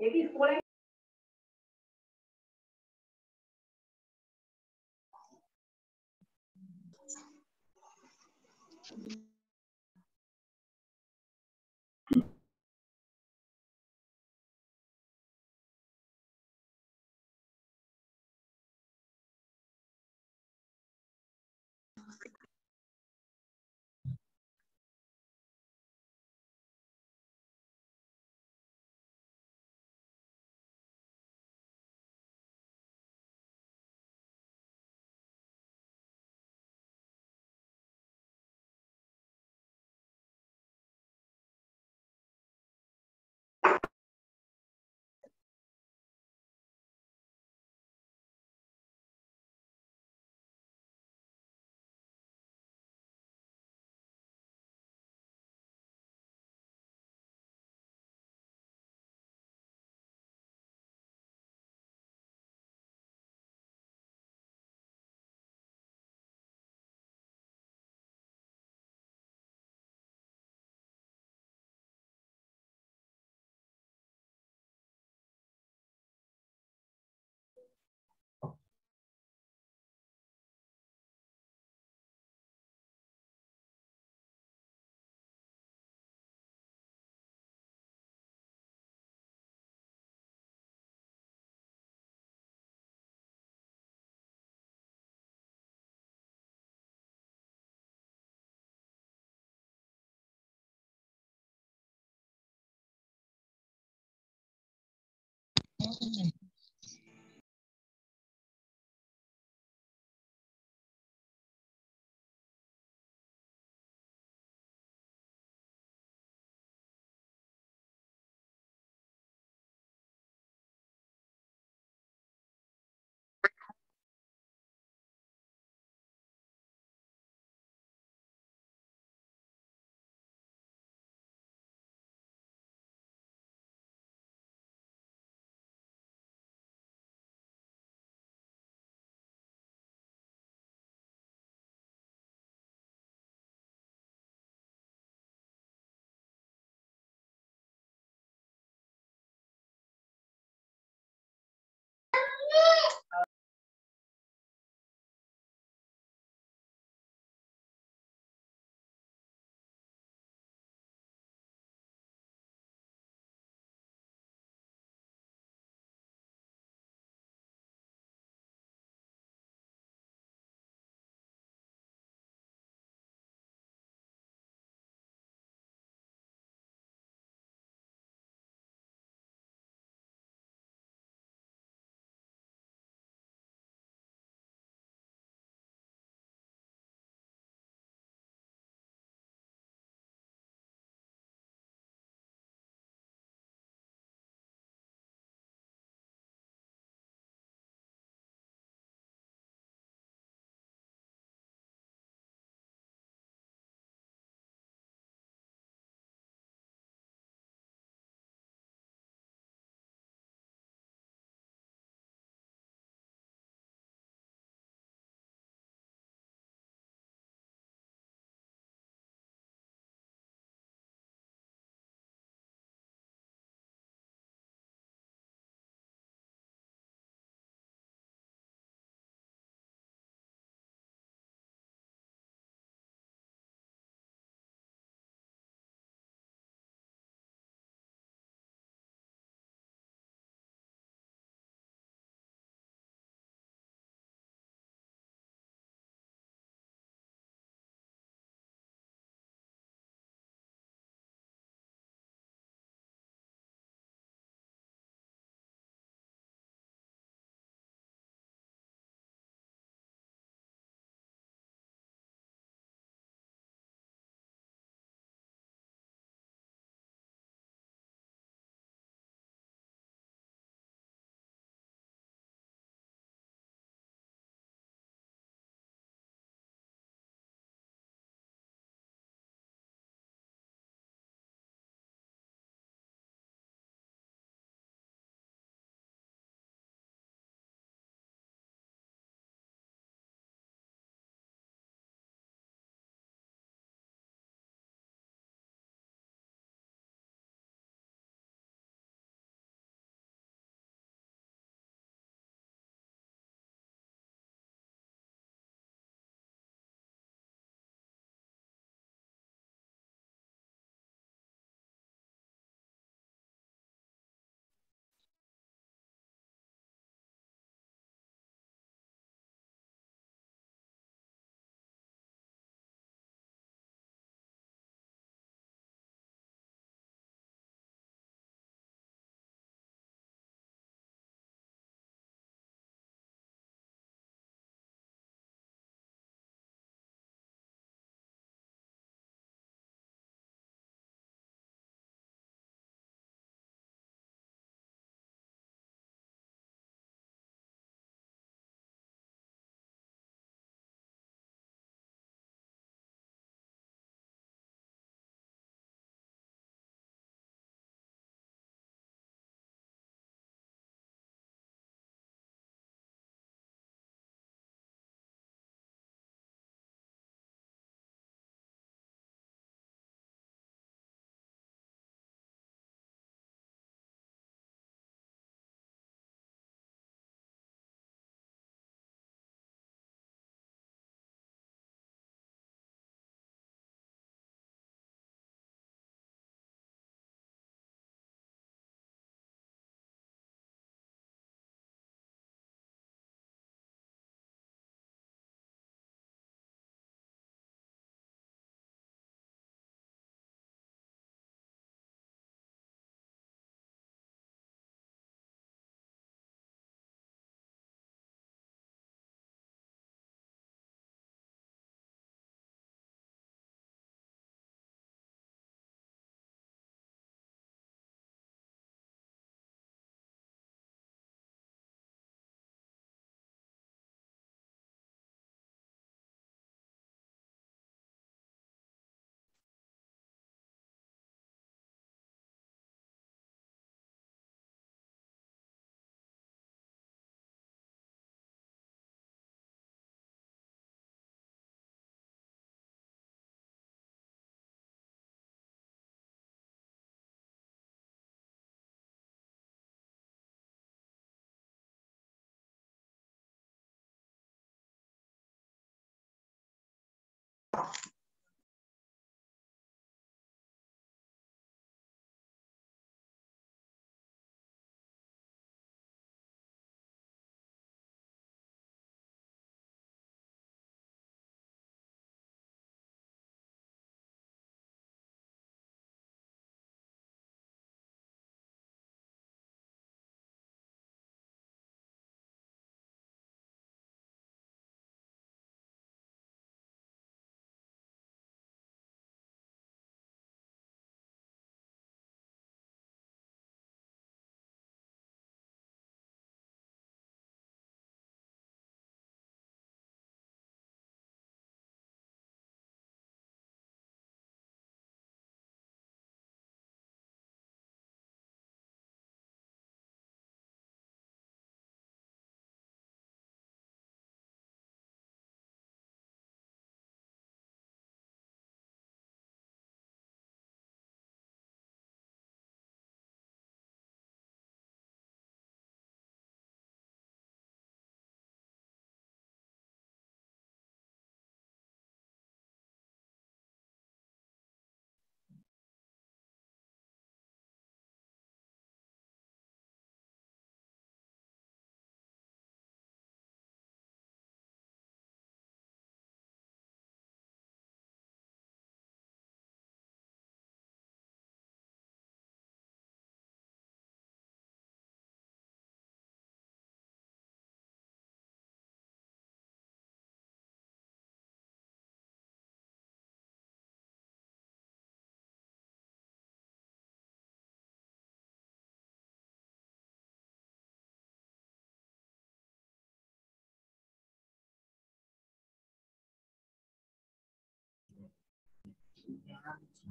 ඒක ඉස්කෝලේ Amen.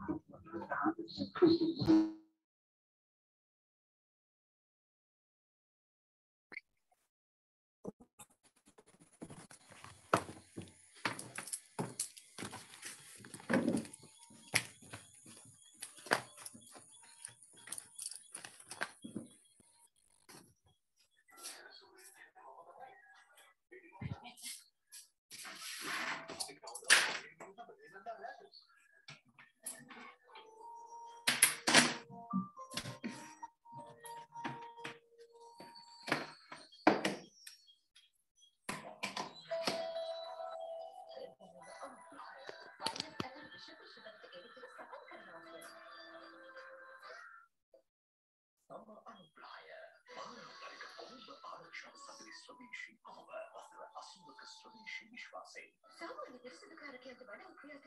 Thank you.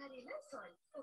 कर लेना सॉल्व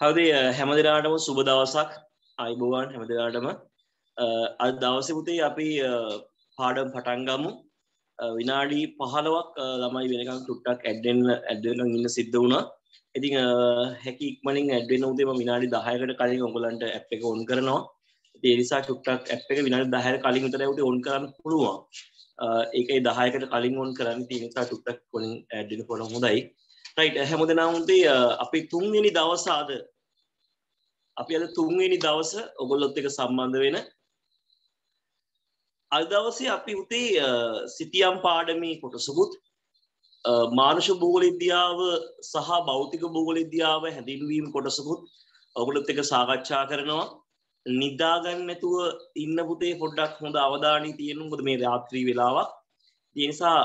හවදේ හැමදිනාටම සුබ දවසක්. අයිබෝවන් හැමදිනාටම අද දවසපුතේ අපි පාඩම් පටන්ගමු විනාඩී පහලවක් ළමයි වෙනකම් ටුට්ටක් ඇඩ්ඩෙන් ඇඩ්ඩෙන් ඉන්න සිද්ධ වුණා. ඉතින් හැකි ඉක්මනින් ඇඩ්වෙන උදේම විනාඩි දහයකට කලින් ඔගලන්ට ඇ් එක ඔන් කරනවා. ඒනිසා ටුට්ටක් ඇ් එක විනාඩි දහය කලින් විතරට ඔන් කරන්න පුළුවන්. ඒකයි දහයකට කලින් ඔන් කරන්න තිනිසා ටුට්ටක් කොලින් ඇඩ්ඩෙන පොළ හොඳයි. රයිට් හැම දෙනාමුන්තේ අපි තුන්වෙනි දවසාද අපි අද තුන්වෙනි දවස ඔගොල්ලොත් එක සම්බන්ධ වෙන. අදවසේ අපි උතේ සිතියම් පාඩමී කොටසකුත් මානුෂ භූගල ඉදියාව සහ භෞතික භූගල ඉදියාව හැඳින්වීම කොටසකුත් ඔගුලත් එක සාකච්ඡා කරනවා. නිදාගන්න නැතුව ඉන්න පුතේ පොඩ්ඩක් හොඳ අවධානී තියෙනු ොද මේ රාත්‍රී වෙලාවක්. තිනිසා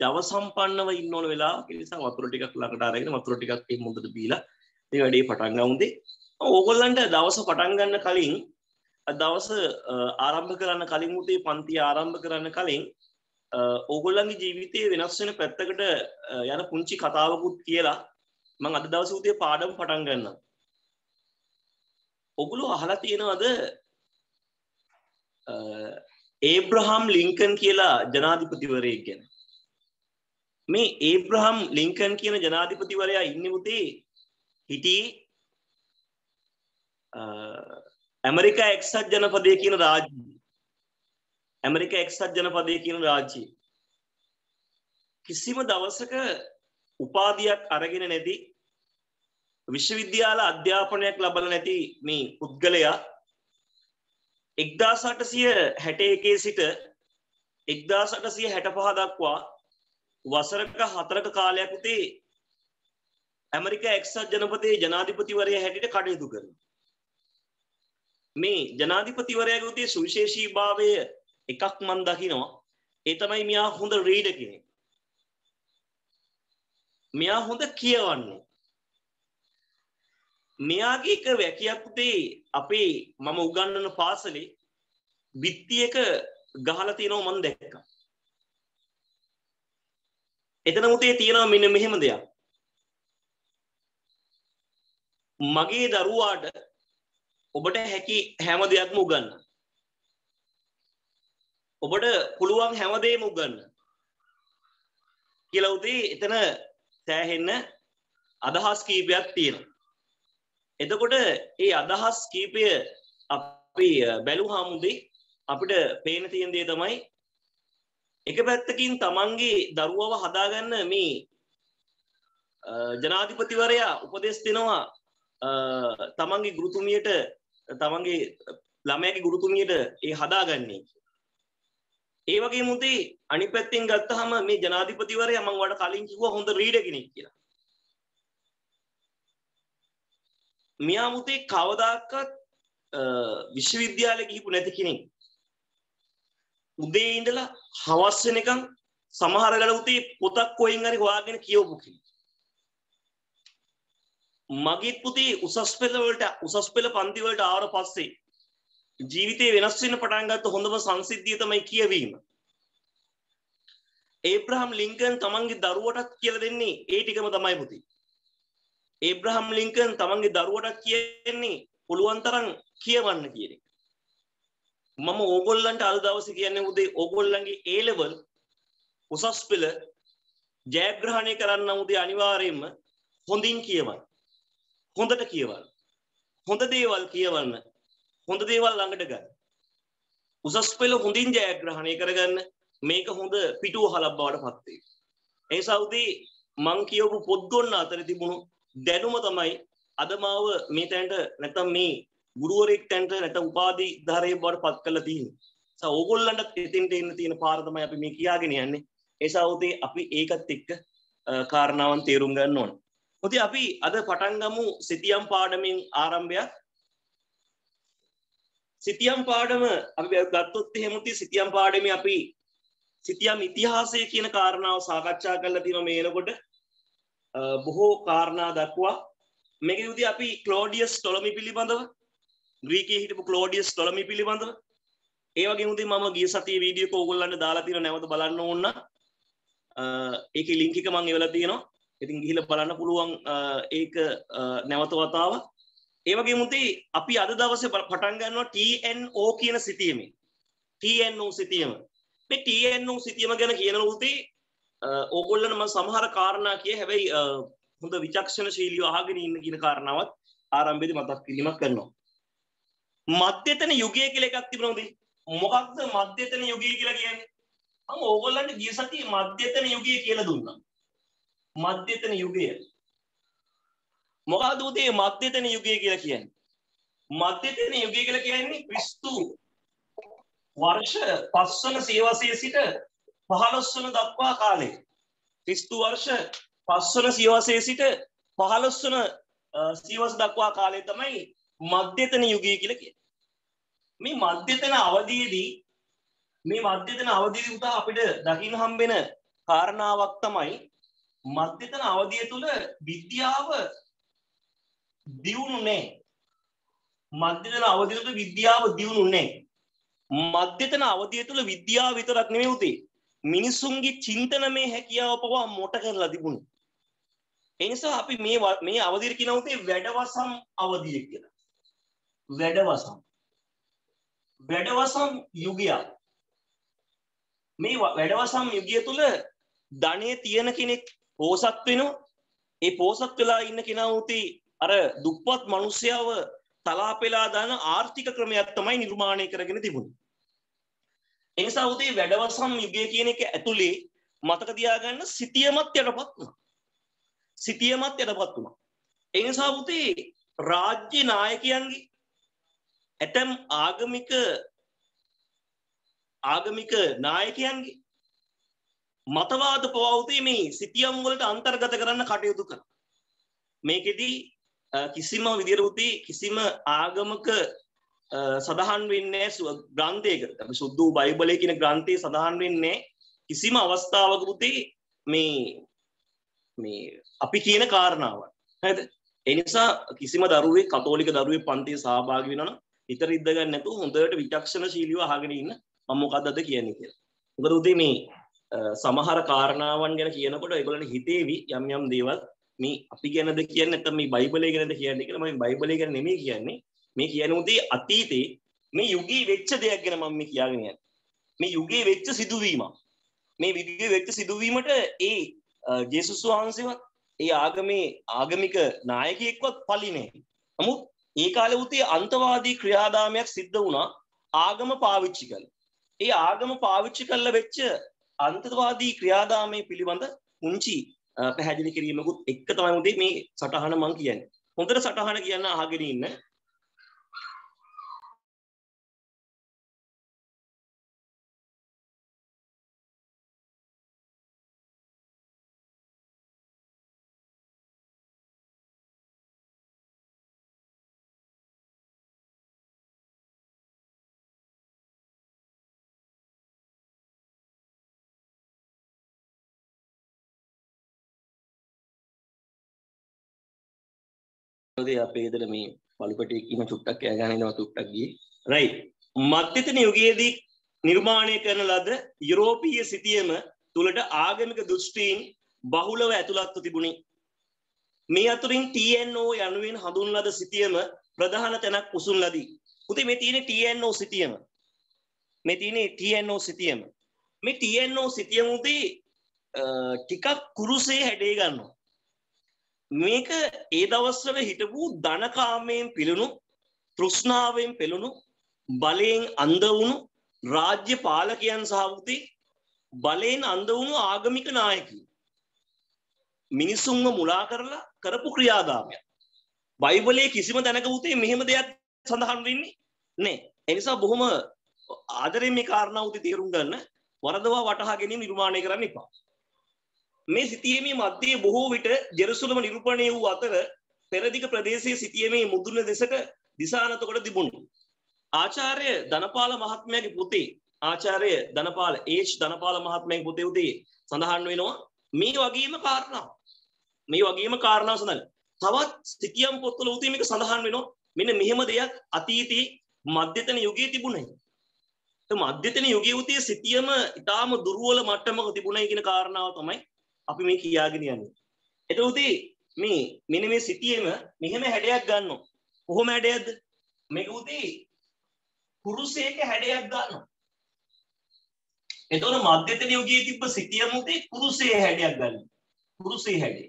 ජව සම්පන්නව ඉන්නවන වෙලා නිසා වතුර ටිකක් ලකට අරගෙන වතුර ටිකක් මුදට බීලා වැඩේ පටන්ගවුන්දේ ඕගොල්ලන්ට දවස පටන්ගන්න කලින් දවස ආරම්භ කරන්න කලින් උතේ පන්ති ආරම්භ කරන්න කලින් ඕගොල්ලන්ගේ ජීවිතය වෙනස් වෙන පැත්තකට යන පුංචි කතාවකුත් කියලා මං අද දවස උතේ පාඩම් පටන් ගන්න ඔගුලු අහලා තියෙනවද ඒබ්‍රහම් ලිංකන් කියලා ජනාධිපතිවරයෙක් ගැන. මේ ඒබ්‍රහම් ලිංකන් කියන ජනාධිපතිවරයා ඉන්නමුතේ හිටියේ ඇමරිකා එක්සත් ජනපදය කියන රාජ්‍ය ඇමරික එක්සත් ජනපදය කියන රාජ්‍යය. කිසිම දවසක උපාධයක් අරගෙන නැති විශ්වවිද්‍යාල අධ්‍යාපනයක් ලබල නැති මේ පුද්ගලයා එක්දා සටසිය හැට එකේ සිට එක්දා සටසිය හැට පහ දක්වා වසරක හතරක කාලයක් උතේ ඇමරික එක්සත් ජනපතේ ජනාධිපතිවරය හැටිට කටයුතු කරන මේ ජනාධිපතිවරයාගේ උතේ සුවිශේෂී භාවය එකක් මන් දකිනවා. ඒ තමයි මෙයා හොඳ රීඩ කෙනෙක්. මෙයා හොඳ කියවන්නේ. මෙයාගේ එක වැකියක් උතේ අපේ මම උගන්නන පාසලේ බිත්තියක ගහලා තියෙනවා මන් දැක්ක. එතන උතේ තියෙනවා මෙන්න මෙහෙම දෙයක්. මගේ දරුවාට ඔබට හැකි හැම දෙයක්ම උගන්න. ඔබට පුළුවන් හැමදේම උගන්න. කියලා උදේ එතන සෑහෙන්න අදහස් කීපයක් තියෙනවා. එතකොට ඒ අදහස් කීපය අපි බැලු හාමුදේ අපිට පේන තියෙන දේ තමයි එක පැත්තකින් තමන්ගේ දරුවව හදාගන්න මේ ජනාධිපතිවරයා උපදෙස් දෙනවා තමන්ගේ ගුරුතුමියට තමන්ගේ ළමයගේ ගුරුතුමියට ඒ හදාගන්නේ. ඒ වගේ මුදේ අනි පැත්තෙන් ගත්තහම මේ ජනාධිපතිවරය මං වඩ කලින් කිව්ව හොඳ රීඩ කෙනෙක් කියලා. මෙයා මුතේ කවදාකත් විශ්වවිද්‍යාලය ගිහිපු නැති කෙනෙක් උදේ ඉඳලා හවස් වෙනකන් සමහර ගල උතේ පොතක් කොයින් හරි හොයාගෙන කියවපු කෙනෙක් මගේත් පුතේ උසස් පෙළ වලට උසස් පෙළ පන්ති වලට ආවට පස්සේ ජීවිතේ වෙනස් වෙන්න පටන් ගත්ත හොඳම සංසිද්ධිය තමයි කියවීම. ඒබ්‍රහම් ලින්කන් තමන්ගේ දරුවටත් කියලා දෙන්නේ ඒ ටිකම තමයි පුතේ. ඒබ්‍රහම් ලින්කන් තමන්ගේ දරුවටත් කියන්නේ පුළුවන් තරම් කියවන්න කියන එක. මම ඕගොල්ලන්ට අද දවසේ කියන්නේ උදේ ඕගොල්ලන්ගේ A level උසස් පෙළ ජයග්‍රහණය කරන්න උදේ අනිවාර්යයෙන්ම හොඳින් කියවන්න. හොඳට කියවන්න. හොඳ දේවල් කියවන්න. හොඳ දේවල් ළඟට ගන්න. උසස් පෙළ හොඳින් ජයග්‍රහණය කරගන්න මේක හොඳ පිටුව හලක් බවට පත්වේ. ඒ සෞදී මං කියවපු පොද්ගොන්න අතර තිබුණු දැනුම තමයි අද මාව මේ තැන්ට නැතම් මේ ගුරුවරෙක් තැන්ට නැත උපාදී ධරය බවට පත් කළ තියන ඕගොල්ලන්ට එතින්ට එන්න තියෙන පාරතමයි අපි මේ කියාගෙන යන්නේ. ඒ සෞදේ අපි ඒකත් එක්ක කාරණාවන් තේරුම් ගන්න ඕන. හොති අපි අද පටන්ගමු සිතියම් පාඩමින් ආරම්භයක්. සිතියම් පාඩම අපි ගත්තොත් හෙමුති සිතියම් පාඩම අපි සිතියම් ඉතිහාසය කියන කාරණාව සාකච්ඡා කරලා තින මේනකොට බොහෝ කාරණා දක්වා මේක යුති අපි කලෝඩියස් ටොලමි පිළිබඳව ග්‍රීකය හිටපු කලෝඩියස් ටොලමි පිළිබඳව ඒවගේ මුදේ මම ගිය සති වීඩියෝ කෝගොල්ලන්න දාලා තින නැවත බලන්න ඕන්න ඒක ලිංකික මං එවල තියෙනවා. ඉතින් ගිහිල බලන්න පුළුවන් ඒක නැවත වතාව. ඒ වගේ මුතේ අපි අද දවසේ පටන් ගන්නවා TNO කියන සිතියමේ TNO සිතියම. මේ TNO සිතියම ගැන කියන උතේ ඕගොල්ලන් මම සමහර කාරණා කිය. හැබැයි හොඳ විචක්ෂණශීලීව අහගෙන ඉන්න කියන කාරණාවත් ආරම්භයේදී මතක් කිරීමක් කරනවා. මධ්‍යතන යුගය කියලා එකක් තිබුණාද මොකක්ද මධ්‍යතන යුගය කියලා කියන්නේ? මම ඕගොල්ලන්ට ගිය සතියේ මධ්‍යතන යුගය කියලා දුන්නා. මධ්‍යතන යුගය. මොකක්ද උදේ මධ්‍යතන යුගය කියලා කියන්නේ? මධ්‍යතන යුගය කියලා කියන්නේ ක්‍රිස්තු වර්ෂ 5 වන සියවසේ සිට 15 වන දක්වා කාලය ක්‍රිස්තු වර්ෂ 5 වන සියවසේ සිට 15 වන සියවස දක්වා කාලය තමයි මධ්‍යතන යුගය කියලා කියන්නේ මේ මධ්‍යතන අවධියේදී මේ මධ්‍යතන අවධියේදී උදා අපිට දකින්න හම්බෙන කාරණාවක් තමයි මධ්‍යතන අවධිය තුල විද්‍යාව දියුණු නැහැ. මධ්‍යතන අවධිය තුල විද්‍යාව දියුණු නැහැ. මධ්‍යතන අවධිය තුල විද්‍යාව විතරක් නෙමෙයි උතේ. මිනිසුන්ගේ චින්තනමේ හැකියාව පවා මොට කරලා තිබුණේ. ඒ නිසා අපි මේ මේ අවධිය කියන උතේ වැඩවසම් අවධිය කියලා. වැඩවසම්. වැඩවසම් යුගයක්. මේ වැඩවසම් යුගය තුල ධනෙ තියෙන කෙනෙක් පෝසත් වෙනවා. ඒ පෝසත් වෙලා ඉන්න කෙනා උතේ අර දුප්පත් මිනිස්යාව තලාපෙලා දාන ආර්ථික ක්‍රමයක් තමයි නිර්මාණය කරගෙන තිබුණේ. ඒ නිසා උදේ වැඩවසම් යුගය කියන එක ඇතුලේ මතක තියාගන්න සිටියමත් යටපත් වුණා. සිටියමත් යටපත් වුණා. ඒ නිසා උදේ රාජ්‍ය නායකයන්ගේ ඇතම් ආගමික ආගමික නායකයන්ගේ මතවාද පවවතේ මේ සිතියම් වලට අන්තර්ගත කරන්න කටයුතු කර මේකෙදී කිසිම විදිරවතී කිසිම ආගමක සඳහන් වෙන්නේ ග්‍රන්ථයකට. අපි සුද්දූ බයිබලය කියන ග්‍රන්ථය සඳහන් වෙන්නේ කිසිම අවස්ථාවකපුතේ මේ මේ අපි කියන කාරණාව හැද එනිසා කිසිම දරුවේ කතෝලික දරුවේ පන්තිය සහභාගි වෙනවා හිත රිද්ද ගන්න නැතුව හොඳට විචක්ෂණශීලීව අහගෙන ඉන්න මම මොකද්ද කියන්නේ කියලා. මොකද උදේ මේ සමහර කාරණාවන් ගැන කියනකොට ඒගොල්ලන්ට හිතේවි යම් යම් දේවල් මේ අපි ගැනද කියන්නේ නැත්නම් මේ බයිබලය ගැනද කියන්නේ කියලා මම බයිබලය ගැන නෙමෙයි කියන්නේ. මේ කියන උදේ අතීතේ මේ යුගී වෙච්ච දෙයක් ගැන මම මේ කියාගෙන යන්නේ මේ යුගයේ වෙච්ච සිදුවීමක් මේ යුගයේ වෙච්ච සිදුවීමට ඒ ජේසුස් වහන්සේවත් ඒ ආගමේ ආගමික නායකයෙක්වත් පලි නැහැ නමුත් ඒ කාලේ උතේ අන්තවාදී ක්‍රියාදාමයක් සිද්ධ වුණා ආගම පාවිච්චි කරලා ඒ ආගම පාවිච්චි කරලා වෙච්ච අන්තවාදී ක්‍රියාදාමයේ පිළිබඳ පුංචි පැහැදිලි කිරීමකුත් එක්ක තමයි උදේ මේ සටහන මං කියන්නේ. හොඳට සටහන කියන්න අහගෙන ඉන්න. දේ අපේ ගෙදර මේ පළුපටේ කියන චුට්ටක් කෑ ගහනවා චුට්ටක් ගියේ. රයිට් මධ්‍යතන යුගයේදී නිර්මාණය කරන ලද යුරෝපීය සිතියම තුලට ආගමික දෘෂ්ටීන් බහුලව ඇතුළත්ව තිබුණේ. මේ අතුරින් TNO යනුවෙන් හඳුන් ලද සිතියම ප්‍රධාන තැනක් උසුන් ලදී. පුතේ මේ තියෙන TNO සිතියම. මේ තියෙන TNO සිතියම. මේ TNO සිතියම උදේ ටිකක් කුරුසේ හැඩේ ගන්නවා. මේක ඒ දවස්වල හිටපු ධනකාමයෙන් පිළුණු තෘෂ්ණාවෙන් පෙළුණු බලයෙන් අන්ධ වුණු රාජ්‍ය පාලකයන් සහවුති බලයෙන් අන්ධ වුණු ආගමික නායකයෝ. මිනිසුන්ව මුලා කරලා කරපු ක්‍රියාදාමයක්. බයිබලයේ කිසිම තැනක උතේ මෙහෙම දෙයක් සඳහන් වෙන්නේ නෑ එනිසා බොහොම ආදරෙන් මේ කාරණා උතේ තේරුම් ගන්න වරදවා වටහා ගැනීම නිර්මාණය කරන්න එපා. මේ සිතියමේ මධ්‍යයේ බොහෝ විට ජෙරුසලම නිරූපණය වූ අතර පෙරදිග ප්‍රදේශයේ සිටියමේ මුදුන දෙසට දිසානත කොට තිබුණු. ආචාර්ය ධනපාල මහත්මයාගේ පුතේ ආචාර්ය ධනපාල ඒෂ් ධනපාල මහත්මයාගේ පුතේ උදේ සඳහන් වෙනවා මේ වගේම කාරණා. මේ වගේම කාරණා සඳහන්. තවත් සිටියම් පොත්වල උදේ මේක සඳහන් වෙනවා. මෙන්න මෙහෙම දෙයක් අතීතයේ මධ්‍යතන යුගයේ තිබුණේ. මධ්‍යතන යුගයේ උතේ සිටියම ඊටාම දුර්වල මට්ටමක තිබුණයි කියන කාරණාව තමයි අපි මේ කියාගෙන යන්නේ. එතකොට මේ මෙන්න මේ සිටියේම මෙහෙම හැඩයක් ගන්නවා. කොහොම හැඩයක්ද? මේක උදේ පුරුෂයක හැඩයක් ගන්නවා. එතකොට මධ්‍යතන යුගයේ තිබ්බ සිටියම උදේ පුරුෂයේ හැඩයක් ගන්න පුරුෂයේ හැඩේ.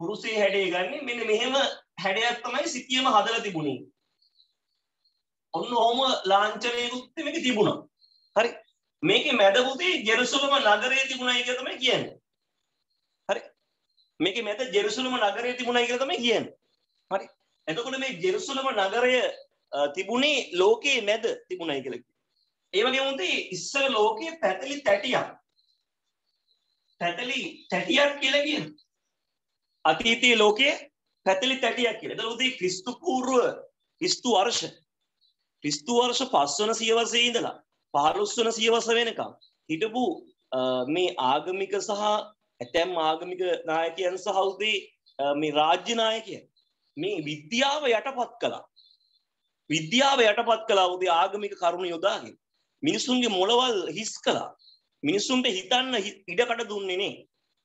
පුරුෂයේ හැඩේ ගන්නේ මෙන්න මෙහෙම හැඩයක් තමයි සිටියම හදලා තිබුණේ. ඔන්න ඔහොම ලාංඡනයකුත් මේක තිබුණා. හරි. මේකේ මැද පුතේ ජෙරුසලම නගරයේ තිබුණයි කියලා තමයි කියන්නේ. හරි. මේකේ මැද ජෙරුසලම නගරයේ තිබුණයි කියලා තමයි කියන්නේ. හරි. එතකොට මේ ජෙරුසලම නගරය තිබුණේ ලෝකයේ මැද තිබුණයි කියලා කියනවා ඒ වගේම උන්දී ඉස්සර ලෝකයේ පැතලි තැටියක්. පැතලි තැටියක් කියලා කියනවා අතීතයේ ලෝකයේ පැතලි තැටියක් කියලා. එතකොට උදේ ක්‍රිස්තු පූර්ව ක්‍රිස්තු වර්ෂ. ක්‍රිස්තු වර්ෂ 5 වන සියවසේ ඉඳලා 15 වන සියවස වෙනකම් හිටපු මේ ආගමික සහ ඇතැම් ආගමික නායකයන් සහ උදේ මේ රාජ්‍ය නායකයන් මේ විද්‍යාව යටපත් කළා. විද්‍යාව යටපත් කළා උදේ ආගමික කරුණු යොදාගෙන. මිනිසුන්ගේ මොළවල් හිස් කළා. මිනිසුන්ට හිතන්න ඉඩකඩ දුන්නේ නේ.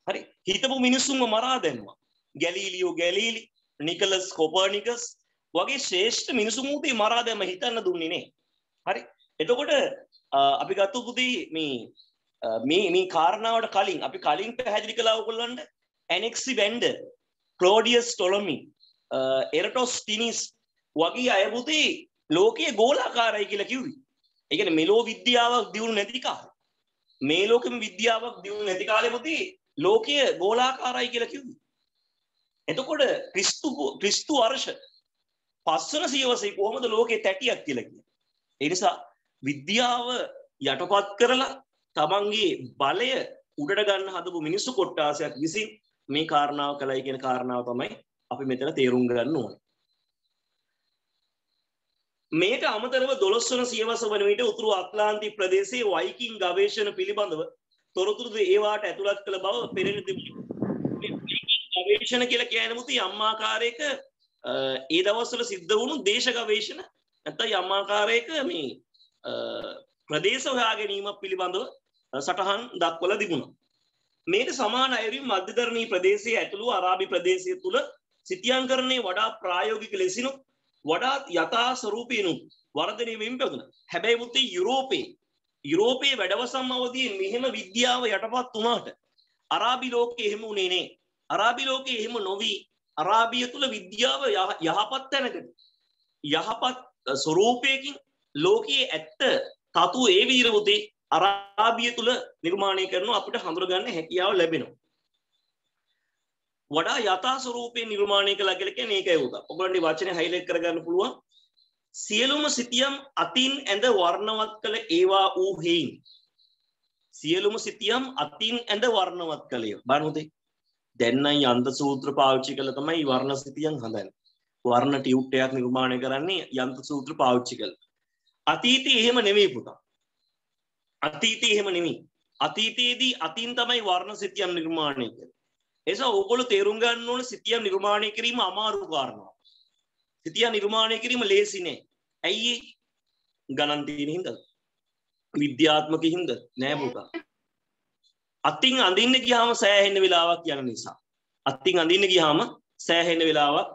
හරි. හිතපු මිනිසුන්ව මරා දැම්මා. ගැලීලියෝ ගැලීලි, නිකලස් කොපර්නිකස් වගේ ශ්‍රේෂ්ඨ මිනිසුන් උදේ මරා දැම්ම හිතන්න දුන්නේ නේ. හරි. එතකොට Uh, අපි ගත්තු පුතේ මේ uh, මේ මේ කාරණාවට කලින් අපි කලින් පැහැදිලි කළා ඔයගොල්ලන්ට ඇනෙක්සි බෙන්ඩර්, ක්ලෝඩියස් ටොලොමි, එරටොස්ටිනිස් වගේ අය පුතේ ලෝකයේ ගෝලාකාරයි කියලා කිව්වේ. ඒ කියන්නේ මෙලෝ විද්‍යාවක් දියුණු නැති කාලේ. මේ ලෝකෙම විද්‍යාවක් දියුණු නැති කාලේ පුතේ ලෝකය ගෝලාකාරයි කියලා කිව්වේ. එතකොට ක්‍රිස්තු ක්‍රිස්තු වර්ෂ පස්වන සියවසේ කොහොමද ලෝකේ තැටියක් කියලා කියන්නේ. ඒ නිසා විද්‍යාව යටපත් කරලා තමන්ගේ බලය උඩට ගන්න හදපු මිනිස්සු කොට්ටාසයක් විසින් මේ කාරණාව කළයි කියන කාරණාව තමයි අපි මෙතන තේරුම් ගන්න ඕනේ. මේට අමතරව දොළොස් වන සියවස වන විට උතුරු අත්ලාන්ති ප්‍රදේශයේ වයිකින් ගවේෂණ පිළිබඳව තොරතුරුද ඒවාට ඇතුළත් කළ බව පෙරෙන තිබුණේ. ගවේෂණ කියලා කියන මුති යම් ආකාරයක ඒ දවස්වල සිද්ධ වුණු දේශ ගවේෂණ නැත්නම් යම් ආකාරයක මේ ප්‍රදේශ හොයා ගැනීම පිළිබඳව සටහන් දක්වලා තිබුණා. මේට සමාන අයුරින් මධ්‍යධරණී ප්‍රදේශයේ ඇතුළු අරාබි ප්‍රදේශය තුල සිතියංකරණේ වඩා ප්‍රායෝගික ලෙසිනුත් වඩාත් යථා ස්වරූපයනුත් වර්ධනය වෙමින් පැවතුණා. හැබැයි මුත්තේ යුරෝපේ යුරෝපයේ වැඩවසම් අවධියෙන් මෙහෙම විද්‍යාව යටපත් වුණාට අරාබි ලෝකයේ එහෙම උනේ නෑ. අරාබි ලෝකයේ එහෙම නොවි අරාබිය තුල විද්‍යාව යහපත් තැනකට යහපත් ස්වරූපයකින් ලෝකයේ ඇත්ත තතු ඒ විදිහට මුතේ අරාබිය තුල නිර්මාණය කරන අපිට හඳුනගන්න හැකියාව ලැබෙනවා. වඩා යථා ස්වරූපේ නිර්මාණය කළා කියලා කියන්නේ ඒකයි උදා. ඔයගොල්ලන්ගේ වචනේ හයිලයිට් කරගන්න පුළුවන්. සියලුම සිතියම් අතින් ඇඳ වර්ණවත් කළ ඒවා වූ හේයින් සියලුම සිතියම් අතින් ඇඳ වර්ණවත් කළේ බලමුදේ දැන් නම් යන්ත්‍ර සූත්‍ර පාවිච්චි කළා තමයි වර්ණ සිතියම් හදන්නේ වර්ණ ටියුට් එකක් නිර්මාණය කරන්නේ යන්ත්‍ර සූත්‍ර පාවිච්චි කළා අතීතයේ එහෙම නෙවෙයි පුතා. අතීතයේ එහෙම නෙවෙයි. අතීතයේදී අතින් තමයි වර්ණ සිතියම් නිර්මාණය කළේ එසා ඕගොල්ලෝ තේරුම් ගන්න ඕන සිතියම් නිර්මාණය කිරීම අමාරු කාරණාවක්. සිතිය නිර්මාණය කිරීම ලේසි නෑ. ඇයි ගණන් තියෙන හින්දා. විද්‍යාත්මක හින්දා. නෑ පුතා. අතින් අඳින්න ගියාම සෑහෙන්න වෙලාවක් යන නිසා. අතින් අඳින්න ගියාම සෑහෙන්න වෙලාවක්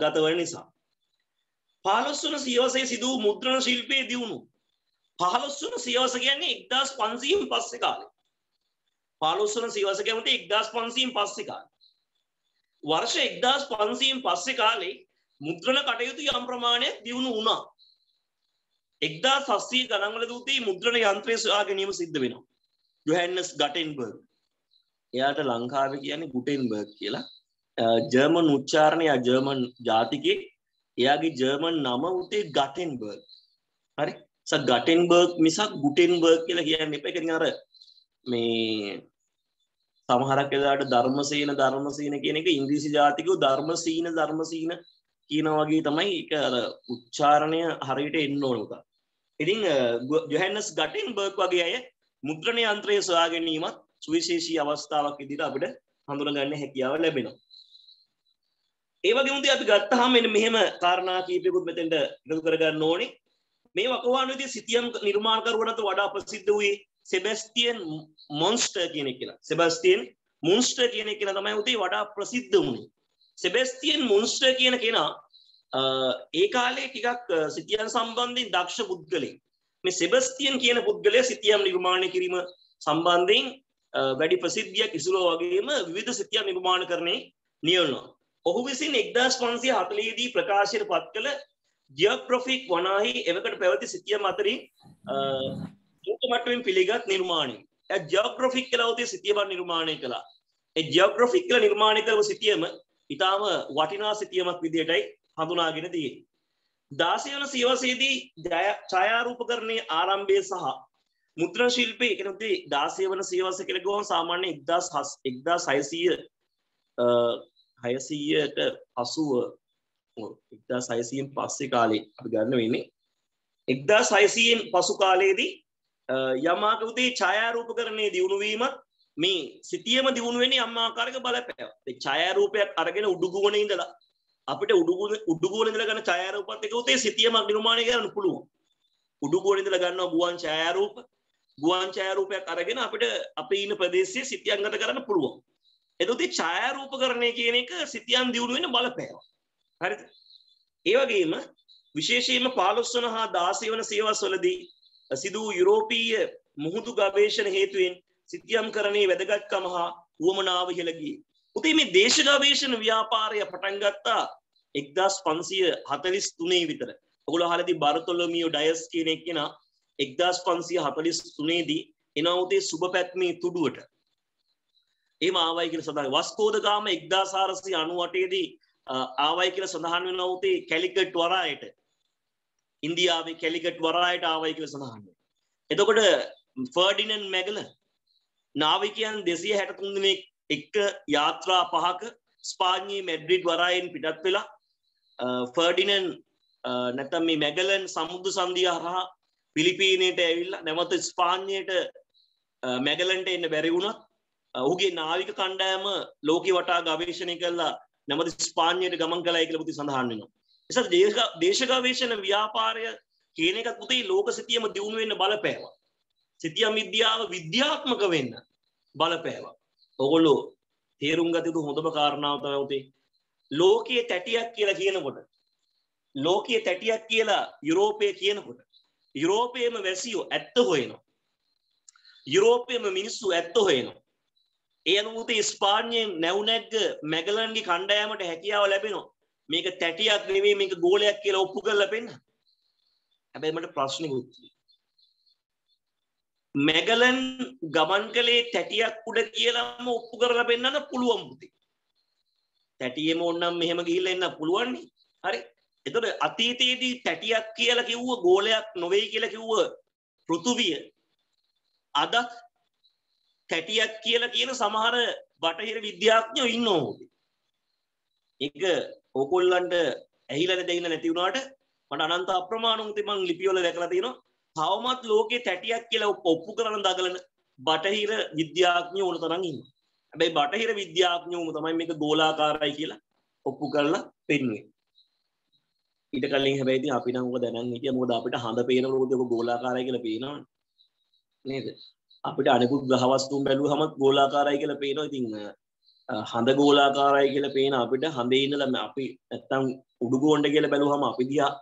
ගත වෙන නිසා. 15 වන සියවසේ සිදු වූ මුද්‍රණ ශිල්පයේ දියුණු 15 වන සියවස කියන්නේ 1500න් පස්සේ කාලේ 15 වන සියවස කියන්නේ 1500න් පස්සේ කාලේ වර්ෂ 1500න් පස්සේ කාලේ මුද්‍රණ කටයුතු යම් ප්‍රමාණයක් දියුණු වුණා. 1700 ගණන්වල දූතී මුද්‍රණ යන්ත්‍රය සොයා ගැනීම සිද්ධ වෙනවා. යොහැන්නස් ගටෙන්බර්ග්. එයාට ලංකාවේ කියන්නේ ගුටෙන්බර්ග් කියලා. ජර්මන් උච්චාරණය ජර්මන් ජාතිකයෙක්. එයාගේ ජර්මන් නම උතේ ගටෙන්බර්ග්. හරි? ස ගටෙන්බර්ග් මිසක් ගුටෙන්බර්ග් කියලා කියන්න එපා. ඒක අර මේ සමහරක් වෙලාවට ධර්මසීන ධර්මසීන කියන එක ඉංග්‍රීසි ජාතිකව ධර්මසීන ධර්මසීන කියන වගේ තමයි ඒක අර උච්චාරණය හරියට එන්න ඕන උකා. ඉතින් ජොහැන්නස් ගටෙන්බර්ග් වගේ අය මුද්‍රණ යන්ත්‍රය සොයා ගැනීමත් සුවිශේෂී අවස්ථාවක් විදිහට අපිට හඳුනගන්න හැකියාව ලැබෙනවා. ඒ වගේ මුදී අපි ගත්තාම මෙන්න මෙහෙම කාරණා කීපයකුත් මෙතෙන්ට එකතු කරගන්න ඕනේ. මේ වකවානුවේදී සිතියම් නිර්මාණකරුවනට වඩා ප්‍රසිද්ධ වූයේ සෙබස්ටියන් මොන්ස්ටර් කියන එක කියලා. සෙබස්ටියන් මුන්ස්ටර් කියන එක කියලා තමයි උදේ වඩා ප්‍රසිද්ධ වුණේ. සෙබෙස්තියන් මුන්ස්ටර් කියන කෙනා ඒ කාලේ ටිකක් සිතියන් සම්බන්ධයෙන් දක්ෂ පුද්ගලෙක් මේ සෙබස්තියන් කියන පුද්ගලයා සිතියම් නිර්මාණය කිරීම සම්බන්ධයෙන් වැඩි ප්‍රසිද්ධියක් ඉසුලෝ වගේම විවිධ සිතියම් නිර්මාණ කරණය නියලනවා ඔහු විසින් එක්දස් පන්සිය හතලේදී ප්‍රකාශයට පත් කළ ජියග්‍රොෆික් වනාහි එවකට පැවති සිතියම් අතරින් මටුවෙන් පිළිගත් නිර්මාණය ජියග්‍රොෆික් කලවතේ සිතියබන් නිර්මාණය කළා ජියග්‍රොෆික් කල නිර්මාණය කරව සිතියම ඉතාම වටිනා සිතියමක් විදියටයි හඳුනාගෙන දී. දාසය වන සියවසේදී ඡායාරූප කරණය ආරම්භය සහ මුද්‍ර ශිල්පය එකනති දාසය වන සියවස කෙළගෝන් සාමාන්‍ය එක්දස් හස් එක්දා සයිසීය හයසීයට පසුව එක්දා සයිසීම් පස්සේ කාලේ අපි ගන්න වෙන්නේ. එක්දා සයිසීයෙන් පසු කාලයේදී යමාකවතේ ඡායාරූප කරණය දියුණුවීමත් මේ සිතියම දියුණුවෙනි අම්මාකාරක බලපෑව ඡායාරූපයක් අරගෙන උඩුගුවන ඉඳලා අපිට උඩුගුණ උඩුගුවන ඉඳලා ගන්න ඡායාරූපත් එක උතේ සිතියමක් නිර්මාණය කරන්න පුළුවන්. උඩුගුවන ඉඳලා ගන්නවා ගුවන් ඡායාරූප. ගුවන් ඡායාරූපයක් අරගෙන අපිට අපේ ඉන්න ප්‍රදේශයේ සිතියම් ගත කරන්න පුළුවන්. එතකොට ඡායාරූපකරණය කියන එක සිතියම් දියුණු වෙන බලපෑව හරිද ඒ වගේම විශේෂයෙන්ම 15 වන හා 16 වන සියවස්වලදී සිදු යුරෝපීය මුහුදු ගවේෂණ හේතුවෙන් සිතියම් කරණයේ වැදගත්කම හා උවමනාව ඉහළ ගියේ. උතේ මේ දේශ ගවේෂණ ව්‍යාපාරය පටන් ගත්තා 1543 විතර. ඔගොල්ලෝ අහලා ඉතින් බාර්තොලොමියෝ ඩයස් කියන එක්කෙනා 1543 දී එනවා උතේ සුබ පැත්මේ තුඩුවට. එහෙම ආවයි කියලා සඳහන්. වස්කෝද ගාම 1498 දී ආවයි කියලා සඳහන් වෙනවා උතේ කැලිකට් වරායට. ඉන්දියාවේ කැලිකට් වරායට ආවයි කියලා සඳහන් වෙනවා. එතකොට ෆර්ඩිනන් මැගල නාවිකයන් 263 දෙනෙක් එක්ක යාත්‍රා පහක ස්පාඤ්ඤයේ මැඩ්‍රිඩ් වරායෙන් පිටත් වෙලා ෆර්ඩිනන් නැත්නම් මේ මැගලන් සමුද්‍ර සංධිය හරහා පිලිපීනයට ඇවිල්ලා නැවත ස්පාඤ්ඤයට මැගලන්ට එන්න බැරි වුණත් ඔහුගේ නාවික කණ්ඩායම ලෝකෙ වටා ගවේෂණය කළා නැවත ස්පාඤ්ඤයට ගමන් කළයි කියලා පුතේ සඳහන් වෙනවා. නිසා දේශ ගවේෂණ ව්‍යාපාරය කියන එකත් පුතේ ලෝක සිතියම දියුණු වෙන්න බලපෑවා. සිතියම් විද්‍යාව විද්‍යාත්මක වෙන්න බලපෑවා. ඔගොල්ලෝ තේරුම් ගත යුතු හොඳම කාරණාව තමයි උතේ ලෝකයේ තැටියක් කියලා කියනකොට ලෝකයේ තැටියක් කියලා යුරෝපයේ කියනකොට යුරෝපයේම වැසියෝ ඇත්ත හොයනවා යුරෝපයේම මිනිස්සු ඇත්ත හොයනවා ඒ අනුව උතේ ස්පාඤ්ඤයෙන් නැවුනැග්ග මැගලන්ගේ කණ්ඩායමට හැකියාව ලැබෙනවා මේක තැටියක් නෙවෙයි මේක ගෝලයක් කියලා ඔප්පු කරලා පෙන්න හැබැයි මට ප්‍රශ්නෙකුත් මැගලන් ගමන් කළේ තැටියක් උඩ කියලාම ඔප්පු කරලා පෙන්වන්න පුළුවන් පුතේ. තැටියෙම ඕනනම් මෙහෙම ගිහිල්ලා එන්න පුළුවන් නේ. හරි. එතකොට අතීතයේදී තැටියක් කියලා කිව්ව ගෝලයක් නොවේයි කියලා කිව්ව පෘථුවිය අද තැටියක් කියලා කියන සමහර බටහිර විද්‍යාඥයෝ ඉන්නවා. ඒක ඕගොල්ලන්ට ඇහිලා දෙන්න නැති වුණාට මට අනන්ත අප්‍රමාණ උන්ති මං ලිපිවල දැකලා තියෙනවා තවමත් ලෝකේ තැටියක් කියලා ඔප්පු කරන දගලන බටහිර විද්‍යාඥයෝ ඕන තරම් ඉන්නවා. හැබැයි බටහිර විද්‍යාඥයෝම තමයි මේක ගෝලාකාරයි කියලා ඔප්පු කරලා පෙන්වන්නේ. ඊට කලින් හැබැයි ඉතින් අපි නම් ඔක දැනන් හිටියා මොකද අපිට හඳ පේනකොට ඔක ගෝලාකාරයි කියලා පේනවනේ. නේද? අපිට අනිකුත් ග්‍රහ වස්තුන් බැලුවහම ගෝලාකාරයි කියලා පේනවා. ඉතින් හඳ ගෝලාකාරයි කියලා පේන අපිට හඳේ ඉඳලා අපි නැත්තම් උඩු ගෝණ්ඩ කියලා බැලුවහම අපි දිහා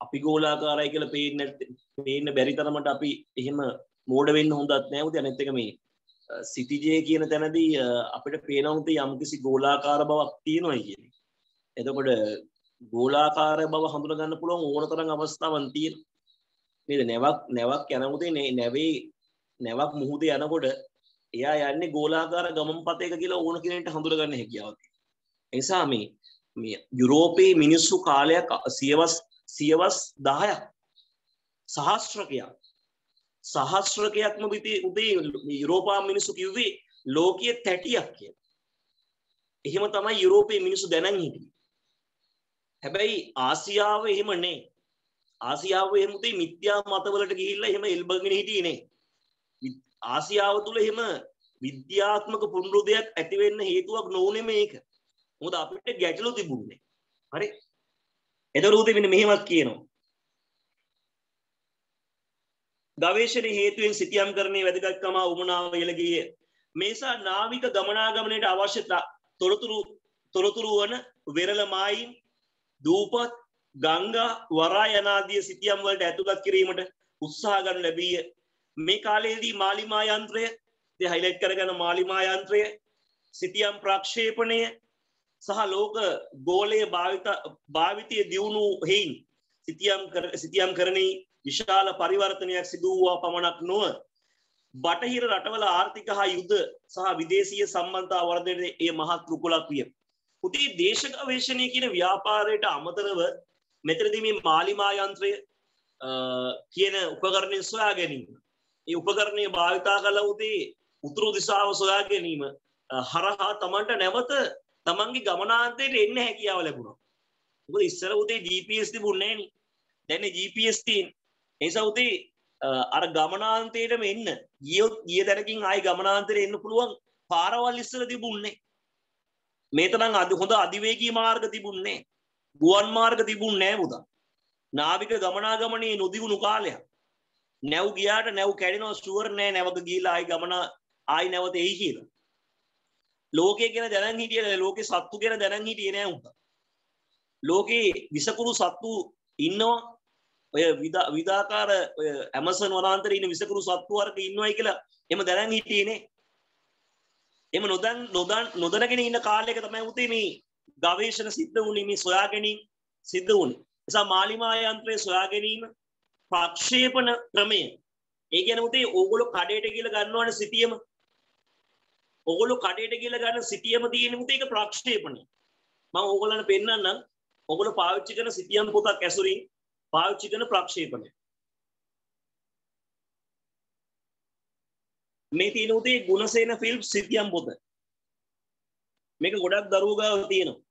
අපි ගෝලාකාරයි කියලා පේන්න පේන්න බැරි තරමට අපි එහෙම මෝඩ වෙන්න හොඳත් නෑ උදේ අනිත් එක මේ සිටිජේ කියන තැනදී අපිට පේනවා උදේ යම්කිසි ගෝලාකාර බවක් තියෙනවා කියන්නේ. එතකොට ගෝලාකාර බව හඳුනා ගන්න පුළුවන් ඕන තරම් අවස්ථාවන් තියෙනවා. නේද? නැවක් නැවක් යනකොට නැවේ නැවක් මුහුදේ යනකොට එයා යන්නේ ගෝලාකාර ගමන් පතයක කියලා ඕන කෙනෙක්ට හඳුනා ගන්න හැකියාවක්. තියෙනවා. ඒ නිසා මේ මේ යුරෝපයේ මිනිස්සු කාලයක් සියවස් සියවස් දහයක් සහස්්‍රකයක් සහස්්‍රකයක්ම විති උදේ යුරෝපා මිනිසු කිව්වේ ලෝකයේ තැටියක් කිය එහෙම තමයි යුරෝපයේ මිනිසු දැනන් හිටිය. හැබැයි ආසියාව එහෙම නේ. ආසියාව එහෙමුතේ මිත්‍යා මතවලට ගිහිල්ල එහෙම එල්බගෙන හිටියනේ ආසියාව තුළ එහෙම විද්‍යාත්මක පුනරුදයක් ඇතිවෙන්න හේතුවක් නොවනේ මේක. මුද අපිට ගැටලු තිබුණේ. හරි? එදරූති වෙන මෙහෙමත් කියනවා. ගවේශණ හේතුවෙන් සිතියම් කරණය වැදගත්කම උමනාව ඉලගිය මේසා නාවික ගමනාගමනයට අවශ්‍යතා තොරතුරු තොරතුරු වන වෙරළමායින් දූපත් ගංගා වරා යනාදිය සිතියම් වලට ඇතුළත් කිරීමට උත්සාහ ගන්න ලැබීය. මේ කාලයේදී මාලිමා යන්ත්‍රය හයිලයිට් කරගන මාලිමා යන්ත්‍රය සිතියම් ප්‍රක්ෂේපණය සහ ලෝක ගෝලය භාවිතය දියුණු හෙයින් සිතියම් සිතියම් කරණී විශාල පරිවර්තනයක් සිදුවවා පමණක් නොව බටහිර රටවල ආර්ථික හා යුද්ධ සහ විදේශීය සම්බන්ධතා වර්ධනය ඒ මහත් රුකුලක් විය. උතේ දේශ ගවේෂණය කියන ව්‍යාපාරයට අමතරව මෙතරදී මේ මාලිමා යන්ත්‍රය කියන උපකරණය සොයා ගැනීම. ඒ උපකරණය භාවිතා කළ උදේ උතුරු දිසාව සොයා ගැනීම හරහා තමන්ට නැවත තමන්ගේ ගමනාන්තයට එන්න හැකියාව ලැබුණා. මොකද ඉස්සර උදේ GPS තිබුණේ නෑනේ. දැන් GPS තියෙන. ඒ නිසා උදේ අර ගමනාන්තයටම එන්න ගියොත් ගිය තැනකින් ආයි ගමනාන්තරයට එන්න පුළුවන් පාරවල් ඉස්සර තිබුණේ. මේ තරම් අද හොඳ අධිවේගී මාර්ග තිබුණේ. ගුවන් මාර්ග තිබුණේ නෑ පුතා. නාවික ගමනාගමනයේ නොදිවුණු කාලයක්. නැව් ගියාට නැව් කැඩෙනවා ෂුවර් නෑ නැවත ගිහිලා ආයි ගමන ආයි නැවත එයි කියලා. ලෝකය ගැන දැනන් හිටිය ලෝකෙ සත්තු ගැන දැනන් හිටියේ නෑ උන්ට. ලෝකේ විසකුරු සත්තු ඉන්නවා ඔය විදාකාර ඔය ඇමසන් වනාන්තර ඉන්න විසකුරු සත්තු වර්ග ඉන්නවයි කියලා එම දැනන් හිටියේනේ. එම නොදන් නොදන් නොදැනගෙන ඉන්න කාලයක තමයි උතේ මේ ගවේෂණ සිද්ධ වුණේ මේ සොයා ගැනීම සිද්ධ වුණේ. නිසා මාලිමා යන්ත්‍රය සොයා ගැනීම ප්‍රක්ෂේපණ ක්‍රමය. ඒ කියන්නේ උතේ ඕගොල්ලෝ කඩේට ගිහලා ගන්නවනේ සිටියම. ඕගොල්ලෝ කඩේට ගිහලා ගන්න සිටියම තියෙන උතේ ඒක ප්‍රක්ෂේපණය. මම ඕගොල්ලන්ට පෙන්නන්නම්. ඕගොල්ලෝ පාවිච්චි කරන සිටියම් පොතක් ඇසුරින් පාවිච්චි කරන ප්‍රක්ෂේපණය. මේ තියෙන උතේ ගුණසේන ෆිල්ම් සිටියම් පොත. මේක ගොඩක් දරුවෝ ගාව තියෙනවා.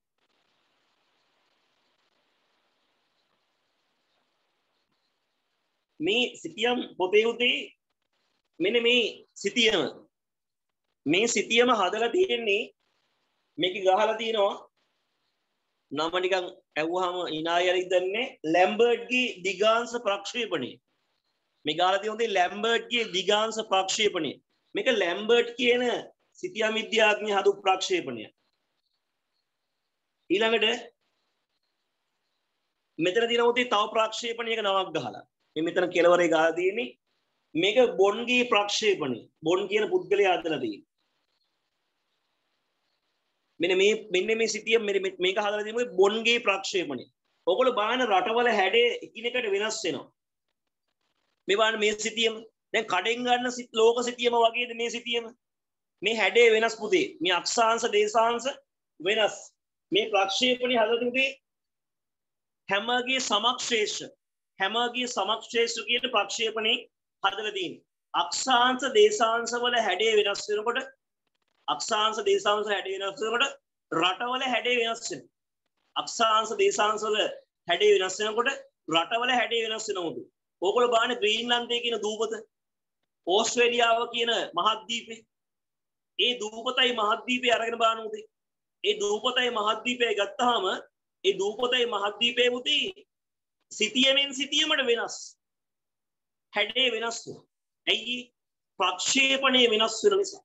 මේ සිතියම් පොතේ උතේ මෙන්න මේ සිතියම. මේ සිතියම හදලා තියෙන්නේ මේක ගහලා තියෙනවා නම නිකන් ඇහුවාම ඉනායරි දන්නේ ලැම්බර්ඩ්ගේ දිගාංශ ප්‍රක්ෂේපණය. මේ ගහලා තියෙන්නේ ලැම්බර්ඩ්ගේ දිගාංශ ප්‍රක්ෂේපණය. මේක ලැම්බර්ඩ් කියන සිතියම් විද්‍යාඥය හදු ප්‍රක්ෂේපණය. ඊළඟට මෙතන තියෙන උතේ තව ප්‍රක්ෂේපණයක නමක් ගහලා. මේ මෙතන කෙලවරේ ගහලා තියෙන්නේ මේක බොන්ගේ ප්‍රක්ෂේපණය. බොන් කියන පුද්ගලයා හදලා තියෙන්නේ. මෙන්න මේ මෙන්න මේ සිටිය මේක හදලා තියෙන්නේ බොන්ගේ ප්‍රක්ෂේපණය. ඔයගොල්ලෝ බලන රටවල හැඩේ එකිනෙකට වෙනස් වෙනවා. මේ බලන්න මේ සිටියම දැන් කඩෙන් ගන්න ලෝක සිටියම වගේද මේ සිටියම? මේ හැඩේ වෙනස් පුතේ. මේ අක්ෂාංශ දේශාංශ වෙනස්. මේ ප්‍රක්ෂේපණය හදලා තිබුණේ හැමගේ සමක්ෂේෂ. හැමගේ සමක්ෂේෂ කියන ප්‍රක්ෂේපණේ හදලා තියෙන්නේ. අක්ෂාංශ දේශාංශ වල හැඩය වෙනස් වෙනකොට අක්ෂාංශ දේශාංශ හැඩය වෙනස් වෙනකොට රටවල හැඩය වෙනස් වෙනවා. අක්ෂාංශ දේශාංශ වල හැඩය වෙනස් වෙනකොට රටවල හැඩය වෙනස් වෙනවා. ඕගොල්ලෝ බලන්න ග්‍රීන්ලන්තය කියන දූපත ඕස්ට්‍රේලියාව කියන මහද්වීපේ ඒ දූපතයි මහද්වීපේ අරගෙන බලන්න උදේ. ඒ දූපතයි මහද්වීපය ගත්තාම ඒ දූපතයි මහද්වීපේ මුති සිතියමෙන් සිතියමට වෙනස් හැඩේ වෙනස් ඇයි ප්‍රක්ෂේපණය වෙනස් වෙන නිසා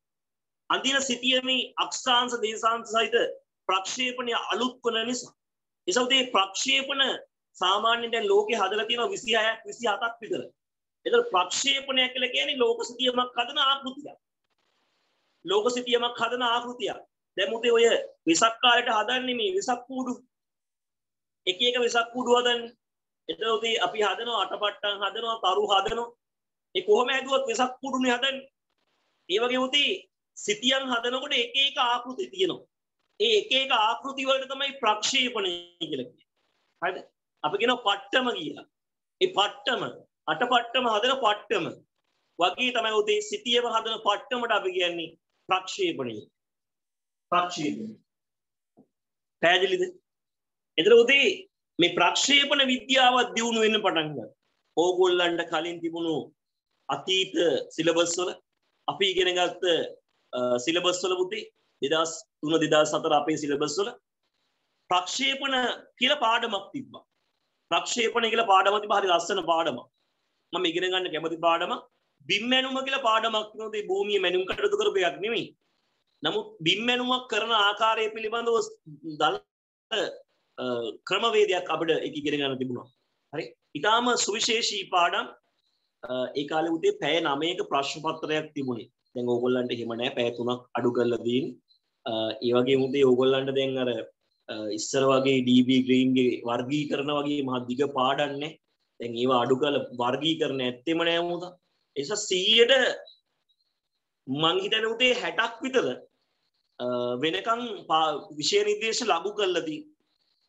අඳින සිතියමේ අක්ෂාංශ දේශාංශ සහිත ප්‍රක්ෂේපණය අලුත් වන නිසා එසවතේ ප්‍රක්ෂේපණ සාමාන්‍යයෙන් දැන් ලෝකේ හදලා තියෙනවා 26ක් 27ක් විතර. ඒතර ප්‍රක්ෂේපණය කියලා කියන්නේ ලෝක සිතියමක් හදන ආකෘතියක්. ලෝක සිතියමක් හදන ආකෘතියක්. දැන් මුතේ ඔය විසක් කාලේට හදන්නේ මේ විසක් කූඩු. එක එක විසක් කූඩු හදන්නේ. එතකොට අපි හදනවා අටපට්ටම් හදනවා තරු හදනවා. ඒ කොහොම හැදුවත් වෙසක් කුඩුනේ හදන්නේ? ඒ වගේ උති සිතියන් හදනකොට එක එක ආකෘති තියෙනවා. ඒ එක එක ආකෘති වලට තමයි ප්‍රක්ෂේපණය කියලා කියන්නේ. හරිද? අපි කියනවා පට්ටම කියලා. ඒ පට්ටම අටපට්ටම හදන පට්ටම වගේ තමයි උති සිතියම හදන පට්ටමට අපි කියන්නේ ප්‍රක්ෂේපණය. ප්‍රක්ෂේපණය. පැහැදිලිද? එතන උදී මේ ප්‍රක්ෂේපණ විද්‍යාවත් දියුණු වෙන්න පටන් ගත්තා. ඕගොල්ලන්ට කලින් තිබුණු අතීත සිලබස් වල අපි ඉගෙන ගත්ත සිලබස් වල පුතේ 2003 2004 අපේ සිලබස් වල ප්‍රක්ෂේපණ කියලා පාඩමක් තිබ්බා. ප්‍රක්ෂේපණ කියලා පාඩමක් තිබ්බා හරි ලස්සන පාඩමක්. මම ඉගෙන ගන්න කැමති පාඩමක්. බිම් මැනුම කියලා පාඩමක් නෝද භූමිය මැනුම් කටයුතු කරපු එකක් නෙමෙයි. නමුත් බිම්මැනුමක් කරන ආකාරය පිළිබඳව දල් ක්‍රමවේදයක් අපට එක ඉගෙන ගන්න තිබුණා. හරි. ඊටාම සුවිශේෂී පාඩම් ඒ කාලේ උදේ පැය 9ක ප්‍රශ්න පත්‍රයක් තිබුණේ. දැන් ඕගොල්ලන්ට එහෙම නැහැ පැය 3ක් අඩු කරලා දීන්. ඒ වගේම උදේ ඕගොල්ලන්ට දැන් අර ඉස්සර වගේ DB ග්‍රීන්ගේ වර්ගීකරණ වගේ මහ දිග පාඩන්නේ. දැන් ඒවා අඩු කරලා වර්ගීකරණ ඇත්තෙම නෑ මොකද? ඒ නිසා 100ට මං හිතන්නේ උදේ 60ක් විතර වෙනකන් විෂය නිර්දේශ ලබු කරලා තියෙනවා.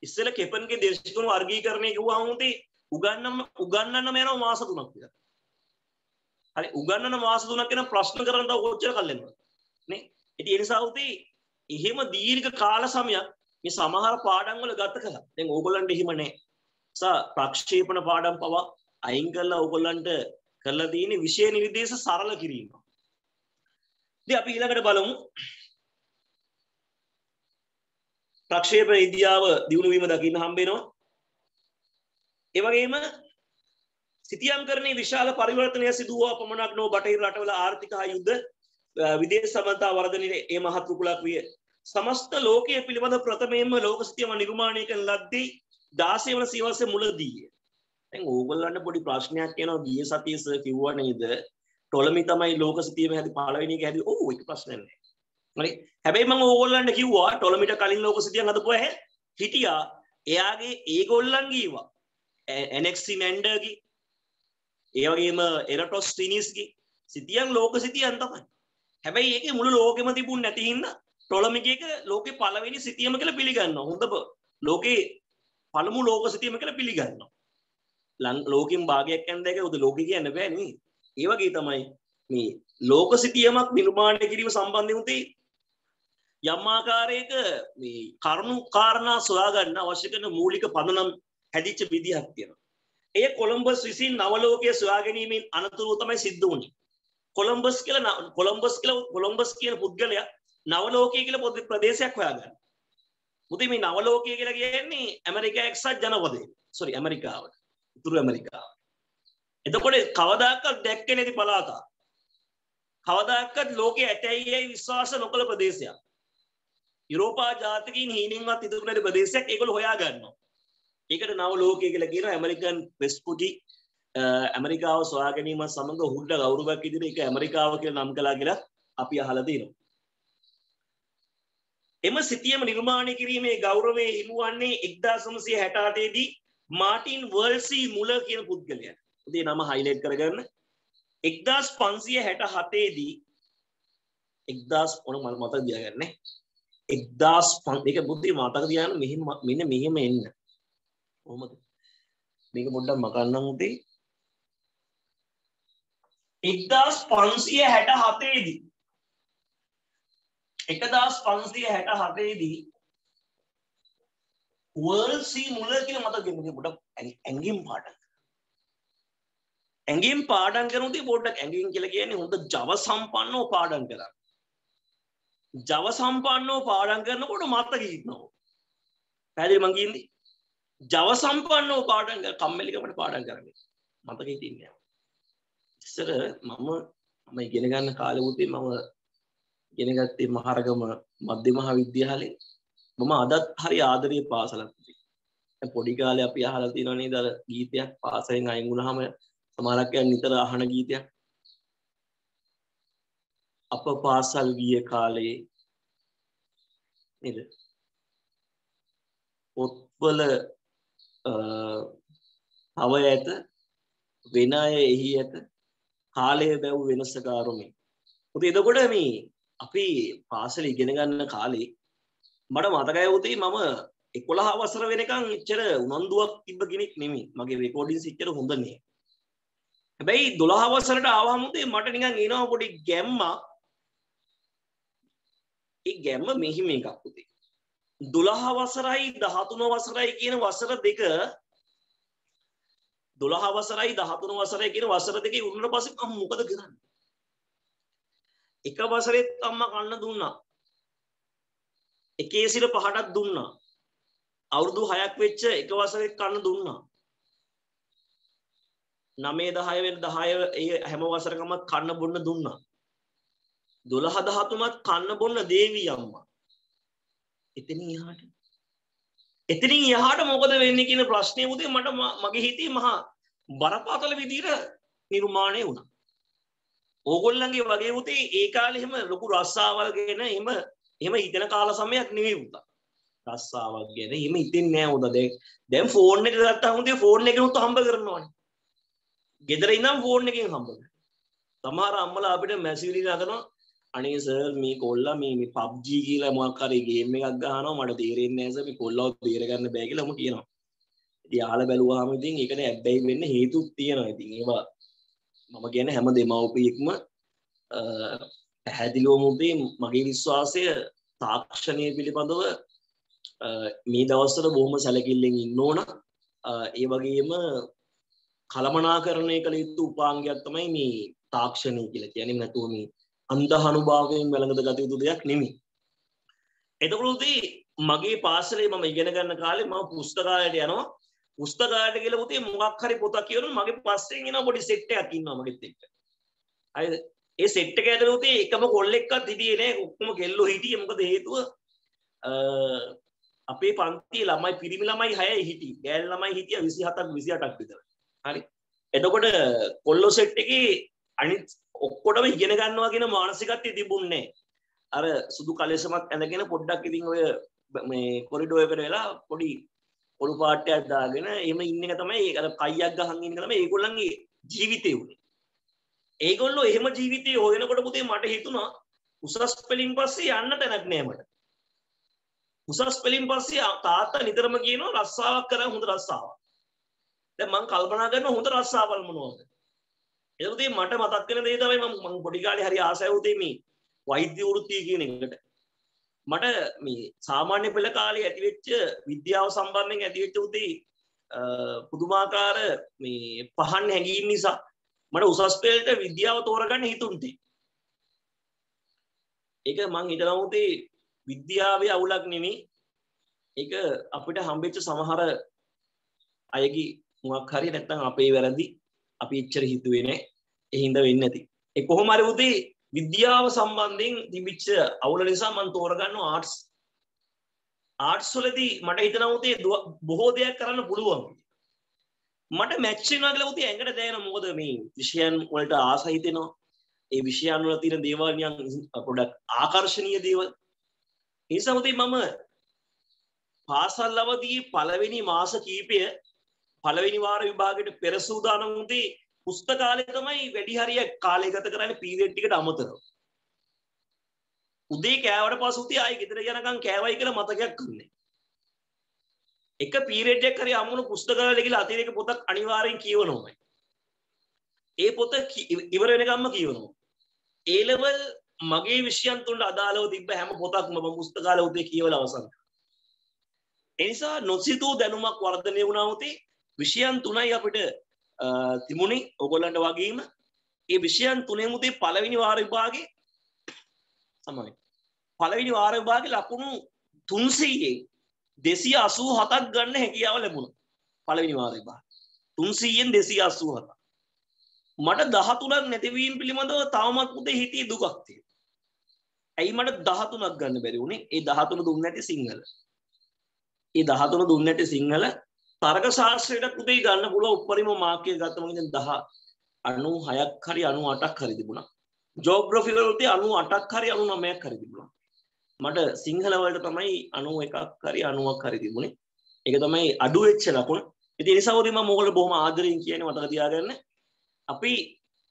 ඉස්සෙල්ල කෙපන්ගේ දේශගුණ වර්ගීකරණය කිව්වම උදේ උගන්නම උගන්නන්නම යනවා මාස 3ක් විතර. හරි උගන්නන මාස 3ක් යන ප්‍රශ්න කරන්න තව කොච්චර කල් යනවද? නේ? ඉතින් ඒ නිසා උදේ එහෙම දීර්ඝ කාල සමයක් මේ සමහර පාඩම් වල ගත කළා. දැන් ඕගොල්ලන්ට එහෙම නැහැ. සා ප්‍රක්ෂේපණ පාඩම් පවා අයින් කරලා ඕගොල්ලන්ට කරලා තියෙන්නේ විෂය නිර්දේශ සරල කිරීම. ඉතින් අපි ඊළඟට බලමු ප්‍රක්ෂේපණ විද්‍යාව දියුණු වීම දකින්න හම්බ වෙනවා. ඒ වගේම සිතියම් කරණේ විශාල පරිවර්තනය සිදු වූ පමණක් නොව බටහිර රටවල ආර්ථික හා යුද්ධ විදේශ සම්බන්ධතා වර්ධනයේ ඒ මහත් රුකුලක් විය. සමස්ත ලෝකයේ පිළිබඳ ප්‍රථමයෙන්ම ලෝක සිතියම නිර්මාණය කරන ලද්දේ 16 වන සියවසේ මුලදී. දැන් ඕගොල්ලන්ට පොඩි ප්‍රශ්නයක් එනවා ගිය සතියේ සර් කිව්වා නේද? ටොලමි තමයි ලෝක සිතියම හැදි පළවෙනි එක හැදි. ඔව් ඒක ප්‍රශ්නයක් නෑ. හරි. හැබැයි මම ඕගොල්ලන්ට කිව්වා ටොලමිට කලින් ලෝක සිතියන් හදපු අය හිටියා. එයාගේ ඒගොල්ලන්ගේ ඒවා එනෙක්සි මැන්ඩර්ගේ ඒ වගේම එරටොස්ටිනිස්ගේ සිතියන් ලෝක සිතියන් තමයි. හැබැයි ඒකේ මුළු ලෝකෙම තිබුණ නැති හින්දා ටොලමික එක ලෝකේ පළවෙනි සිතියම කියලා පිළිගන්නවා. හොඳ ලෝකේ පළමු ලෝක සිතියම කියලා පිළිගන්නවා. ලෝකෙන් භාගයක් යන දෙක උද ලෝකෙ කියන්න බෑ නෙවෙයි. ඒ වගේ තමයි මේ ලෝක සිතියමක් නිර්මාණය කිරීම සම්බන්ධයෙන් උතේ යම් ආකාරයක මේ කරුණු කාරණා සොයාගන්න අවශ්‍ය කරන මූලික පදනම් හැදිච්ච විදිහක් තියෙනවා. එය කොළඹස් විසින් නවලෝකය සොයා ගැනීමෙන් අනතුරුව තමයි සිද්ධ වුණේ. කොළඹස් කියලා කොළඹස් කියලා කොළඹස් කියන පුද්ගලයා නවලෝකය කියලා පොදු ප්‍රදේශයක් හොයාගන්න. මුදේ මේ නවලෝකය කියලා කියන්නේ ඇමරිකා එක්සත් ජනපදය. සෝරි ඇමරිකාවට. උතුරු ඇමරිකාව. එතකොට කවදාකවත් දැක්කේ නැති පළාතක්. කවදාකවත් ලෝකයේ ඇතැයි විශ්වාස නොකළ ප්‍රදේශයක්. යුරෝපා ජාතිකින් හීනින්වත් ඉතුරු නැති ප්‍රදේශයක් ඒගොල්ලෝ හොයා ගන්නවා. ඒකට නව ලෝකය කියලා කියන ඇමරිකන් වෙස්පුටි ඇමරිකාව සොයා ගැනීම සමඟ ඔහුට ගෞරවයක් විදිහට ඒක ඇමරිකාව කියලා නම් කළා කියලා අපි අහලා තියෙනවා. එම සිතියම නිර්මාණය කිරීමේ ගෞරවය හිමි වන්නේ 1968 දී මාටින් වර්ල්සී මුල කියන පුද්ගලයා. උදේ නම හයිලයිට් කරගන්න. 1567 දී 1000 ඕන මම මතක තියාගන්න. 1000 මේක බුද්ධි මතක තියාගන්න මෙහෙම මෙන්න මෙහෙම එන්න. කොහොමද? මේක පොඩ්ඩක් මකන්නම් උදේ 1567 දී 1567 දී වර්ල් සී මුල කියන මතක ගන්න පොඩක් ඇඟින් පාඩම් ඇඟින් පාඩම් කරනකොට පොඩ්ඩක් ඇඟින් කියලා කියන්නේ හොඳ ජව සම්පන්නව පාඩම් කරන්න. ජව සම්පන්නව පාඩම් කරනකොට මතක ඉන්නවා. පැහැදිලි මං කියන්නේ? ජව සම්පන්නව පාඩම් කර කම්මැලිකමට පාඩම් කරන්නේ. මතක හිටින්නේ. ඉස්සර මම මම ඉගෙන ගන්න කාලේ උදේ මම ඉගෙන ගත්තේ මහරගම මධ්‍ය මහා විද්‍යාලේ. මම අදත් හරි ආදරේ පාසලක් තිබේ. පොඩි කාලේ අපි අහලා තියෙනවා නේද අර ගීතයක් පාසලෙන් අයින් වුණාම සමහරක් අය නිතර අහන ගීතයක්. අප පාසල් ගිය කාලේ නේද? පොත්වල තව ඇත වෙන අය එහි ඇත කාලය බැව් වෙනසකාරුමේ. උති එතකොට මේ අපි පාසල ඉගෙන ගන්න කාලේ මට මතකයි උතේ මම එකොළහ වසර වෙනකං එච්චර උනන්දුවක් තිබ්බ කෙනෙක් නෙමෙයි මගේ රෙකෝඩින් සිච්චර හොඳ නෑ හැබැයි දොළහ වසරට ආවහමුදේ මට නිකන් එනවා පොඩි ගැම්මක් ඒ ගැම්ම මෙහිම එකක් උතේ දොළහ වසරයි දහතුන වසරයි කියන වසර දෙක දොළහ වසරයි දහතුන වසරයි කියන වසර දෙක උන්නට පස්සේ මම මොකද කරන්නේ? එක වසරෙත් අම්මා කන්න දුන්නා. එකේ සිට පහටත් දුන්නා. අවුරුදු හයක් වෙච්ච එක වසරෙත් කන්න දුන්නා. නමේ දහය වෙන දහය ඒ හැම වසරකමත් කන්න බොන්න දුන්නා. දොළහ දහතුනත් කන්න බොන්න දේවී අම්මා. එතනින් එහාට. එතනින් එහාට මොකද වෙන්නේ කියන ප්‍රශ්නය උදේ මට මගේ හිතේ මහා බරපතල විදිහට නිර්මාණය වුණා. ඕගොල්ලන්ගේ වගේ උතේ ඒ කාලේ එහෙම ලොකු රස්සාවල් ගැන එහෙම එහෙම හිතන කාල සමයක් නෙවෙයි පුතා රස්සාවක් ගැන එහෙම හිතෙන්නේ නෑ උදා. දැන් දැන් ෆෝන් එක ගත්තාම උදේ ෆෝන් එකෙනුත් හම්බ කරනවානේ ගෙදර ඉඳන් ෆෝන් එකෙන් හම්බ කරනවා. සමහර අම්මලා අපිට මැසේජ් කරනවා අනේ සර් මේ කොල්ලා මේ මේ PUBG කියලා මොකක් හරි ගේම් එකක් ගහනවා මට තේරෙන්නේ නැහැ සර් මේ කොල්ලව බේර ගන්න බෑ කියලා මම කියනවා. ඉතින් අහලා බැලුවාම ඉතින් ඒකට ඇබ්බැහි වෙන්න හේතුත් තියෙනවා. ඉතින් ඒවා මම කියන්නේ හැම දෙමව්පියෙක්ම පැහැදිලිවම උදේ මගේ විශ්වාසය තාක්ෂණය පිළිබඳව මේ දවස්වල බොහොම සැලකිල්ලෙන් ඉන්න ඕන. ඒ වගේම කළමනාකරණය කළ යුතු උපාංගයක් තමයි මේ තාක්ෂණය කියලා කියන්නේ නැතුව මේ අන්දහනුභාවයෙන් වැළඟද ගත යුතු දෙයක් නෙමෙයි. එතකොට මගේ පාසලේ මම ඉගෙන ගන්න කාලේ මම පුස්තකාලයට යනවා. පුස්තකාලයට ගිහලා පුතේ මොකක් හරි පොතක් කියවනවා මගේ පස්සෙන් එන පොඩි සෙට් එකක් ඉන්නවා මගෙත් එක්ක. හරිද? ඒ සෙට් එක ඇතුළේ පුතේ එකම කොල්ලෙක්වත් හිටියේ නෑ ඔක්කොම කෙල්ලෝ හිටියේ මොකද හේතුව අපේ පන්තියේ ළමයි පිරිමි ළමයි 6යි හිටියේ. ගෑල් ළමයි හිටියා 27ක් 28ක් විතර. හරි. එතකොට කොල්ලෝ සෙට් එකේ අනිත් ඔක්කොටම ඉගෙන ගන්නවා කියන මානසිකත්වය තිබුණේ අර සුදු කලෙසමක් ඇඳගෙන පොඩ්ඩක් ඉතින් ඔය මේ කොරිඩෝ එකට වෙලා පොඩි පොළු පාටයක් දාගෙන එහෙම ඉන්න එක තමයි අර කයියක් ගහන් ඉන්න එක තමයි ඒගොල්ලන්ගේ ජීවිතේ උනේ. ඒගොල්ලෝ එහෙම ජීවිතේ හොයනකොට පුතේ මට හිතුණා උසස් පෙළින් පස්සේ යන්න තැනක් නෑ මට. උසස් පෙළින් පස්සේ තාත්තා නිතරම කියනවා රස්සාවක් කරන් හොඳ රස්සාවක්. දැන් මම කල්පනා කරනවා හොඳ රස්සාවල් මොනවද? එතකොට මට මතක් වෙන දේ තමයි මම පොඩි කාලේ හරි ආසයි වුතේ මේ වෛද්‍ය වෘත්තිය කියන එකට. මට මේ සාමාන්‍ය පෙළ කාලේ ඇතිවෙච්ච විද්‍යාව සම්බන්ධයෙන් ඇතිවෙච්ච උදේ පුදුමාකාර මේ පහන් හැඟීම් නිසා මට උසස් පෙළට විද්‍යාව තෝරගන්න හිතුන්ටි. ඒක මං හිතනවා උතේ විද්‍යාවේ අවුලක් නෙමෙයි. ඒක අපිට හම්බෙච්ච සමහර අයගේ මොකක් හරි නැත්නම් අපේ වැරදි අපි එච්චර හිතුවේ නෑ. ඒ හින්දා වෙන්නේ නැති. ඒ කොහොම හරි උතේ විද්‍යාව සම්බන්ධයෙන් තිබිච්ච අවුල නිසා මම තෝරගන්නවා ආර්ට්ස්. ආර්ට්ස් වලදී මට හිතෙනවා උතේ බොහෝ දෙයක් කරන්න පුළුවන්. මට මැච් වෙනවා කියලා උතේ ඇඟට දැනෙන මොකද මේ විෂයන් වලට ආස හිතෙනවා. ඒ විෂයන් වල තියෙන දේවල් නිකන් පොඩක් ආකර්ශනීය දේවල්. ඒ නිසා උතේ මම පාසල් අවදී පළවෙනි මාස කීපය පළවෙනි වාර විභාගයට පෙර සූදානම් උතේ පුස්තකාලේ තමයි වැඩි හරියක් කාලය ගත කරන්නේ පීරියඩ් ටිකට අමතරව. උදේ කෑවට පස්සේ උතේ ආයෙ ගෙදර යනකම් කෑවයි කියලා මතකයක් නැහැ. එක පීරියඩ් එකක් හරි අමුණු පුස්තකාලේ ගිහලා අතිරේක පොතක් අනිවාර්යෙන් කියවනවායි. ඒ පොත ඉවර වෙනකම්ම කියවනවා. ඒ ලෙවල් මගේ විෂයන් තුනට අදාළව තිබ්බ හැම පොතක්ම මම පුස්තකාලේ උදේ කියවලා අවසන් කරා. ඒ නිසා නොසිතූ දැනුමක් වර්ධනය වුණා උතේ විෂයන් තුනයි අපිට තිමුණේ ඔගොල්ලන්ට වගේම ඒ විෂයන් තුනේ මුතේ පළවෙනි වාර විභාගේ තමයි. පළවෙනි වාර විභාගේ ලකුණු 300න් 287ක් ගන්න හැකියාව ලැබුණා. පළවෙනි වාර විභාග. 300න් 287. මට 13ක් නැතිවීම පිළිබඳව තවමත් මුතේ හිතේ දුකක් තියෙනවා. ඇයි මට 13ක් ගන්න බැරි වුණේ? ඒ 13 දුන්නේ නැති සිංහල. ඒ 13 දුන්නේ නැති සිංහල තර්ක ශාස්ත්‍රයට පුතේ ගන්න පුළුවන් උපරිම මාර්කය ගත්තම ඉතින් 10 96ක් හරි 98ක් හරි තිබුණා. ජෝග්‍රෆි වලට 98ක් හරි 99ක් හරි තිබුණා. මට සිංහල වලට තමයි 91ක් හරි 90ක් හරි තිබුණේ. ඒක තමයි අඩු වෙච්ච ලකුණ. ඉතින් ඒ නිසා මම මොකද බොහොම ආදරෙන් කියන්නේ මතක තියාගන්න. අපි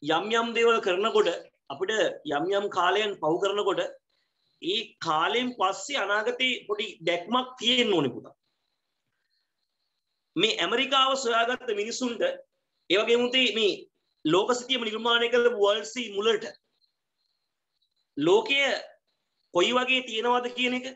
යම් යම් දේවල් කරනකොට අපිට යම් යම් කාලයන් පහු කරනකොට ඒ කාලයෙන් පස්සේ අනාගතේ පොඩි දැක්මක් තියෙන්න ඕනේ පුතා. මේ ඇමරිකාව සොයාගත්ත මිනිසුන්ට ඒවගේ මුතේ මේ ලෝක සිතියම නිර්මාණය කළ වල්සි මුලට ලෝකය කොයි වගේ තියෙනවද කියන එක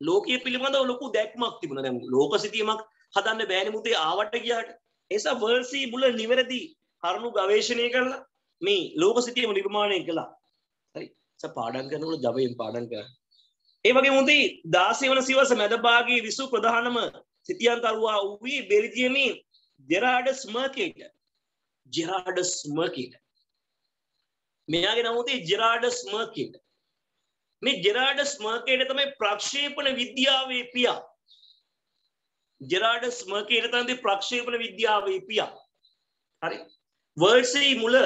ලෝකය පිළිබඳව ලොකු දැක්මක් තිබුණ. දැම් ලෝක සිතියමක් හදන්න බෑන මුතේ ආවට ගියාට. එසා වර්සි මුල නිවැරදි කරුණු ගවේශණය කරලා මේ ලෝක සිතියම නිර්මාණය කළා. හරි. පාඩන් කරනකට ජවයෙන් පාඩන් කර. ඒ වගේ මුතේ දාසය වන සිවස මැදභාගේ විසු ප්‍රධානම සිතියන්තරුවා වූයේ බෙල්ජියමේ ජෙරාඩ ස්මර්කේට ජෙරාඩ ස්මර්කේට මෙයාගේ නමුතේ ජෙරාඩ ස්මර්කේට මේ ජෙරාඩස් මර්කේට තමයි ප්‍රක්ෂේපණ විද්‍යාවේ පියා. ජෙරාඩස් මර්කේට තමයි ප්‍රක්ෂේපණ විද්‍යාවේ පියා. හරි? වර්ඩ්සේ මුල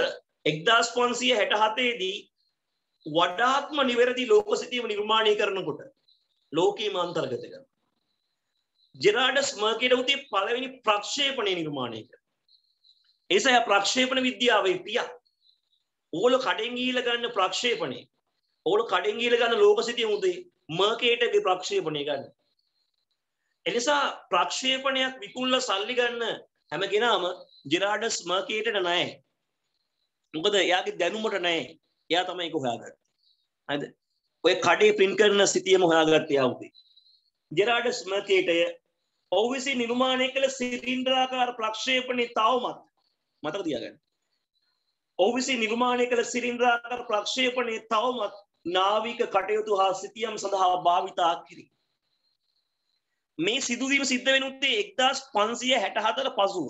1567 දී වඩාත්ම නිවැරදි ලෝක සිතියම නිර්මාණය කරනකොට ලෝකීයම අන්තර්ගත කරනවා. ජෙරාඩස් මර්කේට උතේ පළවෙනි ප්‍රක්ෂේපණය නිර්මාණය කරනවා ඒ නිසා එයා ප්‍රක්ෂේපණ විද්‍යාවේ පියා. ඕගොල්ලෝ කඩෙන් ගිහිල්ලා ගන්න ප්‍රක්ෂේපණය. ඕගොල්ලෝ කඩෙන් ගිහිල්ලා ගන්න ලෝක සිතියම උදේ මර්කේටගේ ප්‍රක්ෂේපණය ගන්න. එනිසා ප්‍රක්ෂේපණයක් විකුල්ලා සල්ලි ගන්න හැම කෙනාම ජෙරාඩස් මර්කේටට නැහැ. මොකද එයාගේ දැනුමට නැහැ. එයා තමයි ඒක හොයාගත්තේ. හරිද? ඔය කඩේ print කරන සිතියම හොයාගත්තේ එයා උදේ. ජෙරාඩස් මර්කේටය ඔහු විසින් නිර්මාණය කළ සිලින්ඩරාකාර ප්‍රක්ෂේපණය තවමත් මතක තියාගන්න. ඔහු විසින් නිර්මාණය කළ සිලින්ඩරාකාර ප්‍රක්ෂේපණය තවමත් නාවික කටයුතු හා සිතියම් සඳහා භාවිතා කිරි. මේ සිදුවීම සිද්ධ වෙන උත්තේ 1564 පසුව.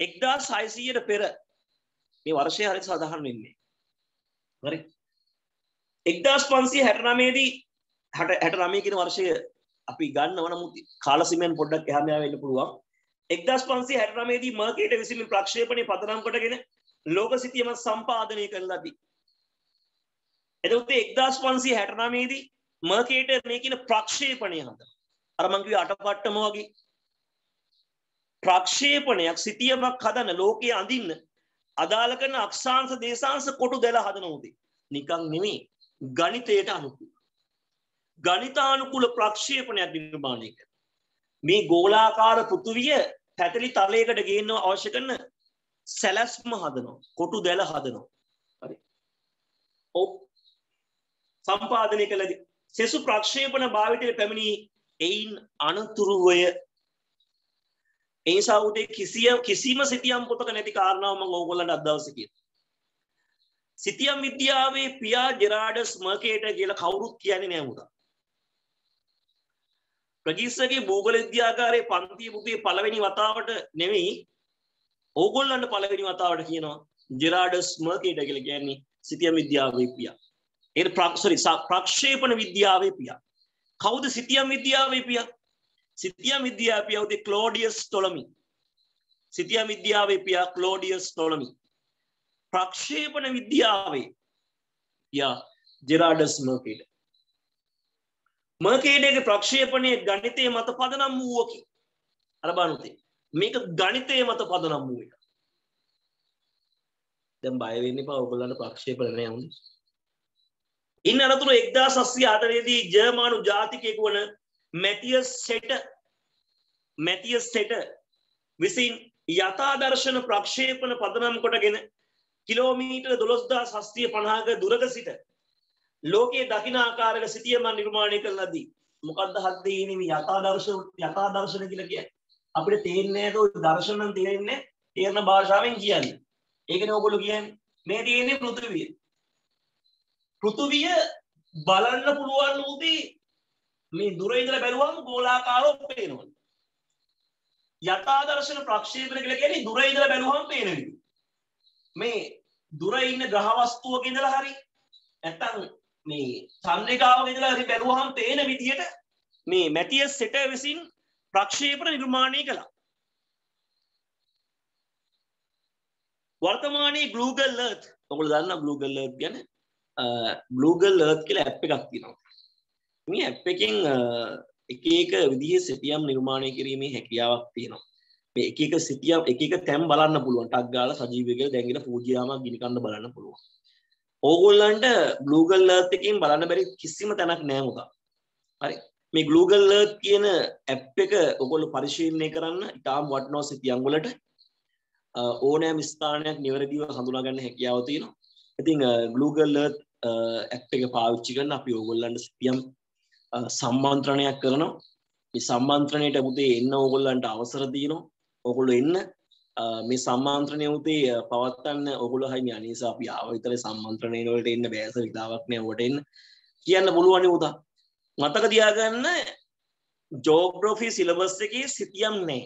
1600ට පෙර මේ වර්ෂය හරියට සඳහන් වෙන්නේ. හරි. 1569 දී 69 කියන වර්ෂය අපි ගන්නව නමුත් කාලසීමෙන් පොඩ්ඩක් එහා මෙහා වෙන්න පුළුවන්. 1569 දී මර්කේට විසින් ප්‍රක්ෂේපණය පදනම් කොටගෙන ලෝක සිතියම සම්පාදනය කරලා දී එතකොට 1569 දී මර්කේට මේ කියන ප්‍රක්ෂේපණය හදලා අර මං කිව්වේ අටපට්ටම වගේ. ප්‍රක්ෂේපණයක් සිතියමක් හදන ලෝකයේ අඳින්න අදාළ කරන අක්ෂාංශ දේශාංශ කොටු දැලා හදන උදේ. නිකන් නෙමෙයි ගණිතයට අනුකූල. ගණිතානුකූල ප්‍රක්ෂේපණයක් නිර්මාණය කරන මේ ගෝලාකාර පෘථුවිය පැතලි තලයකට ගේන්න අවශ්‍ය කරන සැලැස්ම හදනවා. කොටු දැල හදනවා. හරි. ඔව්. සම්පාදනය කළ සෙසු ප්‍රක්ෂේපණ භාවිතයට පැමිණි එයින් අනතුරුවය. ඒ සෞතේ කිසිය කිසිම සිතියම් පොතක නැති කාරණාව මම ඕගොල්ලන්ට අද දවසේ කියනවා. සිතියම් විද්‍යාවේ පියා ජෙරාඩස් මර්කේට කියලා කවුරුත් කියන්නේ නෑ මුදා. ප්‍රගීස්සගේ භූගෝල විද්‍යාගාරයේ පන්ති පුතේ පළවෙනි වතාවට නෙවෙයි ඕගොල්ලන්ට පළවෙනි වතාවට කියනවා ජෙරාඩස් මර්කේට කියලා කියන්නේ සිතියම් විද්‍යාවේ පියා. ඒ ප්‍රක්ෂරි ප්‍රක්ෂේපණ විද්‍යාවේ පියා. කවුද සිතියම් විද්‍යාවේ පියා? සිතියම් විද්‍යාවේ පියා උදේ ක්ලෝඩියස් ටොලමි. සිතියම් විද්‍යාවේ පියා ක්ලෝඩියස් ටොලමි. ප්‍රක්ෂේපණ විද්‍යාවේ පියා ජෙරාඩස් මර්කේට. මර්කේටගේ ප්‍රක්ෂේපණයේ ගණිතයේ මත පදනම් වූවකි. අර බලන්න මේක ගණිතයේ මත පදනම් වූ එක. දැන් බය වෙන්න එපා ඔයගොල්ලන්ට ප්‍රක්ෂේපණ නෑ වුනේ. ඉන්න අනතුරු 1704 දී ජර්මානු ජාතිකයෙකු වන මැතියස් සෙට මැතියස් සෙට විසින් යථාදර්ශන ප්‍රක්ෂේපණ පදනම් කොටගෙන කිලෝමීටර් 12750ක දුරක සිට ලෝකයේ දකින ආකාරයක සිටියම නිර්මාණය කරලාදී මොකද්ද හද්දේ ඉන්නේ? මේ යථාදර්ශන යථාදර්ශන කියලා කියන්නේ. අපිට තේරෙන්නේ නැහැ ඔය දර්ශන නම් තේරෙන්නේ තේරෙන භාෂාවෙන් කියන්නේ. ඒකනේ ඕගොල්ලෝ කියන්නේ. මේ තියෙන්නේ පෘථිවිය. පෘථුවිය බලන්න පුළුවන් උදී මේ දුර ඉඳලා බැලුවම ගෝලාකාරව පේනවා. යථාදර්ශන ප්‍රක්ෂේපණ කියලා කියන්නේ දුර ඉඳලා බැලුවම පේන විදිහ. මේ දුර ඉන්න ග්‍රහ වස්තුවක ඉඳලා හරි නැත්තම් මේ චන්ද්‍රිකාවක ඉඳලා හරි බැලුවම පේන විදිහට මේ මැතියස් සෙට විසින් ප්‍රක්ෂේපණ නිර්මාණය කළා. වර්තමානයේ Google Earth ඔයගොල්ලෝ දන්නා Google Earth ගැන Google Earth කියලා ඇප් එකක් තියෙනවා. මේ ඇප් එකෙන් එක එක විදිහේ සිතියම් නිර්මාණය කිරීමේ හැකියාවක් තියෙනවා. මේ එක එක සිතියම් එක එක තැන් බලන්න පුළුවන්. ටක් ගාලා සජීවී කියලා දැන්ගෙන පූජියාමක් ගිනි කන්න බලන්න පුළුවන්. ඕගොල්ලන්ට Google Earth එකෙන් බලන්න බැරි කිසිම තැනක් නෑ මොකක්. හරි. මේ Google Earth කියන ඇප් එක ඔයගොල්ලෝ පරිශීලනය කරන්න ඉතාම වටිනවා සිතියම් වලට ඕනෑම ස්ථානයක් නිවැරදිව හඳුනා ගන්න හැකියාව තියෙනවා. ඉතින් Google Earth ඇප් එක පාවිච්චි කරන අපි ඕගොල්ලන්ට සිතියම් සම්මන්ත්‍රණයක් කරනවා. මේ සම්මන්ත්‍රණයට පුතේ එන්න ඕගොල්ලන්ට අවසර තියෙනවා. ඕගොල්ලෝ එන්න මේ සම්මන්ත්‍රණය උතේ පවත්වන්න ඔගොල්ලෝ හයි මේ අනීසා අපි ආව විතරේ සම්මන්ත්‍රණය වලට එන්න බෑස විලාවක් නෑ ඔබට එන්න කියන්න පුළුවන් නේ උදා. මතක තියාගන්න ජෝග්‍රෆි සිලබස් එකේ සිතියම් නෑ.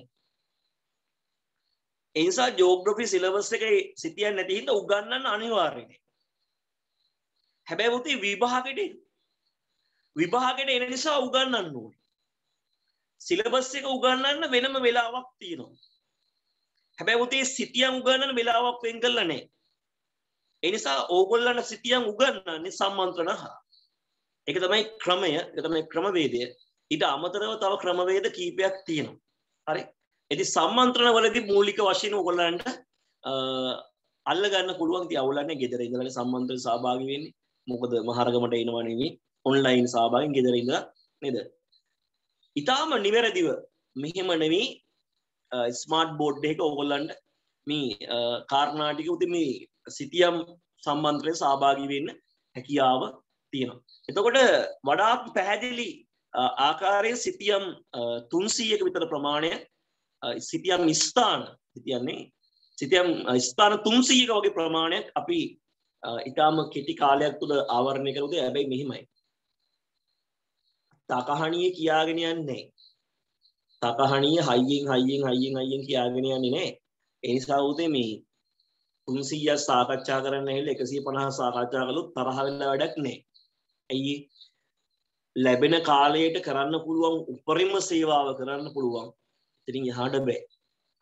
ඒ නිසා ජෝග්‍රෆි සිලබස් එකේ සිතියම් නැති හින්දා උගන්වන්න අනිවාර්යයි. හැබැයි පුතේ විභාගෙට එනවා. විභාගෙට එන නිසා උගන්වන්න ඕනේ. සිලබස් එක උගන්වන්න වෙනම වෙලාවක් තියෙනවා. හැබැයි පුතේ සිතියම් උගන්වන්න වෙලාවක් වෙන් කරලා නැහැ. ඒ නිසා ඕගොල්ලන්ට සිතියම් උගන්වන්නේ සම්මන්ත්‍රණ හරහා. ඒක තමයි ක්‍රමය, ඒක තමයි ක්‍රමවේදය. ඊට අමතරව තව ක්‍රමවේද කීපයක් තියෙනවා. හරි. ඉතින් සම්මන්ත්‍රණ වලදී මූලික වශයෙන් ඕගොල්ලන්ට අල්ල ගන්න පුළුවන් ති අවුලන්නේ ගෙදර ඉඳලා සම්මන්ත්‍රණ සහභාගී වෙන්නේ. මොකද මහරගමට එනවා නෙවෙයි ඔන්ලයින් සහභාගීන් ගෙදර ඉඳලා නේද? ඊටාම නිවැරදිව මෙහෙම නෙවෙයි ස්මාර්ට් බෝඩ් එක ඕගොල්ලන්ට මේ කාරණා ටික උතින් මේ සිතියම් සම්බන්ධයෙන් සහභාගී වෙන්න හැකියාව තියෙනවා. එතකොට වඩා පැහැදිලි ආකාරයෙන් සිතියම් 300ක විතර ප්‍රමාණය සිතියම් ස්ථාන කියන්නේ සිතියම් ස්ථාන 300ක වගේ ප්‍රමාණයක් අපි ඉතාම කෙටි කාලයක් තුළ ආවරණය කරුද හැබැයි මෙහිමයි. තකහනිය කියාගෙන යන්නේ තකහනිය හයියෙන් හයියෙන් හයියෙන් හයියෙන් කියාගෙන යන්නේ නෑ. ඒ නිසා උදේ මේ 300ක් සාකච්ඡා කරන්න ඇවිල්ලා 150 සාකච්ඡා කළොත් තරහ වෙන්න වැඩක් නෑ. ඇයි ලැබෙන කාලයට කරන්න පුළුවන් උපරිම සේවාව කරන්න පුළුවන්. ඉතින් එහාට බෑ.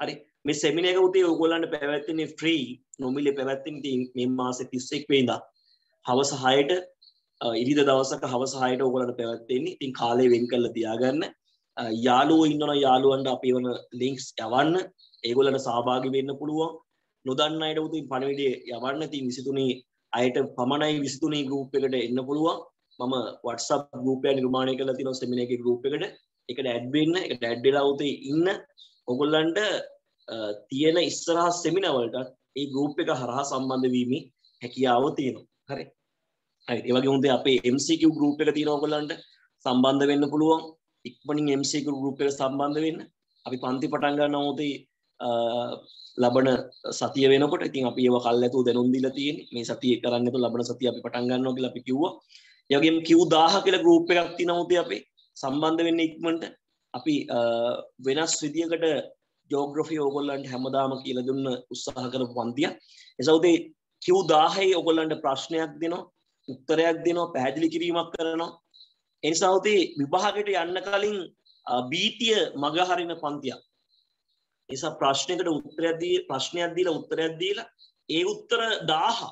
හරි. මේ සෙමින එක උතේ ඔයගොල්ලන්ට පැවැත්වෙන්නේ ෆ්‍රී නොමිලේ පැවැත්වෙන ඉතින් මේ මාසේ 31 වෙනිදා හවස 6ට ඉරිද දවසක හවස 6ට ඔයගොල්ලන්ට පැවැත්වෙන්නේ. ඉතින් කාලය වෙන් කරලා තියාගන්න. යාළුවෝ ඉන්නවනම් යාළුවන්ට අපි වන ලින්ක්ස් යවන්න. ඒගොල්ලන්ට සහභාගී වෙන්න පුළුවන්. නොදන්න අයට උතින් පණවිඩය යවන්න. ඉතින් 23 අයට පමණයි 23 ගෲප් එකට එන්න පුළුවන්. මම WhatsApp ගෲප් එක නිර්මාණය කරලා තියෙනවා සෙමින එකේ ගෲප් එකට. ඒකට ඇඩ් වෙන්න. ඒකට ඇඩ් වෙලා උතේ ඉන්න ඔයගොල්ලන්ට තියෙන ඉස්සරහ සෙමිනවලට ඒ ගරුප් එක හරහා සම්බන්ධ වීම හැකියාව තියෙනවා හරි ඒ වගේ හොඳ අපේ MCQ ගරුප් එක තියෙනවා ඔයගොල්ලන්ට සම්බන්ධ වෙන්න පුළුවන් ඉක්මනින් MCQ ගරුප් එකට සම්බන්ධ වෙන්න. අපි පන්ති පටන් ගන්නවා උදේ ලබන සතිය වෙනකොට. ඉතින් අපි ඒව කල් ඇතුව දැනුම් දීලා තියෙන්නේ. මේ සතිය කරන්න නැතුව ලබන සතිය අපි පටන් ගන්නවා කියලා අපි කිව්වා. ඒ වගේම Q1000 කියලා ගෲප් එකක් තියෙනවා උදේ අපේ. සම්බන්ධ වෙන්න ඉක්මනට අපි වෙනස් විදියකට ජෝග්‍රෆි ඕගොල්ලන්ට හැමදාම කියලා දුන්න උත්සාහ කරපු පන්තිය. එසවුදේ Q1000 ඕගොල්ලන්ට ප්‍රශ්නයක් දෙනවා, උත්තරයක් දෙනවා, පැහැදිලි කිරීමක් කරනවා. ඒ නිසා උදේ විභාගයට යන්න කලින් බීතිය මග හරින පන්තියක්. නිසා ප්‍රශ්නයකට උත්තරයක් දී ප්‍රශ්නයක් දීලා උත්තරයක් දීලා ඒ උත්තර 1000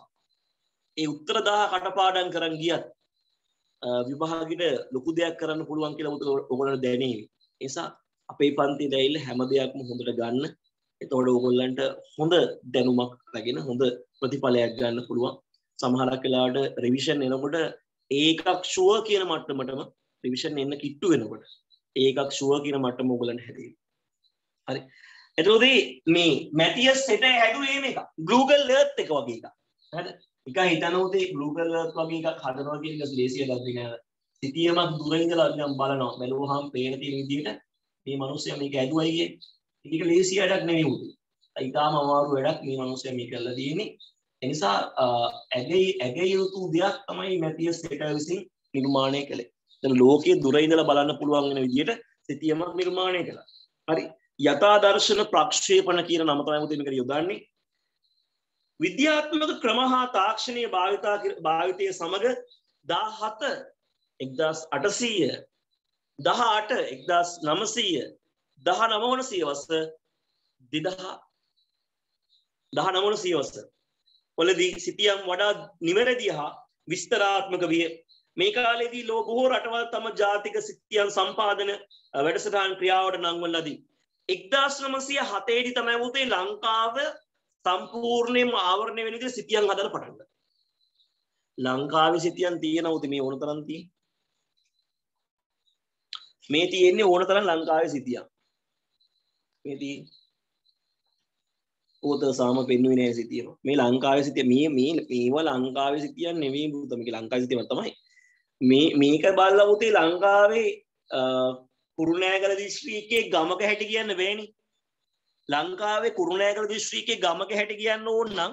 ඒ උත්තර 1000 කටපාඩම් කරන් ගියත් විභාගෙට ලොකු දෙයක් කරන්න පුළුවන් කියලා ඔයගොල්ලන්ට දැනෙන්නේ. ඒ නිසා අපේ පන්ති දැයිල්ල හැම දෙයක්ම හොඳට ගන්න එතකොට ඕගොල්ලන්ට හොඳ දැනුමක් රැගෙන හොඳ ප්‍රතිඵලයක් ගන්න පුළුවන් සමහරක් වෙලාවට රිවිෂන් එනකොට ඒකක් ෂුව කියන මට්ටමටම රිවිෂන් එන්න කිට්ටු වෙනකොට ඒකක් ෂුව කියන මට්ටම ඕගොල්ලන්ට හැදේ හරි. එතකොට මේ මැතියස් සෙට හැදුවේ මේක. Google Earth එක වගේ එකක්. හරිද? එක හිතනෝතේ Google Earth වගේ එකක් හදනවා කියන එක ලේසිය ලද්දින සිතියමක් දුර ඉඳලා නිකන් බලනවා. බැලුවහම පේන තියෙන විදිහට මේ මනුස්සය මේක ඇදුවයිගේ ඒක ලේසි වැඩක් නෙවෙයි උදේ. ඊටාම අමාරු වැඩක් මේ මනුස්සය මේ කරලා තියෙන්නේ. ඒ නිසා ඇගේ ඇගේ යුතු දෙයක් තමයි මැතියස් එක විසින් නිර්මාණය කළේ. දැන් ලෝකයේ දුර ඉඳලා බලන්න පුළුවන් වෙන විදිහට සිතියමක් නිර්මාණය කළා. හරි. යථා දර්ශන ප්‍රක්ෂේපණ කියන නම තමයි මුදින් මේකට යොදන්නේ. විද්‍යාත්මක ක්‍රම හා තාක්ෂණීය භාවිතා භාවිතය සමග 17 1800 දහට එක්දස් නමසීය දහ නමවන සියවස්ස දෙදහ දහ නමන සියවස්ස වලදී සිතියම් වඩා නිවැරදි හා විස්තරාත්මක විය මේ කාලේදී ලෝ බොහෝ රටවල් තම ජාතික සිතියන් සම්පාදන වැඩසටහන් ක්‍රියාවට නංවන ලදී. එක්දස් නමසිය හතේදි තමයි වූතේ ලංකාව සම්පූර්ණයම ආවරණය වෙනද සිතියන් හදල පටන්ග. ලංකාව සිතියන් තියෙන උති මේ ඕන තරන්තිී මේ තියෙන්නේ ඕන තරම් ලංකාවේ සිටියා. මේ තියෙන්නේ ඕත සාම පෙන්වුවේ නැහැ සිටියම. මේ ලංකාවේ සිටිය මේ මේ මේව ලංකාවේ සිටියන් නෙවෙයි බුත මේක ලංකාවේ සිටියම තමයි. මේ මේක බලලා උතේ ලංකාවේ කුරුණෑගල දිස්ත්‍රික්කයේ ගමක හැටි කියන්න බෑනේ. ලංකාවේ කුරුණෑගල දිස්ත්‍රික්කයේ ගමක හැටි කියන්න ඕන නම්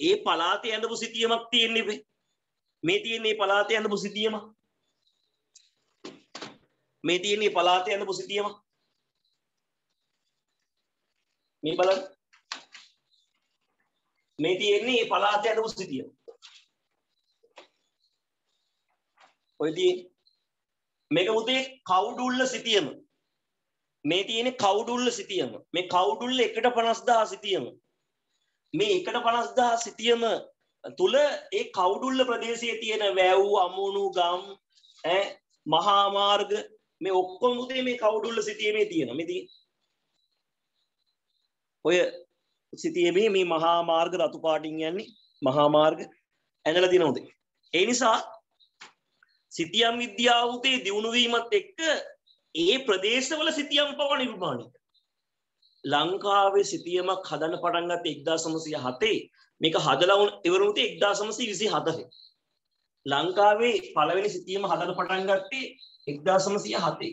ඒ පළාතේ ඇඳපු සිටියමක් තියෙන්නේ මේ තියෙන්නේ පළාතේ ඇඳපු සිටියමක්. මේ තියෙන්නේ පලාතේ යන පුසිතියම මේ බලන්න මේ තියෙන්නේ පලාතේ යන පුසිතියම ඔයදී මේක උතේ කවුඩුල්ල සිටියම. මේ තියෙන කවුඩුල්ල සිටියම. මේ කවුඩුල්ල එකට පනස්දා සිටියම. මේ එකට පනස්දා සිටියම තුළ ඒ කවුඩුල්ල ප්‍රදේශයේ තියෙන වැව් අමුණු ගම් මහාමාර්ග මේ ඔක්කොම උතේ මේ කවුඩුල්ල සිටියමේ තියෙන මෙති ඔය සිතියමේ මේ මහා මාර්ග රතු පාටින් යන්නේ මහා මාර්ග ඇඳලා තියෙන උදේ. ඒ නිසා සිතියම් විද්‍යාවුතේ දියුණුවීමත් එක්ක ඒ ප්‍රදේශවල සිතියම් පව නිර්මාණය. ලංකාවේ සිතියමක් හදන්න පටන් ගත්තේ 1907 මේක හදලා වුණ ඉවරුණුතේ 1924. ලංකාවේ පළවෙනි සිතියම හදන්න පටන් ගත්තේ 1907.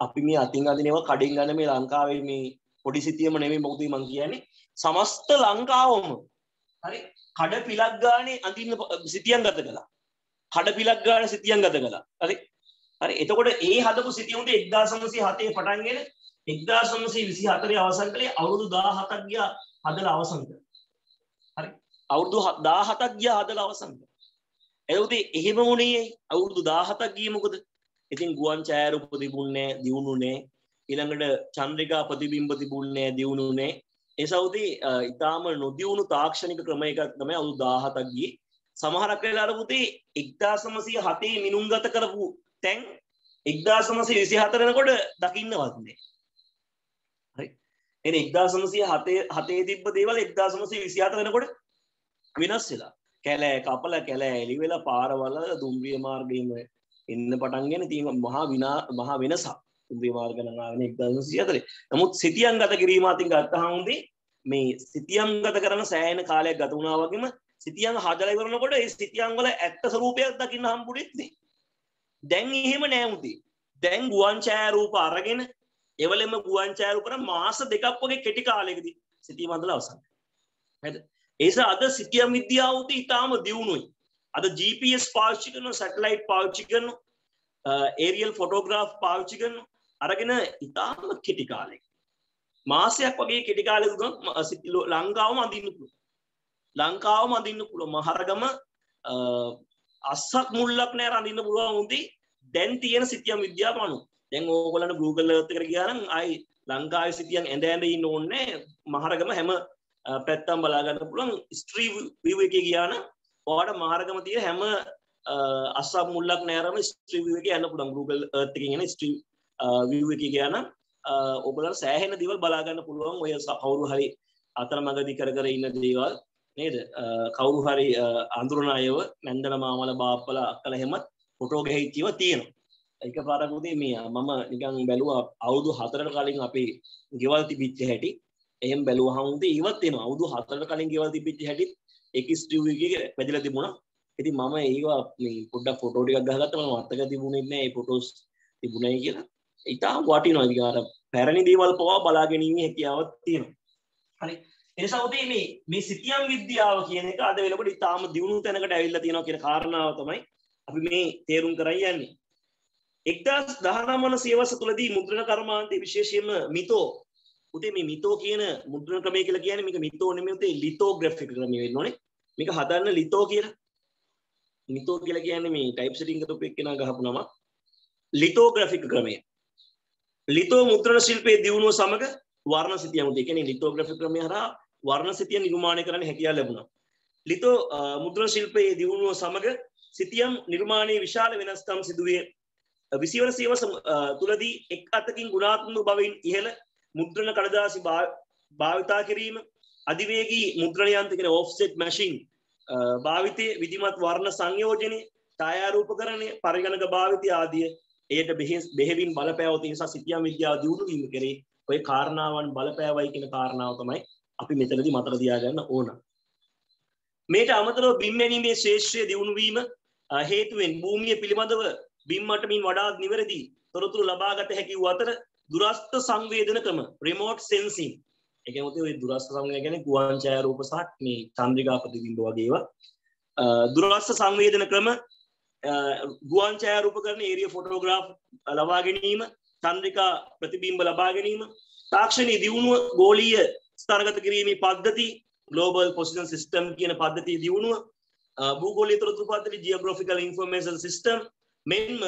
අපි මේ අතින් අදිනේවා කඩින් ගන්න මේ ලංකාවේ මේ පොඩි සිතියම නෙමෙයි මොකද මං කියන්නේ? සමස්ත ලංකාවම හරි කඩ පිලක් ගානේ අඳින්න සිතියන් ගත කළා. කඩ පිලක් ගානේ සිතියන් ගත කළා. හරි? හරි. එතකොට ඒ හදපු සිතියුන්ට 1907 පටන්ගෙන 1924 අවසන් කළේ අවුරුදු 17ක් ගියා හදලා අවසන් කළා. හරි? අවුරුදු 17ක් ගියා හදලා අවසන් කළා. එතකොට එහෙම වුණේ අවුරුදු 17ක් ගියේ මොකද? ඉතින් ගුවන් ඡායාරූප තිබුණේ දියුණුනේ ඊළඟට චන්ද්‍රිකා ප්‍රතිබිම්බ තිබුණේ දියුණුනේ. ඒ සෞදී ඉතාම නොදියුණු තාක්ෂණික ක්‍රමයකක් තමයි අවුරුදු 17ක් ගියේ. සමහරක් වෙලාවට පුතේ 1907 මිනුම්ගත කරපු තැන් 1924 වෙනකොට දකින්නවත් නෑ. හරි? එහෙනම් 1907 7 තිබ්බ දේවල් 1924 වෙනකොට වෙනස් වෙලා. කැලෑ කපල කැලෑ එලි වෙලා පාරවල දුම්රිය මාර්ගයෙන් එන්න පටන්ගෙන තියෙන මහා විනා මහා වෙනසක්. දුම්රිය මාර්ග නම් ආවනේ 1924 නමුත් සිටියන් ගත කිරීම අතින් ගත්තාම උන්දී මේ සිටියන් ගත කරන සෑහෙන කාලයක් ගත වුණා වගේම සිටියන් හදලා ඉවරනකොට ඒ සිටියන් වල ඇත්ත ස්වරූපයක් දකින්න හම්බුනේ නැහැ දැන් එහෙම නෑ උදේ. දැන් ගුවන් ඡායාරූප අරගෙන එවලෙම ගුවන් ඡායාරූප කරන මාස දෙකක් වගේ කෙටි කාලයකදී සිටිය මන්දල අවසන්. හරිද? ඒසා අද සිටියම් විද්‍යාව උදේ ඊටාම දියුණුයි අද GPS පාවිච්චි කරන සැටලයිට් පාවිච්චි කරන ඒරියල් ෆොටෝග්‍රාෆ් පාවිච්චි කරන අරගෙන ඊටාම කෙටි කාලයක මාසයක් වගේ කෙටි කාලයක ලංකාවම අඳින්න පුළුවන්. ලංකාවම අඳින්න පුළුවන්. මහරගම අස්සක් මුල්ලක් නෑ රඳින්න පුළුවන් උන්දී දැන් තියෙන සිතියම් විද්‍යාව අනුව. දැන් ඕගොල්ලන්ට Google Earth එකට ගියා නම් ආයි ලංකාවේ සිතියම් ඇඳ ඇඳ ඉන්න ඕනේ මහරගම හැම පැත්තම් බලා ගන්න පුළුවන්. ස්ට්‍රීට් view එකේ ගියා නම් ඔයාලට මහරගම තියෙන හැම අස්සක් මුල්ලක් නෑරම ස්ට්‍රීට් view එකේ යන්න පුළුවන්. Google Earth එකකින් එන ස්ට්‍රීට් view එකේ ගියා නම් ඔයගොල්ලන්ට සෑහෙන දේවල් බලා ගන්න පුළුවන් ඔය කවුරු හරි අතරමඟදී කර කර ඉන්න දේවල් නේද? කවුරු හරි අඳුරන අයව නැන්දන මාමල බාප්පල අක්කල හෙමත් ෆොටෝ ගැහිච්චිව තියෙනවා. එක පාරකුදේ මේ මම නිකන් බැලුවා අවුරුදු හතරට කලින් අපේ ගෙවල් තිබිච්ච හැටි. එහෙම බැලුවහම ඉවත් වෙනවා. අවුරුදු හතරට කලින් ගෙවල් තිබිච්ච හැටි ඒක ස්ටිව් එකේ වැදිලා තිබුණා. ඉතින් මම ඒවා මේ පොඩ්ඩක් ෆොටෝ ටිකක් ගහගත්තා. මම මතක තිබුණේ නැහැ ඒ ෆොටෝස් තිබුණයි කියලා. ඉතාම වටිනවා ඉතින් අර පැරණි දේවල් පවා බලා ගැනීමේ හැකියාවක් තියෙනවා හරි එනිසා උදේ මේ මේ සිතියම් විද්‍යාව කියන එක අද වෙනකොට ඉතාම දියුණු තැනකට ඇවිල්ලා තියෙනවා කියන කාරණාව තමයි අපි මේ තේරුම් කරන් යන්නේ. 1019 වන සියවස තුලදී මුද්‍රණ කර්මාන්තයේ විශේෂයෙන්ම මිතෝ උදේ මේ මිතෝ කියන මුද්‍රණ ක්‍රමය කියලා කියන්නේ මේක මිතෝ නෙමෙයි උදේ ලිතෝග්‍රැෆික් ක්‍රමය වෙන්න ඕනේ. මේක හදන්න ලිතෝ කියලා. මිතෝ කියලා කියන්නේ මේ ටයිප් සෙටින් කරපු එක්කෙනා ගහපු නම. ලිතෝග්‍රැෆික් ක්‍රමය. ලිතෝ මුද්‍රණ ශිල්පයේ දියුණුව සමග වර්ණ සිතියම උදේ කියන්නේ ලිතෝග්‍රැෆි ක්‍රමය හරහා වර්ණ සිතිය නිර්මාණය කරන්න හැකියාව ලැබුණා. ලිතෝ මුද්‍රණ ශිල්පයේ දියුණුව සමග සිතියම් නිර්මාණයේ විශාල වෙනස්කම් සිදුවේ විසිවන සියවස තුලදී එක් අතකින් ගුණාත්මක බවින් ඉහළ මුද්‍රණ කඩදාසි භාවිතා කිරීම අධිවේගී මුද්‍රණ යන්ත්‍ර කියන ඔෆ්සෙට් මැෂින් භාවිතය විධිමත් වර්ණ සංයෝජනය ඡායාරූපකරණය පරිගණක භාවිතය ආදිය එයට බෙහෙවින් බලපෑවති නිසා සිතියම් විද්‍යාව දියුණු වීම කරේ ඔය කාරණාවන් බලපෑවයි කියන කාරණාව තමයි අපි මෙතනදී මතක තියාගන්න ඕන. මේට අමතරව බිම් ඇනීමේ ශේෂ්ත්‍රය දියුණු වීම හේතුවෙන් භූමිය පිළිබඳව බිම් මටමින් වඩාත් නිවැරදි තොරතුරු ලබාගත හැකි වූ අතර දුරස්ථ සංවේදන ක්‍රම රිමෝට් සෙන්සිං ඒ කියන්නේ ඔය දුරස්ථ සංවේදනය කියන්නේ ගුවන් ඡායාරූප සහ මේ චන්ද්‍රිකා ප්‍රතිබිම්බ වගේ ඒවා දුරස්ථ සංවේදන ක්‍රම ගුවන් ඡායාරූප කරන ඒරිය ෆොටෝග්‍රාෆ් ලබා ගැනීම චන්ද්‍රිකා ප්‍රතිබිම්බ ලබා ගැනීම තාක්ෂණයේ දියුණුව ගෝලීය ස්ථානගත කිරීමේ පද්ධති ග්ලෝබල් පොසිෂන් සිස්ටම් කියන පද්ධතිය දියුණුව භූගෝලීය තොරතුරු පද්ධති ජියෝග්‍රැෆිකල් ඉන්ෆර්මේෂන් සිස්ටම් මෙන්ම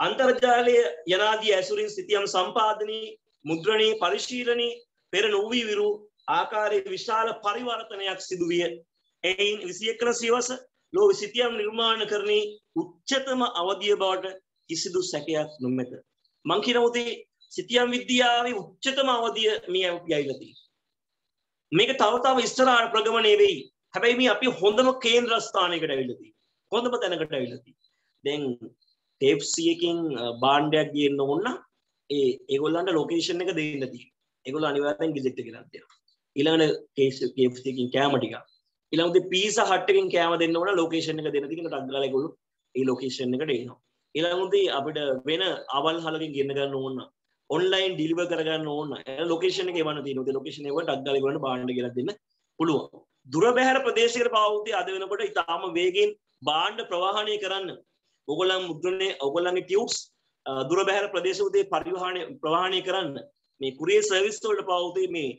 අන්තර්ජාලය යනාදී ඇසුරින් සිතියම් සම්පාදනී මුද්‍රණී පරිශීලනී පෙර නොවී විරු ආකාරයේ විශාල පරිවර්තනයක් සිදුවිය. එයින් 21 වන සියවස ලෝ සිතියම් නිර්මාණ කරණී උච්චතම අවධිය බවට කිසිදු සැකයක් නොමැත. මං කියන උදේ සිතියම් විද්‍යාවේ උච්චතම අවධිය මේ යයිලා තියෙනවා. මේක තව තව ඉස්සරහට ප්‍රගමණය වෙයි. හැබැයි මේ අපි හොඳම කේන්ද්‍රස්ථානයකට ඇවිල්ලා තියෙනවා. හොඳම තැනකට ඇවිල්ලා තියෙනවා. දැන් ටේප් C එකකින් භාණ්ඩයක් ගේන්න ඕන නම් ඒ ඒගොල්ලන්ට ලොකේෂන් එක දෙන්න තියෙනවා. ඒගොල්ලෝ අනිවාර්යෙන් ගෙජෙට් එක ගෙනත් දෙනවා. ඊළඟට KFC එකකින් කෑම ටික. ඊළඟට පීසා හට් එකකින් කෑම දෙන්න ඕන ලොකේෂන් එක දෙන්න තියෙන ටක් ගාලා ඒගොල්ලෝ ඒ ලොකේෂන් එකට එනවා. ඊළඟට අපිට වෙන අවල් හලකින් ගෙන්න ගන්න ඕන නම් ඔන්ලයින් ඩිලිවර් කරගන්න ඕන නම් ලොකේෂන් එක එවන්න තියෙනවා. ඒ ලොකේෂන් එක ටක් ගාලා ඒගොල්ලන්ට භාණ්ඩ ගෙනත් දෙන්න පුළුවන්. දුර බැහැර ප්‍රදේශයකට පාවුති අද වෙනකොට ඉතාම වේගෙන් බාණ්ඩ ප්‍රවාහණය කරන්න ඔගොලන් මුද්‍රණය ඔගොල්ලන්ගේ ටියුට්ස් දුර බැහැර ප්‍රදේශවතේ පරිවාහණය ප්‍රවාහණය කරන්න මේ කුරිය සර්විස් වලට පාවුති මේ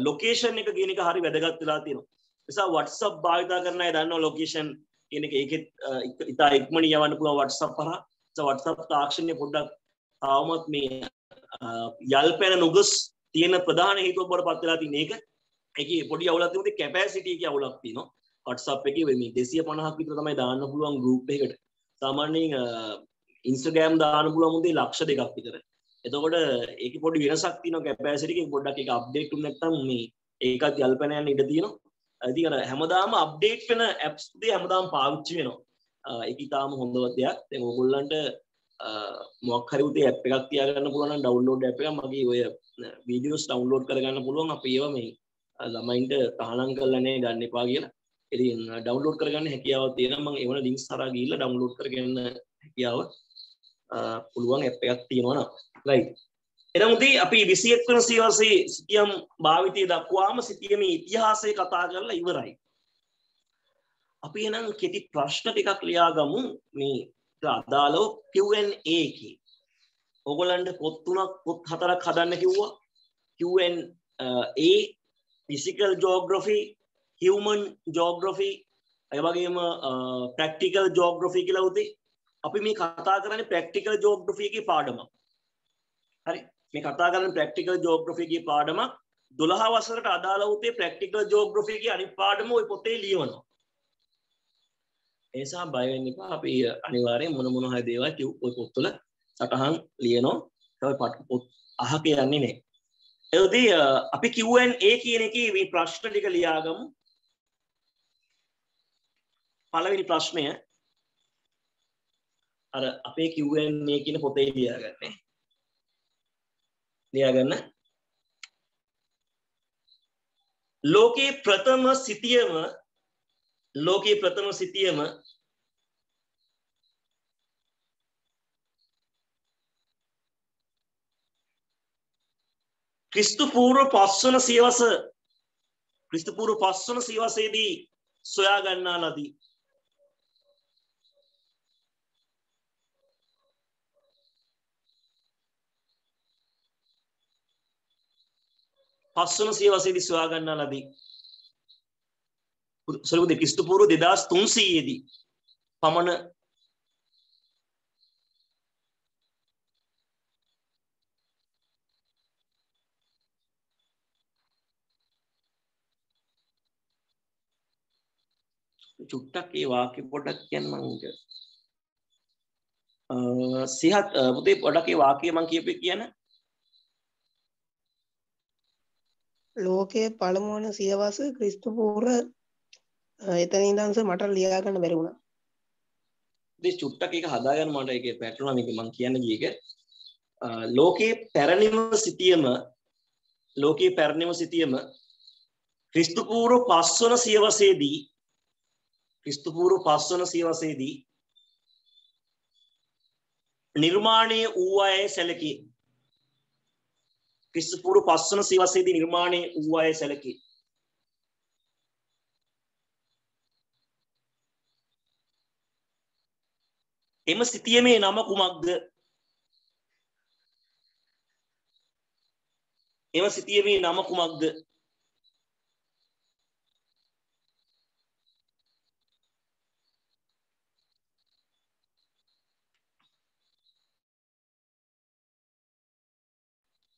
ලොකේෂන් එක කියන එක හරි වැදගත් වෙලා තියෙනවා. නිසා WhatsApp භාවිතා කරන අය දන්නවා ලොකේෂන් කියන එක ඒකෙත් ඉතා ඉක්මනින් යවන්න පුළුවන් WhatsApp හරහා. නිසා WhatsApp තාක්ෂණය පොඩ්ඩක් තාමත් මේ යල්පැන නුගස් තියෙන ප්‍රධාන හේතුව බවට පත් වෙලා තියෙන එක. ඒකේ පොඩි අවුලක් තිබුණේ කැපැසිටි එකේ අවුලක් තියෙනවා. WhatsApp එකේ මේ 250ක් විතර තමයි දාන්න පුළුවන් group එකකට. සාමාන්‍යයෙන් Instagram දාන්න පුළුවන් මුදේ ලක්ෂ දෙකක් විතර. එතකොට ඒක පොඩි වෙනසක් තියෙනවා කැපැසිටි එකේ පොඩ්ඩක් ඒක අප්ඩේට් වුනේ නැත්නම් මේ ඒකත් යල්පැන යන ඉඩ තියෙනවා. ඉතින් අර හැමදාම අප්ඩේට් වෙන apps දේ හැමදාම පාවිච්චි වෙනවා. ඒක ඊටාම හොඳ දෙයක්. දැන් ඕගොල්ලන්ට මොක් හරි උදේ ඇප් එකක් තියාගන්න පුළුවන් නම් ඩවුන්ලෝඩ් ඇප් එකක් මගේ ඔය වීඩියෝස් ඩවුන්ලෝඩ් කරගන්න පුළුවන් අපි ඒවා මේ ළමයින්ට තහනම් කරලානේ ගන්න එපා කියලා. ඉතින් ඩවුන්ලෝඩ් කරගන්න හැකියාවක් තියෙනවා මම ඒවන ලින්ක්ස් හරහා ගිහිල්ලා ඩවුන්ලෝඩ් කරගන්න හැකියාව පුළුවන් ඇප් එකක් තියෙනවා නම්. රයිට්. එනම් උදී අපි 21 වන සියවසේ සිතියම් භාවිතය දක්වාම සිතියමේ ඉතිහාසය කතා කරලා ඉවරයි. අපි එනම් කෙටි ප්‍රශ්න ටිකක් ලියාගමු මේ අදාළව Q&A එකේ. ඔයගොල්ලන්ට පොත් තුනක් පොත් හතරක් හදන්න කිව්වා. Q&A physical geography, human geography, ඒ වගේම practical geography කියලා උදේ. අපි මේ කතා කරන්නේ practical geography එකේ පාඩමක්. හරි. මේ කතා කරන්නේ practical geography එකේ පාඩමක්. 12 වසරට අදාළ උතේ practical geography එකේ අනිත් පාඩම ওই පොතේ ලියවනවා. ඒසා බය වෙන්න එපා. අපි අනිවාර්යෙන් මොන මොන හරි දේවල් ওই පොත්වල සටහන් ලියනවා. ඒක පොත් අහක යන්නේ නැහැ. එතදී අපි Q&A කියන එකේ මේ ප්‍රශ්න ටික ලියාගමු. පළවෙනි ප්‍රශ්නය අර අපේ Q&A කියන පොතේ ලියාගන්නේ. ලියාගන්න. ලෝකේ ප්‍රථම සිතියම ලෝකයේ ප්‍රථම සිතියම ක්‍රිස්තු පූර්ව පස්වන සියවස ක්‍රිස්තු පූර්ව පස්වන සියවසේදී සොයා ගන්නා ලදී. පස්වන සියවසේදී සොයා ගන්නා ලදී. සොරකුද ක්‍රිස්තු පූර්ව 2300 දී පමණ චුට්ටක් ඒ වාක්‍ය පොඩ්ඩක් කියන්න මං සිහත් පුතේ පොඩ්ඩක් ඒ වාක්‍ය මං කියපේ කියන ලෝකයේ පළමු වන සියවස ක්‍රිස්තු පූර්ව එතන ඉඳන්ස මට ලියා ගන්න බැරි වුණා. ඉතින් චුට්ටක් ඒක හදාගන්න මට ඒක පැටලුණා මේක මං කියන්න ගිය එක. ලෝකයේ පැරණිම සිටියම ලෝකයේ පැරණිම සිටියම ක්‍රිස්තු පූර්ව පස්වන සියවසේදී ක්‍රිස්තු පූර්ව පස්වන සියවසේදී නිර්මාණය වූ අය සැලකේ. ක්‍රිස්තු පූර්ව පස්වන සියවසේදී නිර්මාණය වූ අය සැලකේ. එම සිතියමේ නම කුමක්ද? එම සිතියමේ නම කුමක්ද?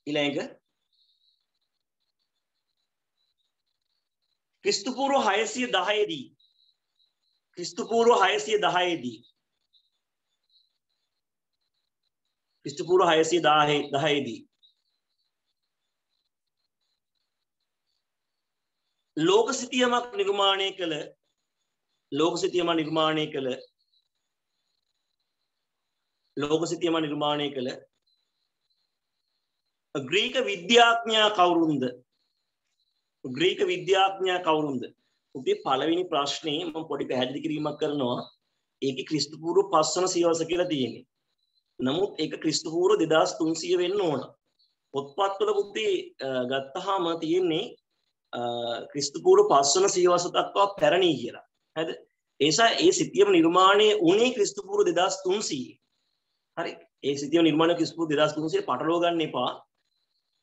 ඊළඟ එක ක්‍රිස්තු පූර්ව 610 දී ක්‍රිස්තු පූර්ව 610 දී ක්‍රිස්තු පූර්ව 610 10 දී ලෝක සිතියමක් නිර්මාණය කළ ලෝක සිතියම නිර්මාණය කළ ලෝක සිතියම නිර්මාණය කළ ග්‍රීක විද්‍යාඥයා කවුරුන්ද? ග්‍රීක විද්‍යාඥයා කවුරුන්ද? උපේ පළවෙනි ප්‍රශ්නේ මම පොඩි පැහැදිලි කිරීමක් කරනවා. ඒකේ ක්‍රිස්තු පූර්ව පස්වන සියවස කියලා තියෙන්නේ. නමුත් ඒක ක්‍රිස්තු පූර්ව 2300 වෙන්න ඕන. පොත්පත්වල පුතේ ගත්තාම තියෙන්නේ ක්‍රිස්තු පූර්ව පස්වන සියවස දක්වා පැරණි කියලා. හරිද? ඒ නිසා ඒ සිතියම නිර්මාණය වුණේ ක්‍රිස්තු පූර්ව 2300 හරි. ඒ සිතියම නිර්මාණය ක්‍රිස්තු පූර්ව 2300 පටලවා ගන්න එපා.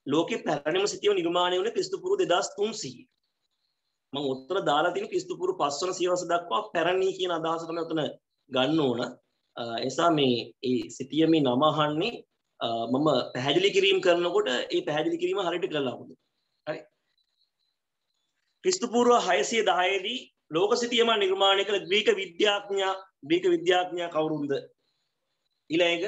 ලෝකේ පැරණිම සිතියම නිර්මාණය වුණේ ක්‍රිස්තු පූර්ව 2300 මම උත්තර දාලා තියෙන ක්‍රිස්තු පූර්ව පස්වන සියවස දක්වා පැරණි කියන අදහස තමයි උතන ගන්න ඕන. එසා මේ ඒ සිතියමේ නම අහන්නේ මම පැහැදිලි කිරීම කරනකොට ඒ පැහැදිලි කිරීම හරියට කරලා හොඳ හරි. ක්‍රිස්තු පූර්ව 610 දී ලෝක සිතියම නිර්මාණය කළ ග්‍රීක විද්‍යාඥයා ග්‍රීක විද්‍යාඥයා කවුරුන්ද? ඊළඟ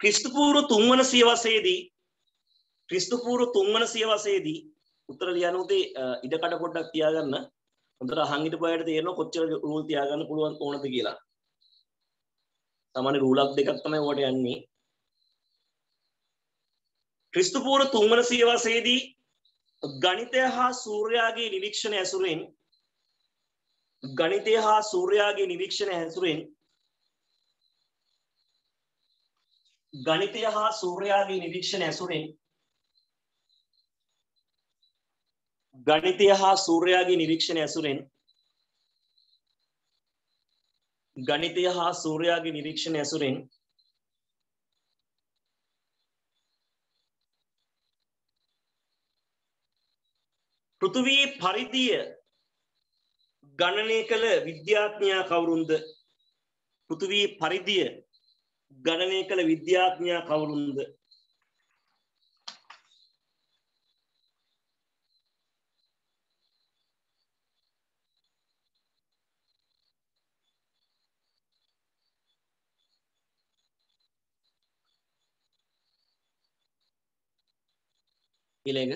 ක්‍රිස්තු පූර්ව තුන්වන සියවසේදී ක්‍රිස්තු පූර්ව තුන්වන සියවසේදී උත්තර ලියන්න උතේ ඉඩකඩ පොඩ්ඩක් තියාගන්න. හොඳට අහන් හිටපුවාට තේරෙනවා කොච්චර රූල් තියාගන්න පුළුවන් ඕනද කියලා. සාමාන්‍ය රූලක් දෙකක් තමයි ඔයාලට යන්නේ. ක්‍රිස්තු පූර්ව තුන්වන සියවසේදී ගණිතය හා සූර්යාගේ නිරීක්ෂණ ඇසුරෙන් ගණිතය හා සූර්යාගේ නිරීක්ෂණ ඇසුරෙන් ගණිතය හා සූර්යාගේ නිරීක්ෂණ ඇසුරෙන් ගණිතය හා සූර්යාගේ නිරීක්ෂණ ඇසුරෙන් ගණිතය හා සූර්යාගේ නිරීක්ෂණ ඇසුරෙන් පෘථුවී පරිදිය ගණනය කළ විද්‍යාඥයා කවුරුන්ද? පෘථුවී පරිදිය ගණනය කළ විද්‍යාඥයා කවුරුන්ද? ඊළඟ.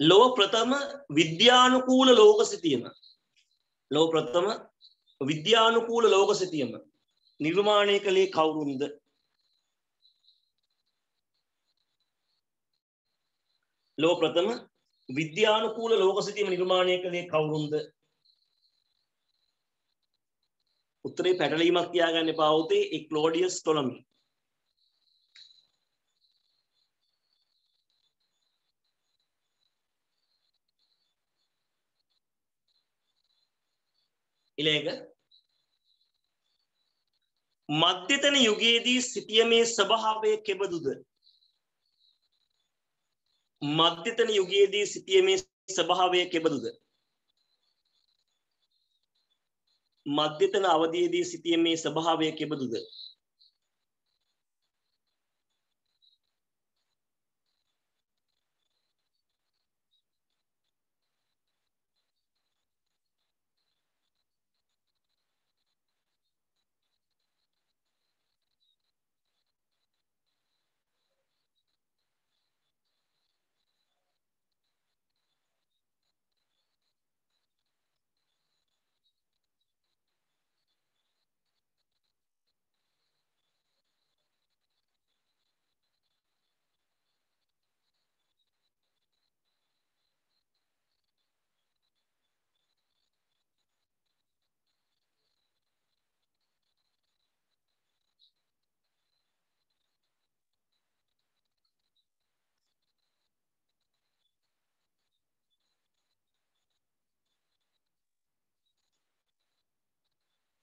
ලෝක ප්‍රථම විද්‍යානුකූල ලෝක සිතියම ලෝක ප්‍රථම විද්‍යානුකූල ලෝක සිතියම නිර්මාණය කළේ කවුරුන්ද? ලෝ ප්‍රථම විද්‍යානුකූල ලෝක සිතියම නිර්මාණය කළේ කවුරුන්ද? උත්තරේ පැටලීමක් තියාගන්න පාවතේ එක් ලෝඩියස් ටොලමි. ඉලේක මධ්‍යතන යුගයේදී සිටියමේ ස්වභාවය කෙබඳුද? මධ්‍යතන යුගයේදී සිටියමේ ස්වභාවය කෙබඳුද? මධ්‍යතන අවධියේදී සිටියමේ ස්වභාවය කෙබඳුද?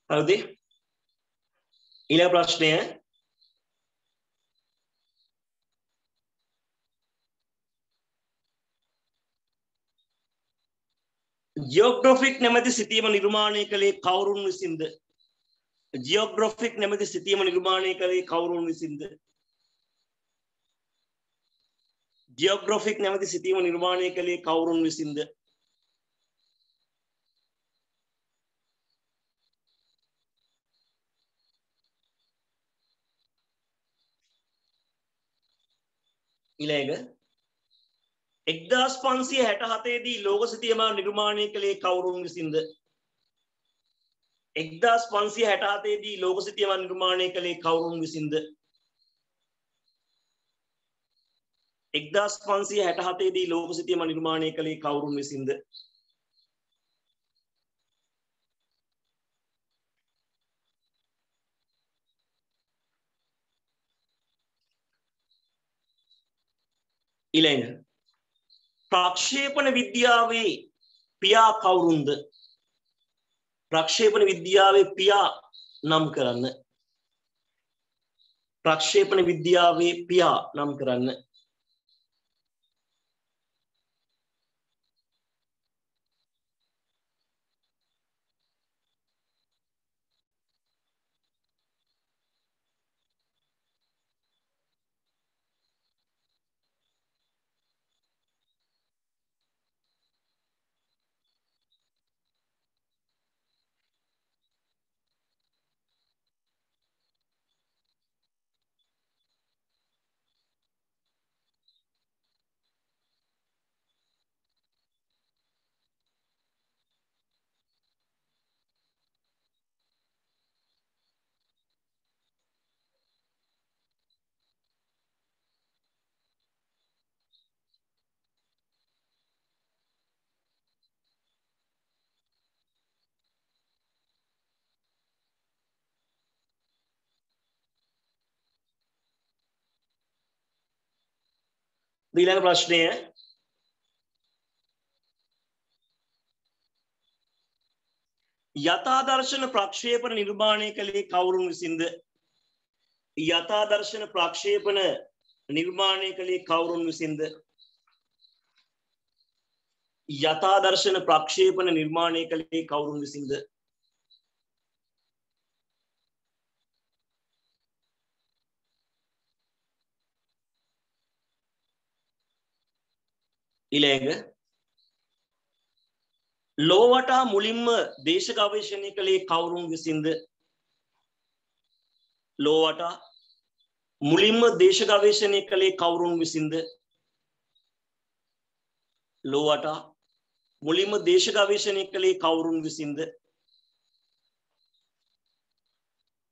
හරිද ඊළඟ ප්‍රශ්නය. ජියෝග්‍රොෆික් නැමැති සිතීම නිර්මාණය කළේ කවුරුන් විසින්ද? ජියෝග්‍රොෆික් නැමැති සිතීම නිර්මාණය කළේ කවුරුන් විසින්ද? ජියෝග්‍රොෆික් නැමැති සිතීම නිර්මාණය කළේ කවුරුන් විසින්ද? ඊළඟ එක්දස් පන්සිය හැට හතේදී ලෝක සිතියම නිර්මාණය කළේ කවුරුන් විසින්ද? එක්දස් පන්සිය හැට හතේදී ලෝක සිතියම නිර්මාණය කළේ කවුරුන් විසින්ද? එක්දස් පන්සිය හැට හතේදී ලෝක සිතියම නිර්මාණය කළේ කවුරුන් විසින්ද? ඊළඟ ප්‍රක්ෂේපණ විද්‍යාවේ පියා කවුරුන්ද? ප්‍රක්ෂේපණ විද්‍යාවේ පියා නම් කරන්න. ප්‍රක්ෂේපණ විද්‍යාවේ පියා නම් කරන්න. ඊළඟ ප්‍රශ්නය. යථාදර්ශන ප්‍රක්ෂේපන නිර්මාණය කළේ කවුරුන් විසින්ද? යථාදර්ශන ප්‍රක්ෂේපන නිර්මාණය කළේ කවුරුන් විසින්ද? යථාදර්ශන ප්‍රක්ෂේපන නිර්මාණය කළේ කවුරුන් විසින්ද? ඊළඟ ලෝවටා මුලින්ම දේශ ගවේෂණය කළේ කවුරුන් විසින්ද? ලෝවටා මුලින්ම දේශ ගවේෂණය කළේ කවුරුන් විසින්ද? ලෝවටා මුලින්ම දේශ ගවේෂණය කළේ කවුරුන් විසින්ද?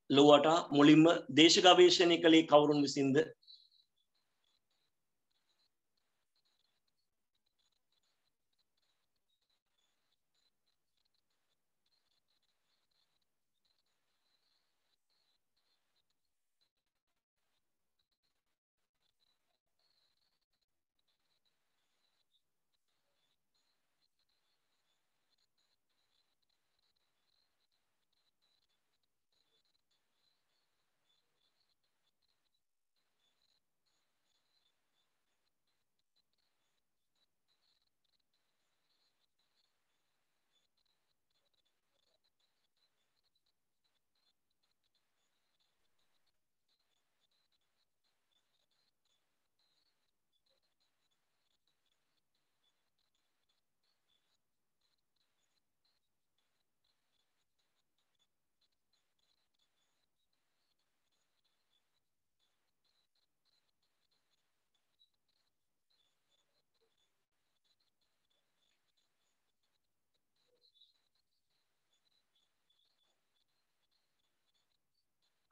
ලෝවටා මුලින්ම දේශ ගවේෂණය කළේ කවුරුන් විසින්ද?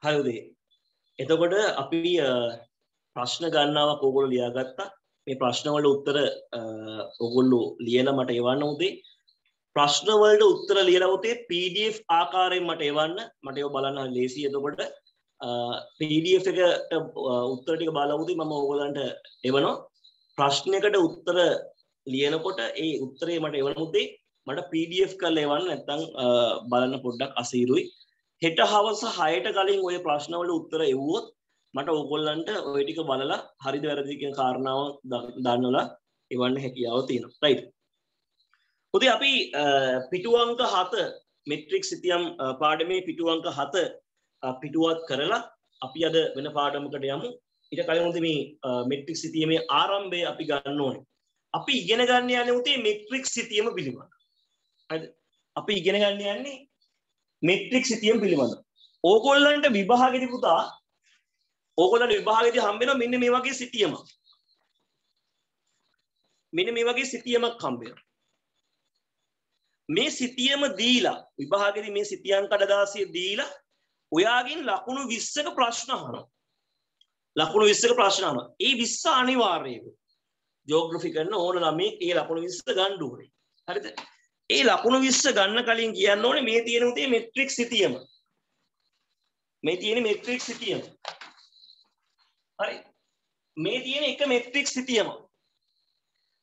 හරිදේ එතකොට අපි ප්‍රශ්න ගන්නාවක් ඕගොල්ලෝ ලියාගත්තා. මේ ප්‍රශ්නවලට උත්තර ඔගොල්ලෝ ලියලා මට එවන්න උදේ. ප්‍රශ්නවලට උත්තර ලියලා උතේ PDF ආකාරයෙන් මට එවන්න. මට ඒව බලන්න ලේසි. එතකොට PDF එකට උත්තර ටික බලලා උදේ මම ඕගොල්ලන්ට එවනවා. ප්‍රශ්නයකට උත්තර ලියනකොට ඒ උත්තරේ මට එවන උදේ මට PDF කරලා එවන්න. නැත්නම් බලන්න පොඩ්ඩක් අසීරුයි. හෙට හවස හයට කලින් ඔය ප්‍රශ්නවලට උත්තර එව්වොත් මට ඕගොල්ලන්ට ඔය ටික බලලා හරිද වැරදි කියන කාරණාව දන්නලා එවන්න හැකියාව තියෙනවා රයිට් පුතේ අපි පිටුවංක 7 මෙට්‍රික් සිතියම් පාඩමේ පිටුවංක 7 පිටුවත් කරලා අපි අද වෙන පාඩමකට යමු. ඊට කලින් උදේ මේ මෙට්‍රික් සිතියමේ ආරම්භය අපි ගන්න ඕනේ. අපි ඉගෙන ගන්න යන්නේ උතේ මෙට්‍රික් සිතියම පිළිබඳ. හරිද? අපි ඉගෙන ගන්න යන්නේ මෙට්‍රික් සිතියම පිළිබඳ. ඕගොල්ලන්ට විභාගෙදි පුතා ඕගොල්ලන්ට විභාගෙදි හම්බ වෙනවා මෙන්න මේ වගේ සිතියමක්. මෙන්න මේ වගේ සිතියමක් හම්බ වෙනවා. මේ සිතියම දීලා විභාගෙදි මේ සිතියම් කඩදාසිය දීලා ඔයාගෙන් ලකුණු 20ක ප්‍රශ්න අහනවා. ලකුණු 20ක ප්‍රශ්න අහනවා. ඒ 20 අනිවාර්යයි. ජෝග්‍රෆි කරන ඕන ළමයි ඒ ලකුණු 20 ගන්න ඕනේ. හරිද? ඒ ලකුණු 20 ගන්න කලින් කියන්න ඕනේ මේ තියෙන උතේ මෙට්‍රික් සිතියම. මේ තියෙන මෙට්‍රික් සිතියම. හරි. මේ තියෙන එක මෙට්‍රික් සිතියම.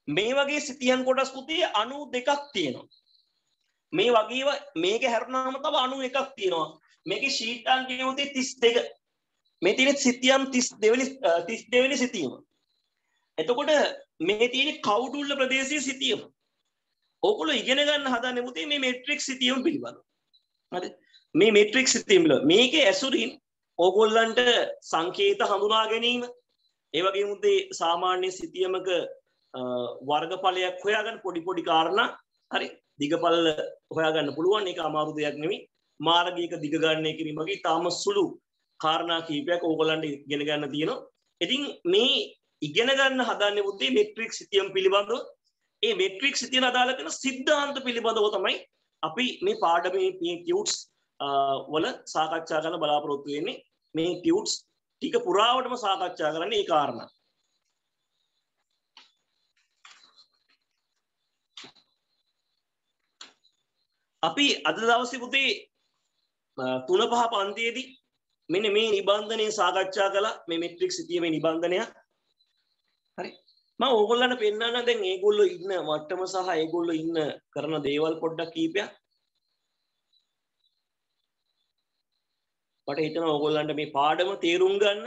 මේ වගේ සිතියන් කොටස් පුතේ 92ක් තියෙනවා. මේ වගේව මේක හැරුණාම තව 91ක් තියෙනවා. මේකේ ෂීට් අංකය උතේ 32. මේ තියෙන සිතියම් 32 වෙනි 32 වෙනි සිතියම. එතකොට මේ තියෙන කවුඩුල්ල ප්‍රදේශයේ සිතියම. ඕගොල්ලෝ ඉගෙන ගන්න හදන්නේ පුතේ මේ මෙට්‍රික්ස් සිතියම පිළිබඳව. හරි? මේ මෙට්‍රික්ස් සිතියම වල මේකේ ඇසුරින් ඕගොල්ලන්ට සංකේත හඳුනා ගැනීම ඒ වගේම උදේ සාමාන්‍ය සිතියමක වර්ගඵලයක් හොයාගන්න පොඩි පොඩි කාරණා හරි දිගපල්ල හොයාගන්න පුළුවන් ඒක අමාරු දෙයක් නෙවෙයි මාර්ගයක දිග ගන්න කිරීම වගේ තාම සුළු කාරණා කීපයක් ඕගොල්ලන්ට ඉගෙන ගන්න තියෙනවා. ඉතින් මේ ඉගෙන ගන්න හදන්නේ බුද්ධි මෙට්‍රික් සිතියම් පිළිබඳව ඒ මෙට්‍රික් සිතියන අදාළ කරන සිද්ධාන්ත පිළිබඳව තමයි අපි මේ පාඩමේ මේ ටියුට්ස් වල සාකච්ඡා කරන්න බලාපොරොත්තු වෙන්නේ. මේ ටියුට්ස් ටික පුරාවටම සාකච්ඡා කරන්න ඒ කාරණා. අපි අද දවසේ පුතේ තුන පහ පන්තියේදී මෙන්න මේ නිබන්ධනය සාකච්ඡා කළා. මේ මෙට්‍රික් සිතියමේ නිබන්ධනය. හරි. මම ඕගොල්ලන්ට පෙන්වන්න දැන් ඒගොල්ලෝ ඉන්න මට්ටම සහ ඒගොල්ලෝ ඉන්න කරන දේවල් පොඩ්ඩක් කීපයක්. මට හිතෙනවා ඕගොල්ලන්ට මේ පාඩම තේරුම් ගන්න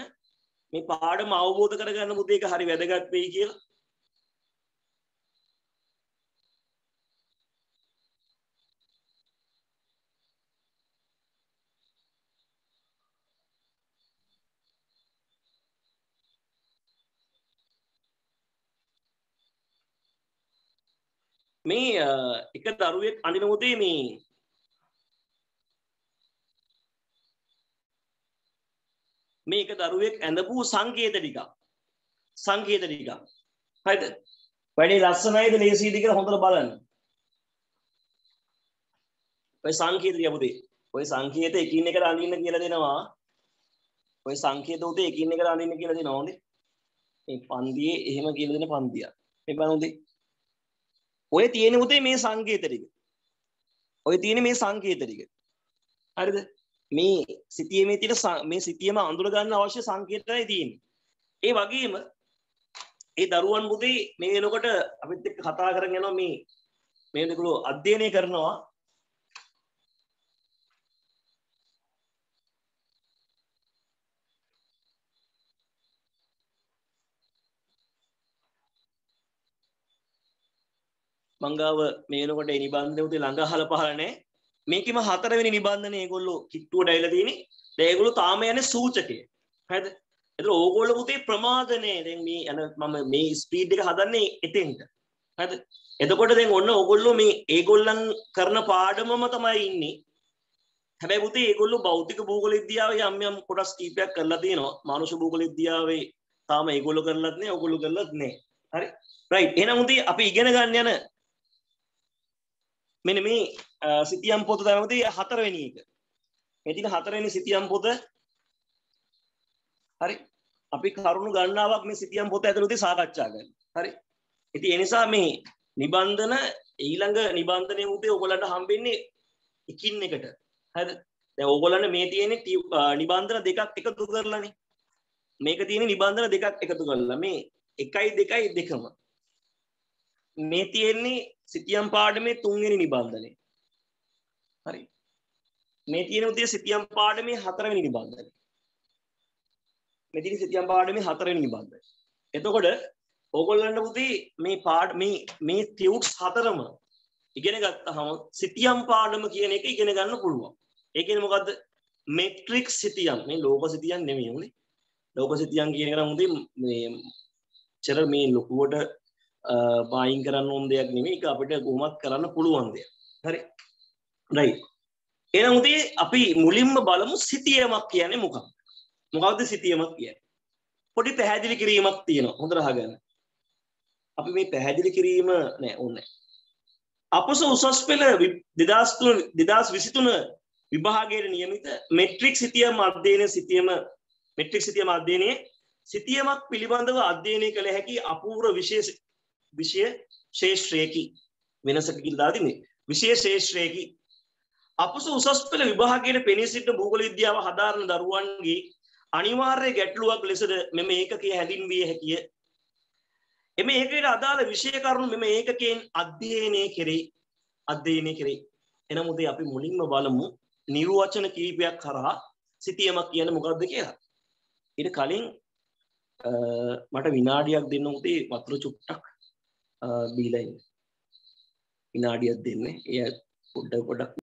මේ පාඩම අවබෝධ කරගන්න මුදේක හරි වැදගත් වෙයි කියලා. මේ එක දරුවෙක් අඳින උදේ මේ මේ එක දරුවෙක් ඇඳපු සංකේත ටිකක්. සංකේත ටිකක්. හරිද? වැඩි ලස්සනයිද ලේසියිද කියලා හොඳට බලන්න. ඔය සංකේත ටික පුතේ ඔය සංකේත එකින් එකට අඳින්න කියලා දෙනවා. ඔය සංකේත උතේ එකින් එකට අඳින්න කියලා දෙනවා හොඳේ මේ පන්දියේ එහෙම කියලා දෙන පන්දියක් මේ බලන්න උදේ ඔය තියෙන උතේ මේ සංකේත ටික. ඔය තියෙන මේ සංකේත ටික. හරිද? මේ සිතියමේ තියෙන මේ සිතියම අඳුර ගන්න අවශ්‍ය සංකේතයි තියෙන්නේ. ඒ වගේම ඒ දරුවන් පුතේ මේ වෙනකොට අපිත් එක්ක කතා කරගෙන යනවා මේ මේ දෙකලෝ අධ්‍යයනය කරනවා මංගාව මේනකොට නිබන්ධන උතේ ළඟ අහල පහල නැහැ. මේකෙම හතරවෙනි නිබන්ධනේ. ඒගොල්ලෝ කිට්ටුවට ඇවිල්ලා තියෙන්නේ. දැන් ඒගොල්ලෝ තාම යන්නේ සූචකය. හරිද? එතන ඕගොල්ලෝ පුතේ ප්‍රමාදනේ දැන් මේ යන මම මේ ස්පීඩ් එක හදන්නේ එතෙන්ට. හරිද? එතකොට දැන් ඔන්න ඕගොල්ලෝ මේ ඒගොල්ලන් කරන පාඩමම තමයි ඉන්නේ. හැබැයි පුතේ ඒගොල්ලෝ භෞතික භූගෝල විද්‍යාවේ යම් යම් කොටස් කීපයක් කරලා තියෙනවා. මානුෂ භූගෝල විද්‍යාවේ තාම ඒගොල්ලෝ කරලත් නෑ ඕගොල්ලෝ කරලත් නෑ හරි? රයිට් එහෙනම් උදේ අපි ඉගෙන ගන්න යන මෙන්න මේ සිතියම් පොත තමයි හතරවෙනි එක. මේ තියෙන හතරවෙනි සිතියම් පොත හරි. අපි කරුණු ගණනාවක් මේ සිතියම් පොත ඇතුළතදී සාකච්ඡා කරනවා. හරි. ඉතින් ඒ නිසා මේ නිබන්ධන ඊළඟ නිබන්ධනයේ උදේ ඔයගොල්ලන්ට හම්බෙන්නේ එකින් එකට. හරිද? දැන් ඕගොල්ලන්ට මේ තියෙන්නේ නිබන්ධන දෙකක් එකතු කරලානේ. මේක තියෙන්නේ නිබන්ධන දෙකක් එකතු කරලා. මේ 1යි 2යි දෙකම. මේ තියෙන්නේ සිතියම් පාඩමේ තුන්වෙනි නිබන්ධනය. හරි. මේ තියෙන උදේ සිතියම් පාඩමේ හතරවෙනි නිබන්ධනය. මේ තියෙන සිතියම් පාඩමේ හතරවෙනි නිබන්ධනය. එතකොට ඕගොල්ලන්ට පුතේ මේ පාඩ මේ මේ ටියුට්ස් හතරම ඉගෙන ගත්තහම සිතියම් පාඩම කියන එක ඉගෙන ගන්න පුළුවන් ඒ කියන්නේ මොකද්ද මෙට්‍රික් සිතියම් මේ ලෝක සිතියම් නෙමෙයි උනේ ලෝක සිතියම් කියන එක නම් උදේ මේ චර මේ ලොකුවට බායින් කරන්න ඕන දෙයක් නෙමෙයි. ඒක අපිට කොහොමත් කරන්න පුළුවන් දෙයක්. හරි. රයිට් එහෙනම් උදේ අපි මුලින්ම බලමු සිතියමක් කියන්නේ මොකක්ද? මොකක්ද සිතියමක් කියන්නේ? පොඩි පැහැදිලි කිරීමක් තියෙනවා. හොඳට අහගන්න. අපි මේ පැහැදිලි කිරීම නෑ ඕනේ අපස උසස් පෙළ දෙදස් දෙදස් විසිතුන විභාගයට නියමිත මෙට්‍රික් සිතියම අධ්‍යයන සිතියම මෙට්‍රික් සිතියම අධ්‍යයනයේ සිතියමක් පිළිබඳව අධ්‍යයනය කළ හැකි අපූර්ව විශේෂ විෂය ශේෂ්ත්‍රයකි. වෙනසකිල් දාතින්නේ විශය ශේෂ්ත්‍රයකි. අපස උසස් පෙළ විභාගයට පෙනී සිට භූගල විද්‍යාව හදාරණ දරුවන්ගේ අනිවාර්ය ගැටලුවක් ලෙසද මෙම ඒකකය හැඳින්විය හැකිය. එම ඒකට අදාළ විෂය කරුණු මෙම ඒකකයෙන් අධ්‍යයනය කෙරෙයි. අධ්‍යයනය කෙරෙයි. එනමුදේ අපි මුලින්ම බලමු නිර්වචන කීපයක් කරහා සිතියමක් කියන මොකක්ද කියලා. ඉට කලින් මට විනාඩියක් දෙන්න උතේ වතුර චුට්ටක් බීලයින්න විනාඩියක් දෙන්න. එය පොඩ්ඩ ගොඩක්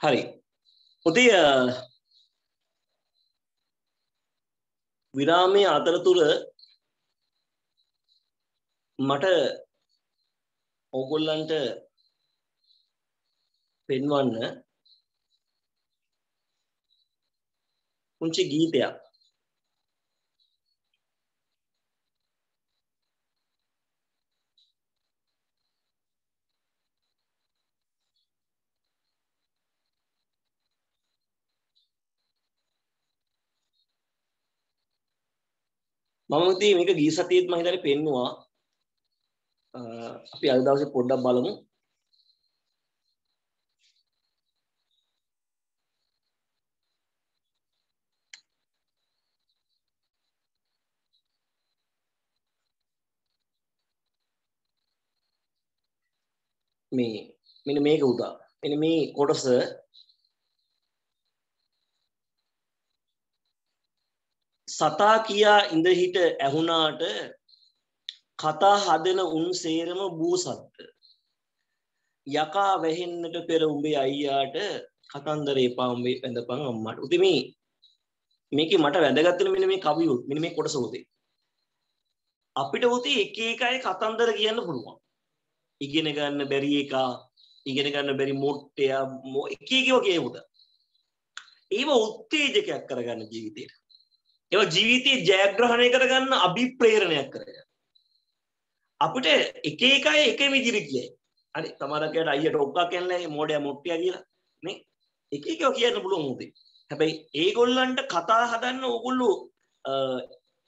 හරි. උතිය විරාමය අතරතුර මට ඔගොල්ලන්ට පෙන්වන්න පුංචි ගීතයක්. මම ඉතින් මේක ගිය සතියේත් මම හිතන්නේ පෙන්නුවා. අපි අද දවසේ පොඩ්ඩක් බලමු. මේ මෙන්න මේක උදා. මෙන්න මේ කොටස සතා කියා ඉඳහිට ඇහුණාට කතා හදන උන් සේරම බූසත්ත යකා වැහෙන්නට පෙර උඹේ අයියාට කතන්දර එපා උඹේ වැඳපන් අම්මට. උතිමේ මේක මට වැදගත්තන මෙන්න මේ කවියුත් මෙන්න මේ කොටස උතේ අපිට උතේ එක එක අය කතන්දර කියන්න පුළුවන්. ඉගෙන ගන්න බැරි එකා ඉගෙන ගන්න බැරි මොට්ටයා එක එක වගේ උත ඒව උත්තේජකයක් කරගන්න ජීවිතේට. ඒව ජීවිතයේ ජයග්‍රහණය කරගන්න අභිප්‍රේරණයක් කරගන්න. අපිට එක එක අය එක විදිහට කියයි. හරි තමරකයට අයියට ඔක්කා කියන්නේ මොඩයා මොට්ටියා කියලා නේ. එක එක කියන්න පුළුවන් උදේ. හැබැයි ඒගොල්ලන්ට කතා හදන්න ඕගොල්ලෝ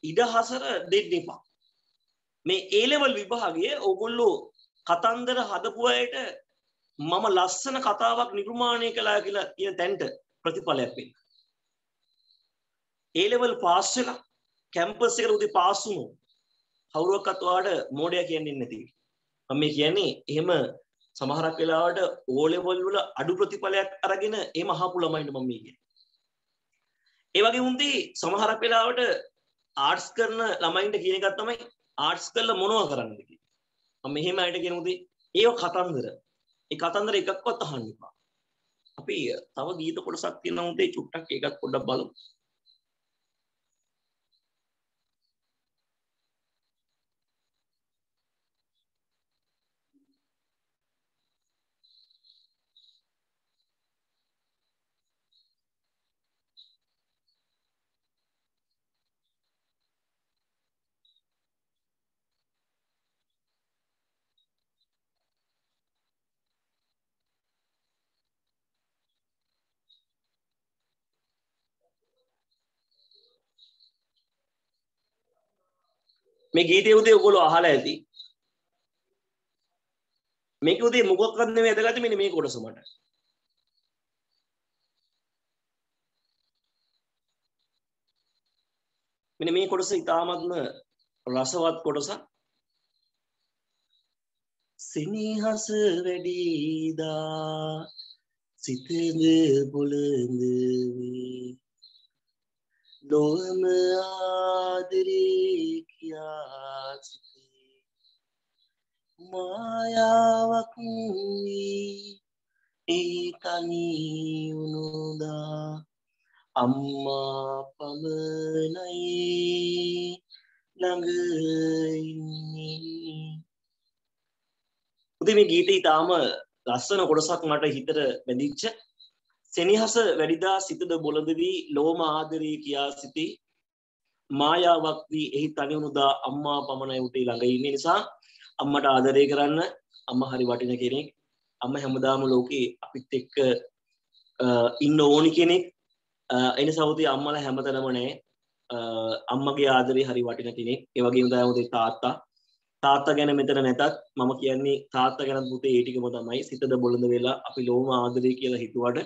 ඉඩහසර දෙන්න එපා. මේ ඒ ලෙවල් විභාගයේ ඕගොල්ලෝ කතන්දර හදපු අයට මම ලස්සන කතාවක් නිර්මාණය කළා කියලා කියන තැනට ප්‍රතිඵලයක් වෙන්න. ඒලෙවල් පාස් වෙලා කැම්පස් එකට උදේ පාස් වුණොත් කවුරුවක්වත් ඔයාලට මෝඩයා කියන්නේ නැති. මම මේ කියන්නේ එහෙම සමහරක් වෙලාවට ඕ ලෙවල් වල අඩු ප්‍රතිඵලයක් අරගෙන එහෙම අහපු ළමයින්ට මම මේ කියන්නේ. ඒ වගේ උන්දී සමහරක් වෙලාවට ආර්ට්ස් කරන ළමයින්ට කියන එකක් තමයි ආර්ට්ස් කළා මොනවා කරන්නද කියලා මම මෙහෙම අයට කියන උදේ ඒව කතන්දර ඒ කතන්දර එකක්වත් අහන්න එපා අපි තව ගීත කොටසක් තියෙනවා උදේ චුට්ටක් ඒකත් පොඩ්ඩක් බලමු මේ ගීතය උදේ ඔයගොල්ලෝ අහලා ඇති. මේක උදේ මොකක්වත් නෙමෙයි අදගත්තේ මෙන්න මේ කොටස මට. මෙන්න මේ කොටස ඉතාමත්ම රසවත් කොටසක්. සිනහස වැඩිදා සිතද බොළඳ වේ ලොවම ආදරේ කියා සිතේ මායාවක් වී ඒ තනි වුණුදා අම්මා පමණයි ළඟ ඉන්නේ උදේ මේ ගීතය ඊටාම ලස්සන කොටසක් මට හිතට බැඳිච්ච සෙනෙහස වැඩිදා සිතද බොළඳ වී ලෝම ආදරේ කියා සිටි මායාවක් වී එහි තනිවුණුදා අම්මා පමණයි උටේ ළඟ ඉන්නේ නිසා අම්මට ආදරය කරන්න අම්මා හරි වටින කෙනෙක්. අම්මා හැමදාම ලෝකේ අපිත් එක්ක ඉන්න ඕනි කෙනෙක්. එන සෞති අම්මල හැමතැනම නෑ. අම්මගේ ආදරේ හරි වටින කෙනෙක්. ඒ වගේම තමයි තාත්තා. තාත්තා ගැන මෙතන නැතත් මම කියන්නේ තාත්තා ගැන පුතේ ඒ ටිකම තමයි. සිතද බොළඳ වෙලා අපි ලෝම ආදරේ කියලා හිතුවට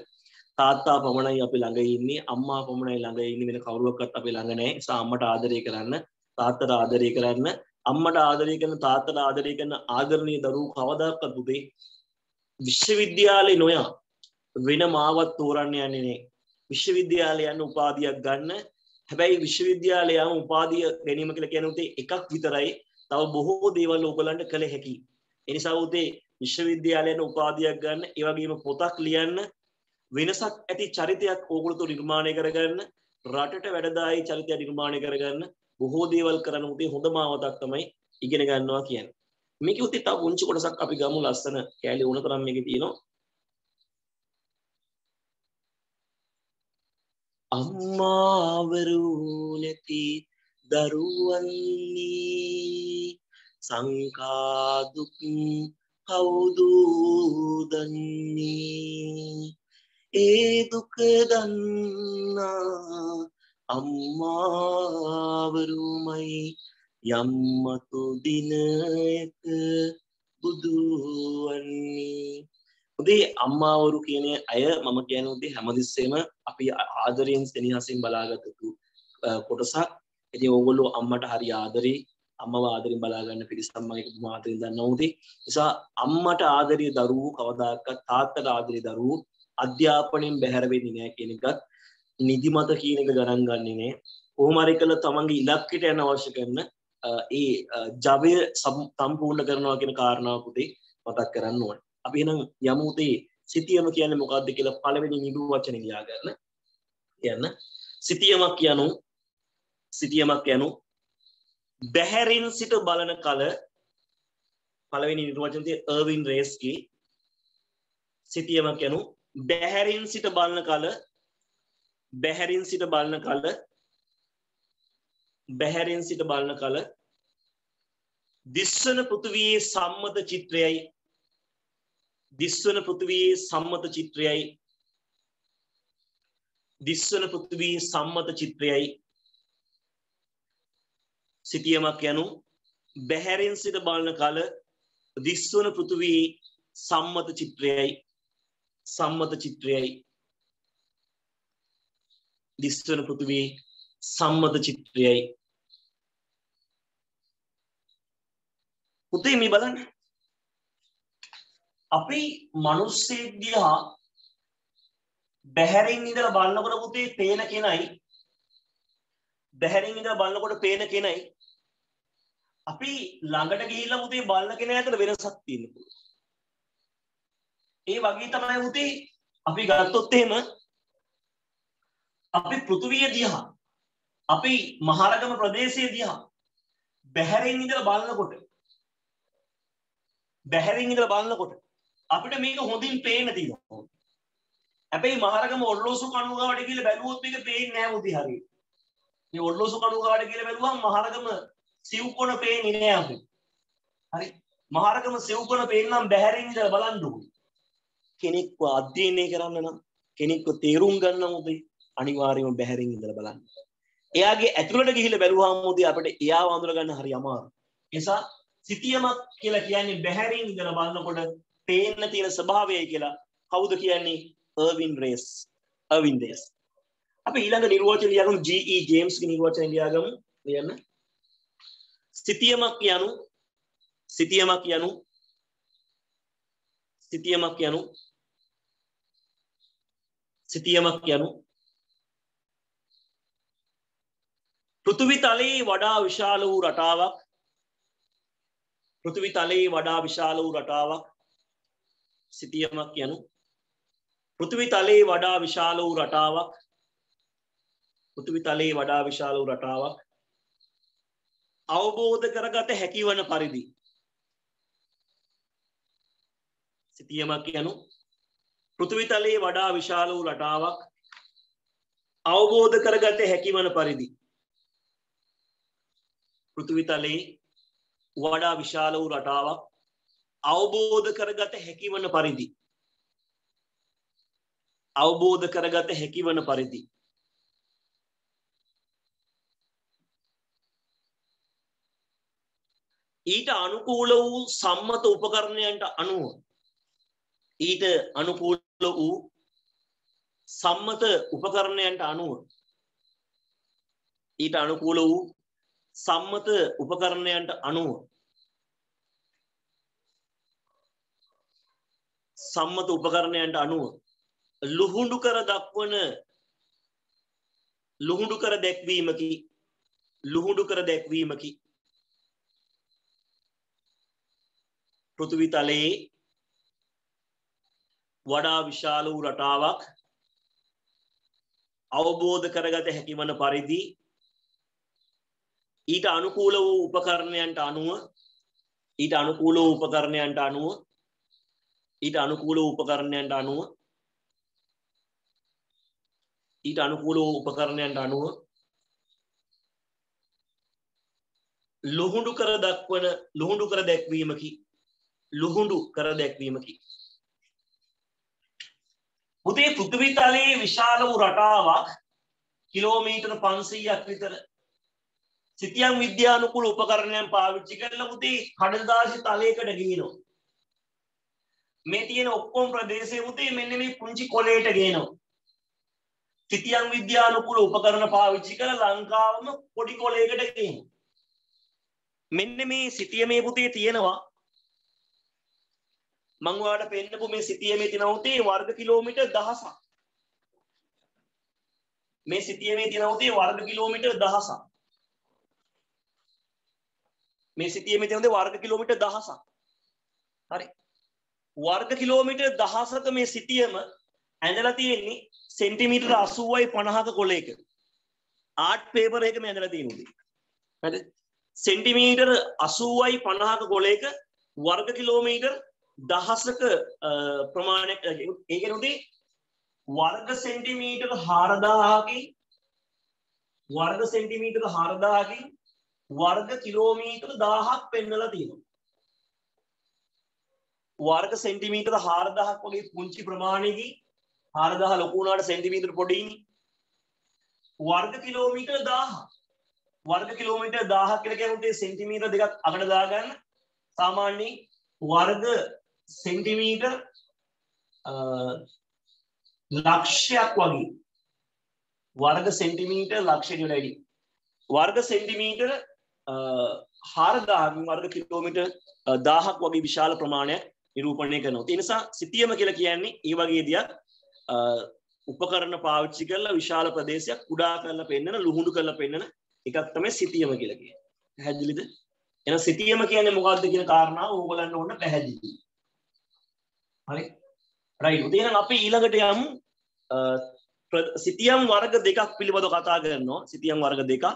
තාත්තා පමණයි අපි ළඟ ඉන්නේ. අම්මා පමණයි ළඟ ඉන්නේ වෙන කවුරුවක්වත් අපි ළඟ නැහැ. ඒ නිසා අම්මට ආදරය කරන්න තාත්තට ආදරය කරන්න අම්මට ආදරය කරන තාත්තට ආදරය කරන ආදරණීය දරුවෝ කවදාකවත් පුතේ විශ්වවිද්‍යාලේ නොයා. වෙන මාවත් තෝරන්න යන්නේ නැහැ. විශ්වවිද්‍යාලය යන උපාධියක් ගන්න. හැබැයි විශ්වවිද්‍යාලය යන උපාධිය ගැනීම කියලා කියන උතේ එකක් විතරයි. තව බොහෝ දේවල් ඕගලන්ට කළ හැකි. ඒ නිසා උතේ විශ්වවිද්‍යාලයෙන් උපාධියක් ගන්න, ඒ වගේම පොතක් ලියන්න, වෙනසක් ඇති චරිතයක් ඕගොල්ලෝ තුල නිර්මාණය කරගන්න, රටට වැඩදායි චරිතයක් නිර්මාණය කරගන්න බොහෝ දේවල් කරන්න උතේ හොඳම අවතක් තමයි ඉගෙන ගන්නවා කියන්නේ. මේක උතේ තව පුංචි කොටසක් අපි ගමු ලස්සන කෑලි ඕන තරම් මේකේ තියෙනවා. අම්මාවරු නැති දරුවන්නේ සංකාදුක් කවුදූදන්නේ ඒ දුක දන්නා අම්මාවරුමයි යම්මතු දිනයක බුදුවන්නේ උදේ අම්මාවරු කියන අය මම කියන උදේ හැමතිස්සෙම අපි ආදරයෙන් සෙනෙහසින් බලාගත යුතු කොටසක්. ඉතින් ඕගොල්ලෝ අම්මට හරි ආදරේ අම්මව ආදරෙන් බලාගන්න පිරිසම්මගේ පුදුම ආදරෙන් දන්නවා උදේ. නිසා අම්මට ආදරේ දරුවෝ කවදාකවත් තාත්තට ආදරේ දරුවෝ අධ්‍යාපනයෙන් බැහැර වෙන්නේ නැහැ කියන එකත් නිදිමත කියන එක ගණන් ගන්නේ නැහැ. කොහොම හරි කළා තමන්ගේ ඉලක්කයට යන අවශ්‍ය කරන ඒ ජවය සම්පූර්ණ කරනවා කියන කාරණාව පුතේ මතක් කරන්න ඕනේ. අපි එහෙනම් යමු උතේ සිතියම කියන්නේ මොකක්ද කියලා පළවෙනි නිර්වචනේ ලියා ගන්න. කියන්න. සිතියමක් කියනු සිතියමක් යනු බැහැරින් සිට බලන කල පළවෙනි නිර්වචන තියෙන අර්වින් රේස්කි සිතියමක් යනු බැහැරින් සිට බලන කල බැහැරින් සිට බලන කල බැහැරින් සිට බලන කල දිස්වන පෘථිවියේ සම්මත චිත්‍රයයි දිස්වන පෘථිවියේ සම්මත චිත්‍රයයි දිස්වන පෘථිවියේ සම්මත චිත්‍රයයි. සිටියමක් යනු බැහැරෙන් සිට බලන කල දිස්වන පෘථිවියේ සම්මත චිත්‍රයයි. සම්මත චිත්‍රයයි. දිස්වන පෘථිවියේ සම්මත චිත්‍රයයි. පුතේ මේ බලන්න. අපි මනුස්සයෙක් දිහා බැහැරින් ඉඳලා බලනකොට පුතේ පේන කෙනයි. බැහැරින් ඉඳලා බලනකොට පේන කෙනයි. අපි ළඟට ගිහිල්ලා පුතේ බලන කෙනා අතර වෙනසක් තියෙන්න පුළුවන්. ඒ වගේ තමයි පුතේ අපි ගත්තොත් එහෙම අපි පෘථුවිය දිහා අපි මහරගම ප්‍රදේශයේ දිහා බැහැරින් ඉඳලා බලනකොට බැහැරින් ඉඳලා බලනකොට අපිට මේක හොඳින් පේන්න තියෙනවා. හැබැයි මහරගම ඔර්ලෝසු කණුගාවට ගිහලා බැලුවොත් මේක පේන්නේ නැහැ මුති හරියට. මේ ඔර්ලෝසු කණුගාවට ගිහලා බැලුවම මහරගම සිව්කොන පේන්නේ නැහැ අපිට. හරි. මහරගම සිව්කොන පේන්නම් බැහැරින් ඉඳලා බලන්න ඕනේ. කෙනෙක්ව අධ්‍යයනය කරන්න නම් කෙනෙක්ව තේරුම් ගන්න උදේ අනිවාර්යයෙන්ම බැහැරින් ඉඳලා බලන්න. එයාගේ ඇතුළට ගිහිල්ලා බැලුවාම උදේ අපිට එයාව අඳුර ගන්න හරි අමාරුයි. නිසා සිතියමක් කියලා කියන්නේ බැහැරින් ඉඳලා බලනකොට පේන්න තියෙන ස්වභාවයයි කියලා කවුද කියන්නේ? අර්වින් රේස් අර්වින් රේස් අපි ඊළඟ නිර්වචනය ලියගමු. GE ජේම්ස්ගේ නිර්වචනය ලියාගමු. ලියන්න. සිතියමක් යනු සිතියමක් යනු සිතියමක් යනු සිතියමක් යනු පෘථිවි තලයේ වඩා විශාල වූ රටාවක් පෘථිවි තලයේ වඩා විශාල වූ රටාවක් සිතියමක් යනු පෘථිවි තලයේ වඩා විශාල වූ රටාවක් පෘථිවි තලයේ වඩා විශාල වූ රටාවක් අවබෝධ කරගත හැකිවන පරිදි සිතියමක් යනු. පෘථිවි තලයේ වඩා විශාල වූ රටාවක් අවබෝධ කරගත හැකිවන පරිදි පෘථිවි තලයේ වඩා විශාල වූ රටාවක් අවබෝධ කරගත හැකිවන පරිදි. අවබෝධ කරගත හැකිවන පරිදි. ඊට අනුකූල වූ සම්මත උපකරණයන්ට අනුව ඊට අනුකූල වූ සම්මත උපකරණයන්ට අනුව ඊට අනුකූල වූ සම්මත උපකරණයන්ට අනුව සම්මත උපකරණයන්ට අනුව ලුහුඬු කර දක්වන ලුහුඬු කර දැක්වීමකි. ලුහුඬු කර දැක්වීමකි. පෘථිවි තලයේ වඩා විශාල වූ රටාවක් අවබෝධ කරගත හැකි වන පරිදි ඊට අනුකූල වූ උපකරණයන්ට අනුව ඊට අනුකූල වූ උපකරණයන්ට අනුව ඊට අනුකූල වූ උපකරණයන්ට අනුව ඊට අනුකූල වූ උපකරණයන්ට අනුව ලුහුඬු කර දක්වන ලුහුඬු කර දැක්වීමකි. ලුහුඬු කර දැක්වීමකි. පුතේ පෘථිවි තලයේ විශාල වූ රටාවක් කිලෝමීටර 500ක් විතර සිතියම් විද්‍යානුකූල උපකරණයන් පාවිච්චි කරලා පුතේ කඩදාසි තලයකට ගිනනවා මේ තියෙන ඔක්කොම ප්‍රදේශයේ පුතේ මෙන්න මේ පුංචි කොලේට ගේනවා සිතියම් විද්‍යානුකූල උපකරණ පාවිච්චි කරලා ලංකාවම පොඩි කොලයකට ගේනවා මෙන්න මේ සිතියමේ පුතේ තියෙනවා. මං ඔයාලට පෙන්නපු මේ සිතියමේ තියෙන උතේ වර්ග කිලෝමීටර් 1000ක් මේ සිතියමේ තියෙන උතේ වර්ග කිලෝමීටර් 1000ක් මේ සිතියමේ තියෙන උතේ වර්ග කිලෝමීටර් 1000ක් හරි. වර්ග කිලෝමීටර් 1000ක මේ සිතියම ඇඳලා තියෙන්නේ සෙන්ටිමීටර් 80යි 50ක කොලයක ආර්ට් පේපර් එකම ඇඳලා තියෙන උදේ හරි. සෙන්ටිමීටර් 80යි 50ක කොලයක වර්ග කිලෝමීටර් දහසක ප්‍රමාණයක් ඒකන උදේ වර්ග සෙන්ටිමීටර් හාරදාහකින් වර්ග සෙන්ටිමීටර් හාරදාහකින් වර්ග කිලෝමීටර් දාහක් පෙන්නලා තියෙනවා. වර්ග සෙන්ටිමීටර් හාරදාහක් වගේ පුංචි ප්‍රමාණයකින් හාරදාහ ලොකු වුණාට සෙන්ටිමීටර් පොඩියි වර්ග කිලෝමීටර් 1000 වර්ග කිලෝමීටර් 1000 කියලා කියන්නේ සෙන්ටිමීටර් දෙකක් අකට දාගන්න. සාමාන්‍යයෙන් වර්ග සෙන්ටිමීටර් ලක්ෂයක් වගේ වර්ග සෙන්ටිමීටර් ලක්ෂයට වැඩි වර්ග සෙන්ටිමීටර් හාරදාහකින් වර්ග කිලෝමීටර් දාහක් වගේ විශාල ප්‍රමාණයක් නිරූපණය කරනවා. ඒ නිසා සිතියම කියලා කියන්නේ ඒ වගේ දෙයක් උපකරණ පාවිච්චි කරලා විශාල ප්‍රදේශයක් කුඩා කරලා පෙන්නන ලුහුඬු කරලා පෙන්නන එකක් තමයි සිතියම කියලා කියන්නේ. පැහැදිලිද? එන සිතියම කියන්නේ මොකක්ද කියන කාරණාව ඕගොල්ලන්ට ඕන පැහැදිලි. හරි. රයිට්. එහෙනම් අපි ඊළඟට යමු සිතියම් වර්ග දෙකක් පිළිබඳව කතා කරනවා. සිතියම් වර්ග දෙකක්.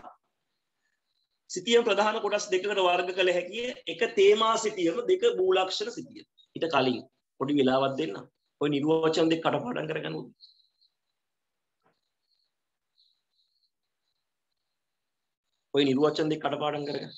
සිතියම් ප්‍රධාන කොටස් දෙකකට වර්ග කළ හැකිය. එක තේමා සිතියම දෙක මූලාක්ෂර සිතියම. ඊට කලින් පොඩි වෙලාවක් දෙන්න. ඔය නිර්වචන දෙක කටපාඩම් කරගන්න ඕනේ. ඔය නිර්වචන දෙක කටපාඩම් කරගන්න.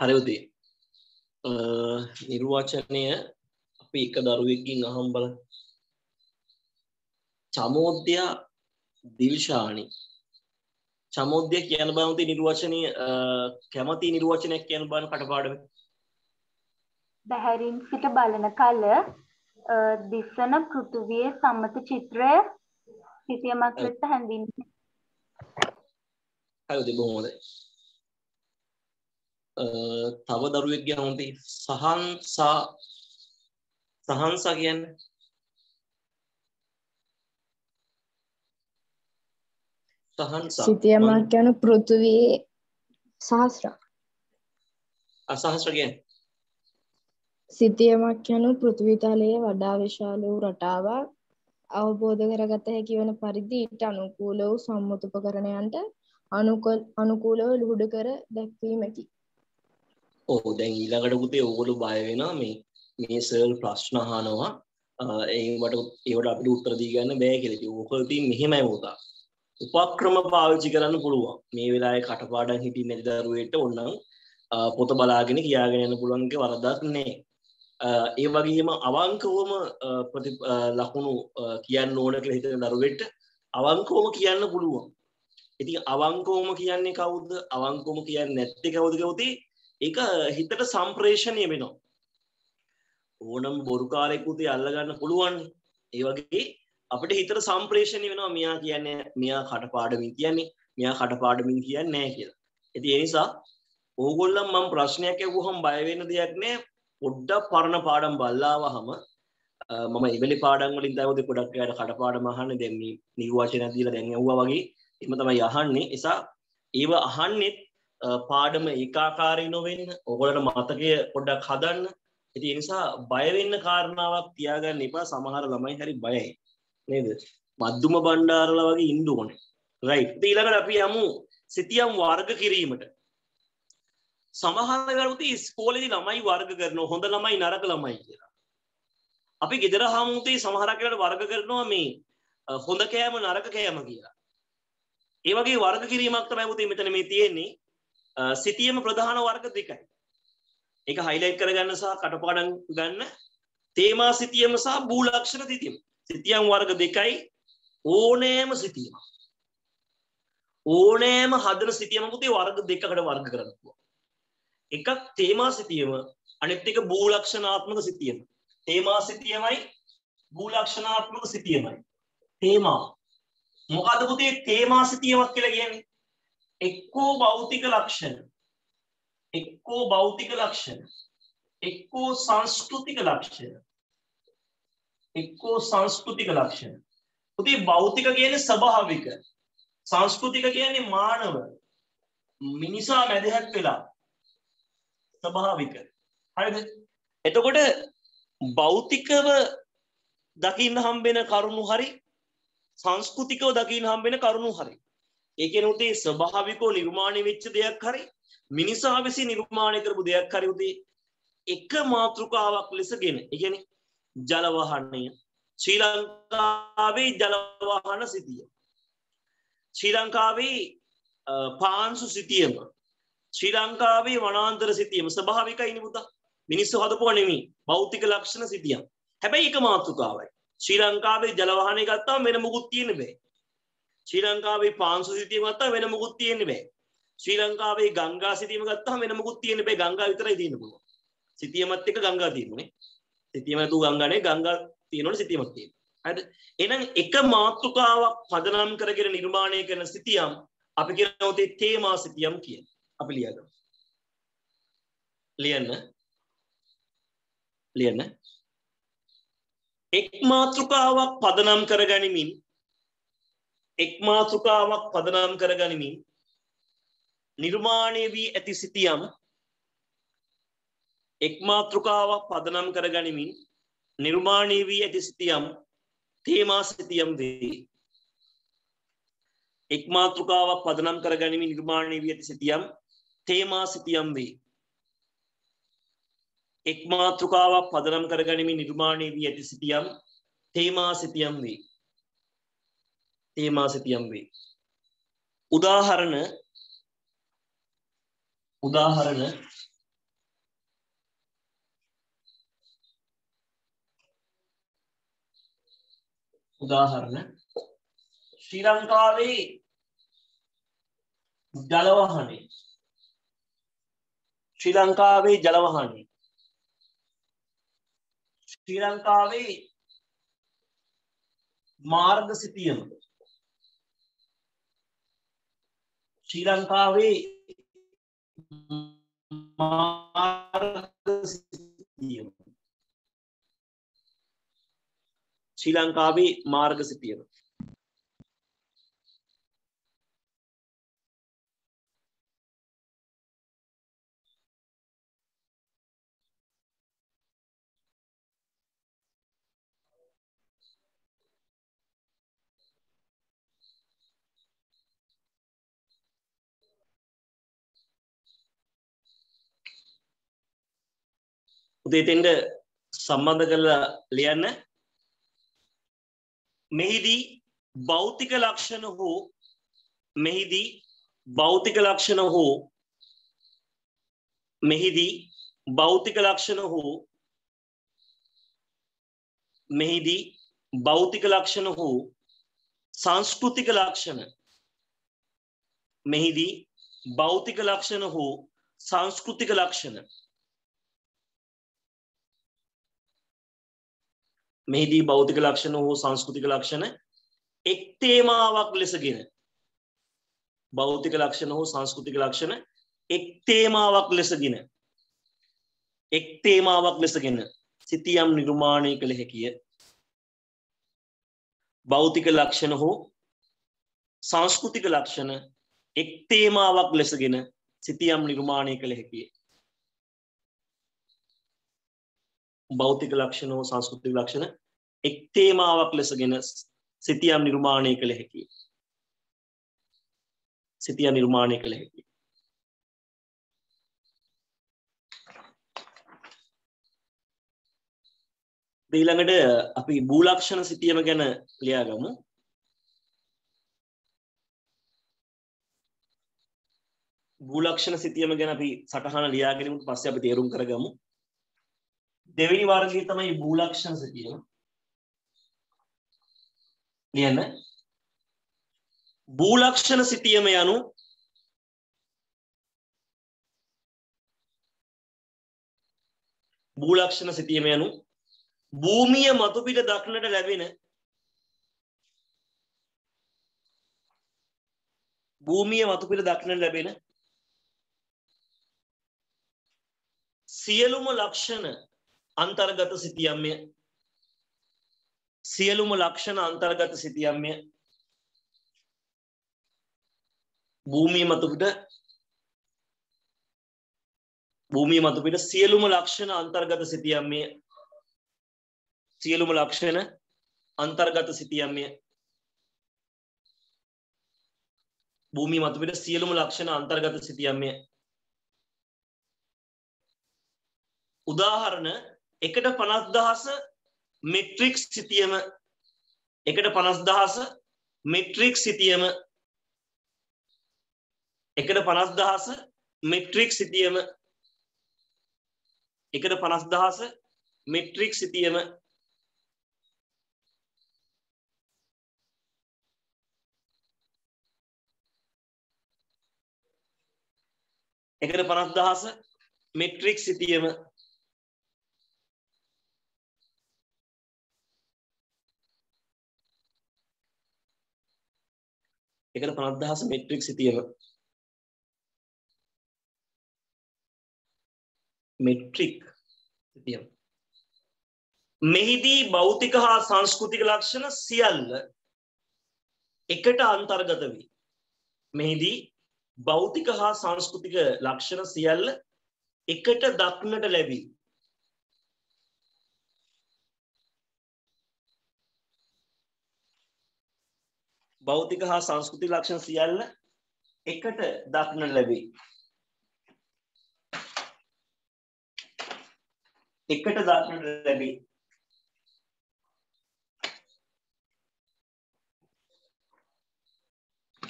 හරි උදේ. නිර්වාචනය අපි එක දරුවෙක්ගින් අහම් බල. චමෝද්‍යයා දිල්ශානි. චමෝද්‍ය කියන බවති නිර්වචනය කැමති නිර්වචනයක් කියන බන කටපාඩම. බැහැරින් සිට බලන කල දිස්සන පෘතුවිය සම්මත චිත්‍රය සිතියමක් ලෙස හැඳින් හයුති බොහොමද තව දරුවෙක් ගැන හොඳ සහන්සා සහන්සා කියන්න සිතියමක් යනු පෘතුවයේ සහස්්‍ර. අසහස්්‍ර කියන්න? සිතියමක් යනු පෘථවිතලයේ වඩා විශාල වූ රටාවක් අවබෝධ කරගත හැකි වන පරිදි ඊට අනුකූල වූ සම්මුතුපකරණයන්ට අනුකූලව ලුහුඩ කර දැක්වීමකි ඕ දැන් ඊළඟට පුතේ ඕගොල්ලෝ බය වෙනවා මේ මේ සර්ල් ප්‍රශ්න අහනවා ඒවට ඒවට අපිට උත්තර දී ගන්න බෑ කියලා. ඉතින් ඕකල තියෙන මෙහෙමයි මොකද? උපක්‍රම පාවිච්චි කරන්න පුළුවන්. මේ වෙලාවේ කටපාඩම් හිටින්නේ නැති දරුවෙට ඕනනම් පොත බලාගෙන කියාගෙන යන්න පුළුවන්ගේ වරදක් නෑ. ඒ වගේම අවංකවම ප්‍රති ලකුණු කියන්න ඕන කියලා හිතන දරුවෙට අවංකෝම කියන්න පුළුවන් ඉතින් අවංකෝම කියන්නේ කවුද අවංකෝම කියන්නේ නැත්තේ කවුද කවුද ඒක හිතට සම්ප්‍රේෂණය වෙනවා ඕනම් බොරුකාරයෙකුට අල්ලගන්න පුළුවන් ඒ වගේ අපිට හිතට සම්ප්‍රේෂණය වෙනවා මෙයා කියන්නේ මෙයා කටපාඩමින් කියන්නේ මෙයා කටපාඩමින් කියන්නේ නැහැ කියලා. ඉතින් ඒ නිසා ඕගොල්ලන් මම ප්‍රශ්නයක් ඇහුවහම බය වෙන්න දෙයක් නෑ. පොඩ්ඩක් පරණ පාඩම් බලලාවහම මම ඉවලි පාඩම් වලින් තමයි පොඩක් යාට කටපාඩම් අහන්නේ දැන් මේ නිර්වාචනය දීලා දැන් ඇහුවා වගේ එහෙම තමයි අහන්නේ. නිසා ඒව අහන්නෙත් පාඩම ඒකාකාරී නොවෙන්න ඕගොල්ලන්ට මතකය පොඩ්ඩක් හදන්න. ඉතින් ඒ නිසා බය වෙන්න කාරණාවක් තියාගන්න එපා. සමහර ළමයි හරි බයයි. නේද? මද්දුම බණ්ඩාරලා වගේ ඉන්න ඕනේ. රයිට්. ඉතින් ඊළඟට අපි යමු සිතියම් වර්ග කිරීමට. සමහර වෙලාවට ඉස්කෝලේදී ළමයි වර්ග කරනවා හොඳ ළමයි නරක ළමයි කියලා. අපි ගෙදර හමුතේ සමහරක් වෙලාවට වර්ග කරනවා මේ හොඳ කෑම නරක කෑම කියලා. ඒ වගේ වර්ග කිරීමක් තමයි පුතේ මෙතන මේ තියෙන්නේ. සිතියම ප්‍රධාන වර්ග දෙකයි. ඒක හයිලයිට් කරගන්න සහ කටපාඩම් ගන්න තේමා සිතියම සහ බූලක්ෂණ සිතියම. සිතියම් වර්ග දෙකයි ඕනෑම සිතියම. ඕනෑම හදන සිතියම පුතේ වර්ග දෙකකට වර්ග කරන්න පුළුවන්. එකක් තේමා සිතියම අනිත් එක බූලක්ෂණාත්මක සිතියම. තේමා සිතියමයි බූලක්ෂණාත්මක සිතියමයි. තේමා මොකද පුතේ තේමා සිතියමක් කියලා කියන්නේ? එක්කෝ භෞතික ලක්ෂණ. එක්කෝ භෞතික ලක්ෂණ. එක්කෝ සංස්කෘතික ලක්ෂණ. එක්කෝ සංස්කෘතික ලක්ෂණ. පුතේ භෞතික කියන්නේ ස්වභාවික. සංස්කෘතික කියන්නේ මානව. මිනිසා මැදහැත් වෙලා. ස්වභාවික. හරිද? එතකොට භෞතිකව දකින්න හම්බෙන කරුණු හරි සංස්කෘතිකව දකින්න හම්බෙන කරුණු හරි ඒ කියන්නේ උතේ ස්වභාවිකව නිර්මාණය වෙච්ච දෙයක් හරි මිනිසා විසින් නිර්මාණය කරපු දෙයක් හරි උතේ එක මාතෘකාවක් ලෙසගෙන ඒ කියන්නේ ජල වහනය ශ්‍රී ලංකාවේ ජල වහන සිටිය. ශ්‍රී ලංකාවේ පාන්සු සිටියම. ශ්‍රී ලංකාවේ වනාන්තර සිටියම. ස්වභාවිකයිනේ පුතා. මිනිස්සු හදපුවා නෙමෙයි. භෞතික ලක්ෂණ සිටියම් හැබැයි එක මාතෘකාවයි. ශ්‍රී ලංකාවේ ජල වහනය ගත්තාම වෙන මොකුත් තියෙන්න බෑ. ශ්‍රී ලංකාවේ පාන්සු සිතියම ගත්තාම වෙන මොකුත් තියෙන්න බෑ. ශ්‍රී ලංකාවේ ගංගා සිතියම ගත්තාම වෙන මොකුත් තියෙන්න බෑ. ගංගා විතරයි තියෙන්න පුළුවන්. සිතියමත් එක්ක ගංගා තියෙනුනේ. සිතියම නැතු ගංගා නේ ගංගා තියෙනවනේ සිතියමක් තියෙනවා. හරිද? එහෙනම් එක මාතෘකාවක් පදනම් කරගෙන නිර්මාණය කරන සිතියම් අපි කියනවා තේ තේමා සිතියම් කියන. අපි ලියගමු. ලියන්න. ලියන්න. එක් මාතෘකාවක් පදනම් කරගනිමින් එක් මාතෘකාවක් පදනම් කරගනිමින් නිර්මාණය වී ඇති සිතියම් එක් මාතෘකාවක් පදනම් කරගනිමින් නිර්මාණය වී ඇති සිතියම් තේමා සිතියම් වේ. එක් මාතෘකාවක් පදනම් කරගනිමින් නිර්මාණය වී ඇති සිතියම් තේමා සිතියම් වේ. එක් මාතෘකාවක් පදනම් කරගනිමින් නිර්මාණය වී ඇති සිතියම් තේමා සිතියම් වේ. තේමා සිතියම් වේ. උදාහරණ උදාහරණ උදාහරණ ශ්‍රී ලංකාවේ ජලවහනේ ශ්‍රී ලංකාවේ ජලවහනේ ශ්‍රී ලංකාවේ මාර්ග සිතියම ශ්‍රී ලංකාවේ ශ්‍රී ලංකාවේ මාර්ග සිටියම. උදේතෙන්ට සම්බන්ධ කරලා ලියන්න. මෙහිදී භෞතික ලක්ෂණ හෝ මෙහිදී භෞතික ලක්ෂණ හෝ මෙහිදී භෞතික ලක්ෂණ හෝ මෙහිදී භෞතික ලක්ෂණ හෝ සංස්කෘතික ලක්ෂණ මෙහිදී භෞතික ලක්ෂණ හෝ සංස්කෘතික ලක්ෂණ මෙහිදී භෞතික ලක්ෂණ හෝ සංස්කෘතික ලක්ෂණ එක් තේමාවක් ලෙසගෙන භෞතික ලක්ෂණ හෝ සංස්කෘතික ලක්ෂණ එක් තේමාවක් ලෙසගෙන එක් තේමාවක් ලෙසගෙන සිතියම් නිර්මාණය කළ හැකිය. භෞතික ලක්ෂණ හෝ සංස්කෘතික ලක්ෂණ එක් තේමාවක් ලෙසගෙන සිතියම් නිර්මාණය කළ හැකිය. භෞතික ලක්ෂණ හෝ සංස්කෘතික ලක්ෂණ එක් තේමාවක් ලෙසගෙන සිතියම් නිර්මාණය කළ හැකිය. සිතිය නිර්මාණය කළ හැකි ඊළඟට අපි භූලක්ෂණ සිතියම ගැන ලියාගමු. භූලක්ෂණ සිතියම ගැන අපි සටහන ලියාගැනීමට පස්සේ අපි තේරුම් කරගමු. දෙවෙනි වර්ගයේ තමයි භූලක්ෂණ සිතියම ලියන්න. භූලක්ෂණ සිතියම යනු භූලක්ෂණ සිතියම යනු භූමිය මතුපිට දක්නට ලැබෙන භූමිය මතුපිට දක්නට ලැබෙන සියලුම ලක්ෂණ අන්තර්ගත සිතියම්ය. සියලුම ලක්ෂණ අන්තර්ගත සිතියම්ය. භූමිය මතුපිට භූමිය මතුපිට සියලුම ලක්ෂණ අන්තර්ගත සිතියම්ය. සියලුම ලක්ෂණ අන්තර්ගත සිතියම්ය. භූමිය මතුපිට සියලුම ලක්ෂණ අන්තර්ගත සිතියම්ය. උදාහරණ එකට පනස් දහස මෙට්‍රික් සිතියම එකට පනස් දහස මෙට්‍රික් සිතියම එකට පනස් දහස මෙට්‍රික් සිතියම එකට පනස් දහස මෙට්‍රික් සිතියම. එකට පනස් දහස මෙට්‍රික් සිතියම. එකට පනත්දහස මෙට්‍රික් සිතියම මෙට්‍රික් සිතියම මෙහිදී භෞතික හා සංස්කෘතික ලක්ෂණ සියල්ල එකට අන්තර්ගත වී මෙහිදී භෞතික හා සංස්කෘතික ලක්ෂණ සියල්ල එකට දක්නට ලැබී භෞතික හා සංස්කෘතික ලක්ෂණ සියල්ල එකට දක්නට ලැබේ. එකට දක්නට ලැබේ.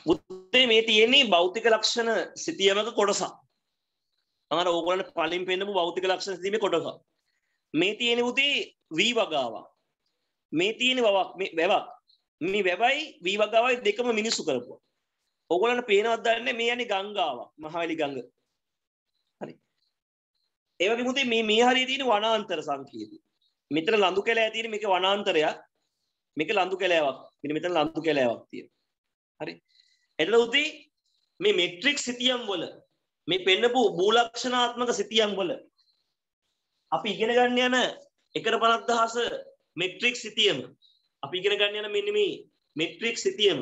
උත්තේ මේ තියෙන්නේ භෞතික ලක්ෂණ සිතියමක කොටසක්. අර ඕගොල්ලන්ට පලින් පෙන්නපු භෞතික ලක්ෂණ සිතීමේ කොටසක් මේ තියෙන උතේ වී වගාවක්. මේ තියෙන වවක් මේ වැවක්. මේ වැවයි වී වගාවයි දෙකම මිනිස්සු කරපුවා. ඕගොල්ලන්ට පේනවද දන්නේ මේ යන්නේ ගංගාවක් මහවැලි ගඟ. හරි. ඒ වගේ මුතේ මේ මේ හරිය තියෙන වනාන්තර සංකේතය. මෙතන ලඳු කැලෑ තියෙන මේක වනාන්තරයක්. මේක ලඳු කැලෑවක්. මෙන්න මෙතන ලඳු කැලෑවක් තියෙනවා. හරි. එතන උතේ මේ මෙට්‍රික් සිතියම් වල මේ පෙන්නපු භූලක්ෂණාත්මක සිතියම් වල අපි ඉගෙන ගන්න යන එකට පනත් දහස මෙට්‍රික් සිතියම අපි ඉගෙන ගන්න යන මෙන්න මේ මෙට්‍රික් සිතියම.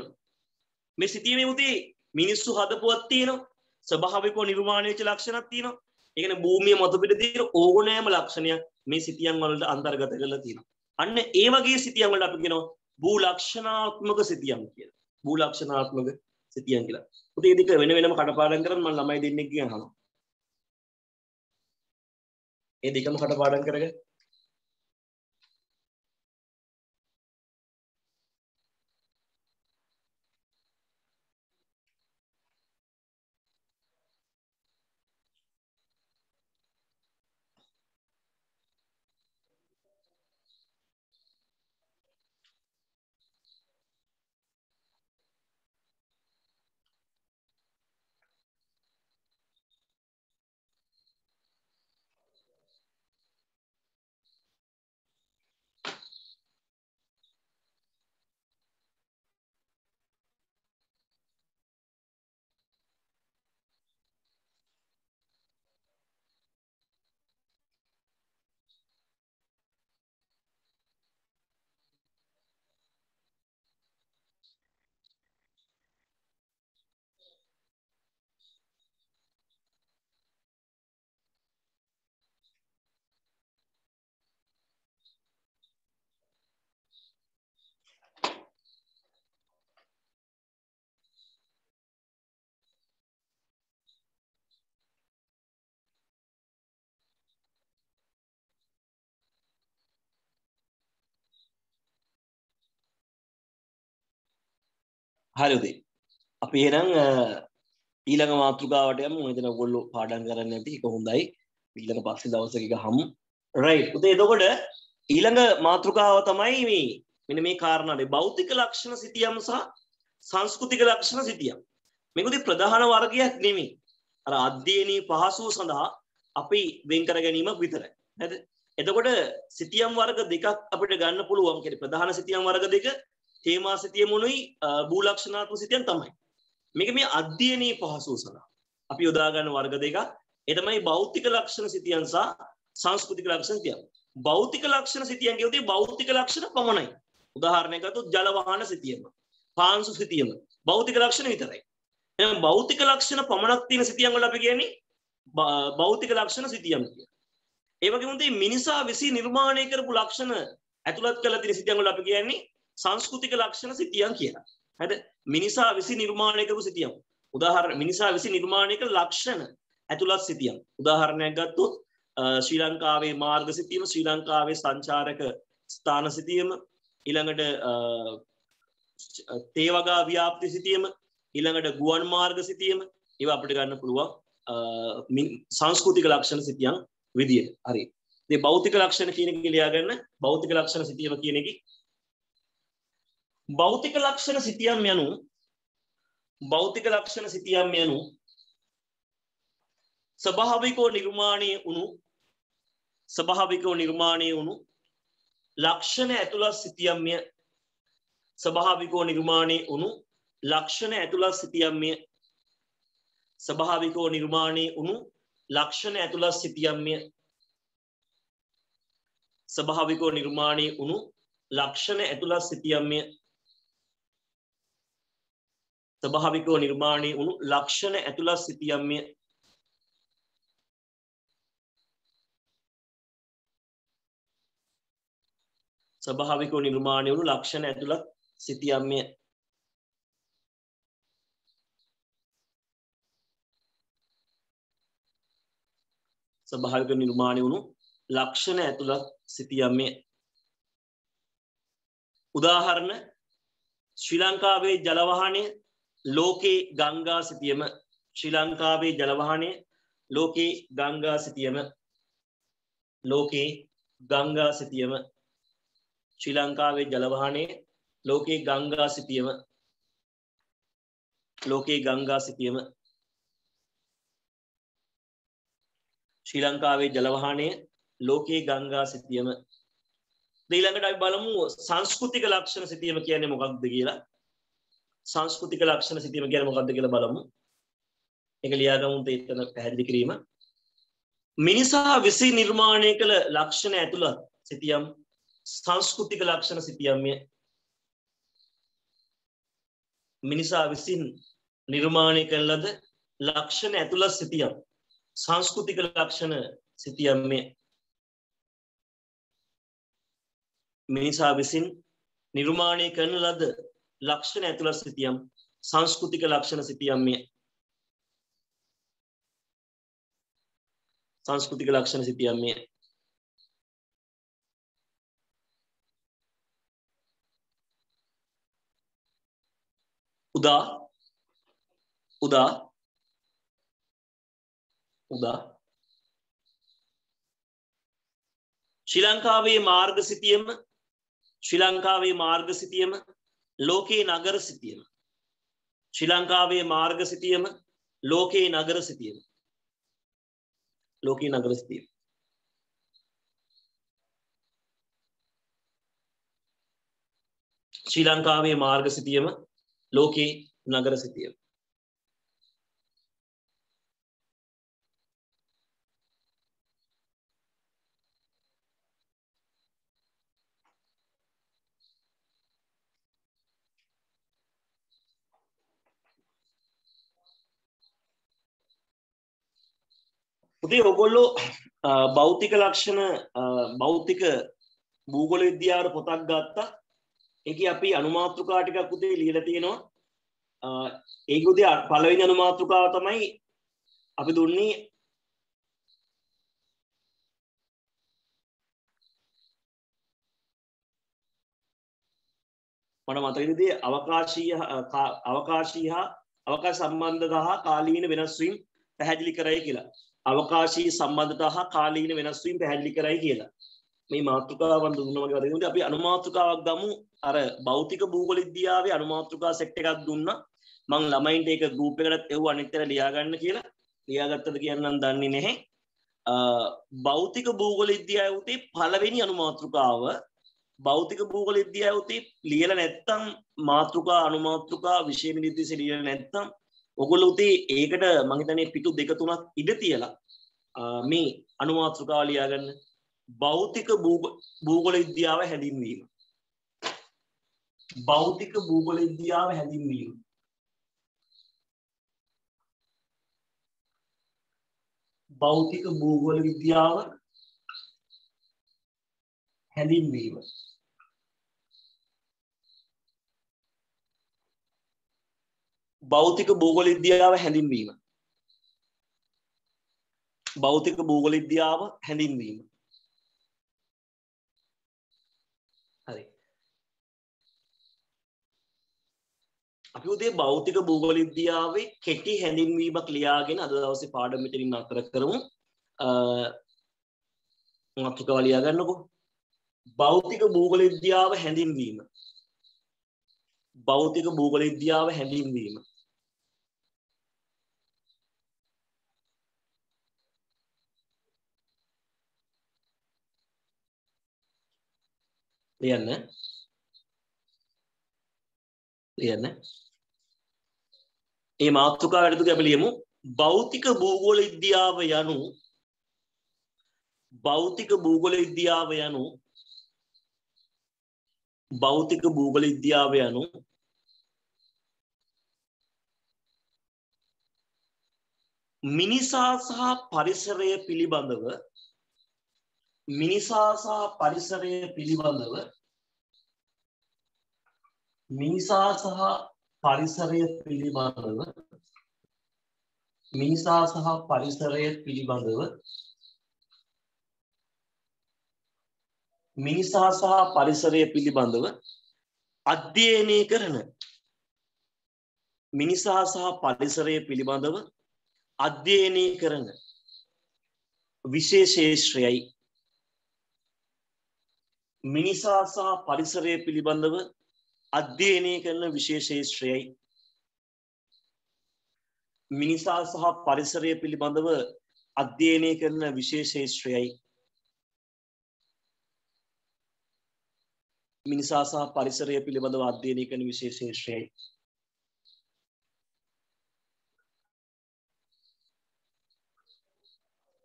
මේ සිතියමේ මුතේ මිනිස්සු හදපුවක් තියෙනවා. ස්වභාවිකව නිර්මාණය වෙච්ච ලක්ෂණක් තියෙනවා. ඒ කියන්නේ භූමිය මත පිට තියෙන ඕනෑම ලක්ෂණයක් මේ සිතියම් වලට අන්තර්ගත කරලා තියෙනවා. අන්න ඒ වගේ සිතියම් වලට අපි කියනවා භූලක්ෂණාත්මක සිතියම් කියලා. භූලක්ෂණාත්මක සිතියම් කියලා. පුතේ දෙක වෙන වෙනම කටපාඩම් කරන් මම ළමයි දෙන්නෙක් කියන අහනවා. ඒ දෙකම කටපාඩම් කරගෙන හරි උදේ අපි එහෙනම් අ, ඊළඟ මාතෘකාවට යමු. මම හිතනවා ඔයගොල්ලෝ පාඩම් කරන්න ඇති ඒක හොඳයි. ඊළඟ පස්සේ දවසක එක හමු. රයිට් උදේ එතකොට ඊළඟ මාතෘකාව තමයි මේ මෙන්න මේ කාරණාවේ භෞතික ලක්ෂණ සිතියම් සහ සංස්කෘතික ලක්ෂණ සිතියම් මේකදී ප්‍රධාන වර්ගයක් නෙමෙයි. අර අධ්‍යයනී පහසුව සඳහා අපි වෙන් කර ගැනීමක් විතරයි. නේද එතකොට සිතියම් වර්ග දෙකක් අපිට ගන්න පුළුවන්. කියන්නේ ප්‍රධාන සිතියම් වර්ග දෙක තේමා සිතියමුණුයි භූලක්ෂණාත්මක සිතියම් තමයි. මේක මේ අධ්‍යයනී පහසුව සඳහා. අපි යොදා ගන්න වර්ග දෙක ඒ තමයි භෞතික ලක්ෂණ සිතියන් සහ සංස්කෘතික ලක්ෂණ සිතියන්. භෞතික ලක්ෂණ සිතියන් කියුවේ භෞතික ලක්ෂණ පමණයි. උදාහරණයක් ගත්තොත් ජල වාහන සිතියම පාංශු සිතියම භෞතික ලක්ෂණ විතරයි. එහෙනම් භෞතික ලක්ෂණ පමණක් තියෙන සිතියන් වල අපි කියන්නේ භ- භෞතික ලක්ෂණ සිතියම් කියලා. ඒ වගේම තේ මිනිසා විසින් නිර්මාණය කරපු ලක්ෂණ ඇතුළත් කරලා තියෙන සිතියන් වල අපි කියන්නේ සංස්කෘතික ලක්ෂණ සිතියම් කියලා. හරිද? මිනිසා විසින් නිර්මාණය කරපු සිතියම් උදාහරණ මිනිසා විසින් නිර්මාණය කළ ලක්ෂණ ඇතුළත් සිතියම් උදාහරණයක් ගත්තොත් අ, ශ්‍රී ලංකාවේ මාර්ග සිතියම ශ්‍රී ලංකාවේ සංචාරක ස්ථාන සිතියම ඊළඟට අ, තේවගා ව්‍යාප්ති සිතියම ඊළඟට ගුවන් මාර්ග සිතියම ඒවා අපිට ගන්න පුළුවන් අ, මින්- සංස්කෘතික ලක්ෂණ සිතියම් විදියට. හරි. ඒ භෞතික ලක්ෂණ කියන එක ලියා ගන්න භෞතික ලක්ෂණ සිතියම කියන එක භෞතික ලක්ෂණ සිතියම් යනු භෞතික ලක්ෂණ සිතියම් යනු ස්වභාවිකව නිර්මාණය වුණු ස්වභාවිකව නිර්මාණය වුණු ලක්ෂණ ඇතුළත් සිතියම්ය ස්වභාවිකව නිර්මාණය වුණු ලක්ෂණ ඇතුළත් සිතියම්ය ස්වභාවිකව නිර්මාණය වුණු ලක්ෂණ ඇතුළත් සිතියම්ය ස්වභාවිකව නිර්මාණය වුණු ලක්ෂණ ඇතුළත් සිතියම්ය ස්වභාවිකව නිර්මාණය වුණු ලක්ෂණ ඇතුළත් සිතියම්ය ස්වභාවිකව නිර්මාණය වුණු ලක්ෂණ ඇතුළත් සිතියම්ය ස්වභාවික නිර්මාණය වුණු ලක්ෂණ ඇතුළත් සිතියම්ය උදාහරණ ශ්‍රී ලංකාවේ ජලවාහනය ලෝකේ ගංගා සිතියම ශ්‍රී ලංකාවේ ජලවාහනය ලෝකේ ගංගා සිතියම ලෝකේ ගංගා සිතියම ශ්‍රී ලංකාවේ ජලවාහනයේ ලෝකේ ගංගා සිතියම ලෝකේ ගංගා සිතියම ශ්‍රී ලංකාවේ ජලවාහනයේ ලෝකේ ගංගා සිතියම ඊළඟට අපි බලමු සංස්කෘතික ලක්ෂණ සිතියම කියන්නේ මොකක්ද කියලා. සංස්කෘතික ලක්ෂණ සිතියම කියන්නේ මොකක්ද කියලා බලමු. ඒක ලියාගමු තේතන පැහැදිලි කිරීම. මිනිසා විසින් නිර්මාණය කළ ලක්ෂණ ඇතුළත් සිතියම් සංස්කෘතික ලක්ෂණ සිතියම්ය මිනිසා විසින් නිර්මාණය කළ ලද ලක්ෂණ ඇතුළත් සිතියම් සංස්කෘතික ලක්ෂණ සිතියම්ය මිනිසා විසින් නිර්මාණය කරන ලද ලක්ෂණ ඇතුළත් සිතියම් සංස්කෘතික ලක්ෂණ සිතියම්ය සංස්කෘතික ලක්ෂණ සිතියම්ය උදා උදා උදා. ශ්‍රී ලංකාවේ මාර්ග සිතියම ශ්‍රී ලංකාවේ මාර්ග සිතියම ලෝකේ නගර සිතියම ශ්‍රී ලංකාවේ මාර්ග සිතියම ලෝකේ නගර සිතියම ලෝකේ නගර සිතියම ශ්‍රී ලංකාවේ මාර්ග සිතියම ලෝකේ නගර සිතියම පුතේ ඔගොල්ලෝ අ, භෞතික ලක්ෂණ අ, භෞතික භූගෝල විද්‍යාවට පොතක් ගත්තා. ඒකේ අපි අනුමාත්‍රිකා ටිකක් උදේ ලියලා තියෙනවා. අ, ඒක උදේ අ- පළවෙනි අනුමාත්‍රිකාව තමයි අපි දුන්නේ මට මතකදී අවකාශීය අවකාශී හා අවකාශ සම්බන්ධතා හා කාලීන වෙනස් වීම පැහැදිලි කරයි කියලා. අවකාශී සම්බන්ධතා හා කාලීන වෙනස් වීම පැහැදිලි කරයි කියලා. මේ මාතෘකාවන් දුන්නා වගේ වදිනකොට අපි අනුමාතෘකාවක් ගමු අර භෞතික භූගෝල විද්‍යාවේ අනුමාතෘකා සෙට් එකක් දුන්නා. මං ළමයින්ට ඒක ගෲප් එකකට එව්වා අනිත්තර ලියා ගන්න කියලා. ලියාගත්තද කියන්නම් දන්නේ නැහැ. භෞතික භූගෝල විද්‍යාවේ උතේ පළවෙනි අනුමාතෘකාව භෞතික භූගෝල විද්‍යාව උතේ ලියලා නැත්තම් මාතෘකා අනුමාතෘකා විෂය නිර්දේශ ලියලා නැත්තම් ඔගොල්ලෝ උතේ ඒකට මම හිතන්නේ පිටු දෙක තුනක් ඉඩ තියලා මේ අනුමාතෘකාව ලියා ගන්න භෞතික භූගෝල විද්‍යාව හැඳින්වීම. භෞතික භූගෝල විද්‍යාව හැඳින්වීම. භෞතික භූගෝල විද්‍යාව හැඳින්වීම. භෞතික භූගෝල විද්‍යාව හැඳින්වීම. භෞතික භූගෝල විද්‍යාව හැඳින්වීම. හරි. අපි උදේ භෞතික භූගෝල විද්‍යාවේ කෙටි හැඳින්වීමක් ලියාගෙන අද දවසේ පාඩම මෙතනින් අතර කරමු. මාතෘකාව ලියා ගන්නකෝ භෞතික භූගෝල විද්‍යාව හැඳින්වීම. භෞතික භූගෝල විද්‍යාව හැඳින්වීම. ලියන්න. ලියන්න. ඒ මාතෘකාවට දුක අපි ලියමු. භෞතික භූගෝල විද්‍යාව යනු භෞතික භූගෝල විද්‍යාව යනු භෞතික භූගෝල විද්‍යාව යනු මිනිසා සහ පරිසරය පිළිබඳව මිනිසා සහ පරිසරය පිළිබඳව මිනිසා සහ පරිසරය පිළිබඳව මිනිසා සහ පරිසරය පිළිබඳව මිනිසා සහ පරිසරය පිළිබඳව අධ්‍යයනය කරන මිනිසා සහ පරිසරය පිළිබඳව අධ්‍යයනය කරන විශේෂේශ්‍රයයි මිනිසා සහ පරිසරය පිළිබඳව අධ්‍යයනය කරන විශේෂේශ්‍රයයි මිනිසා සහ පරිසරය පිළිබඳව අධ්‍යයනය කරන විශේෂේශ්‍රයයි මිනිසා සහ පරිසරය පිළිබඳව අධ්‍යයනය කරන විශේෂේශ්‍රයයි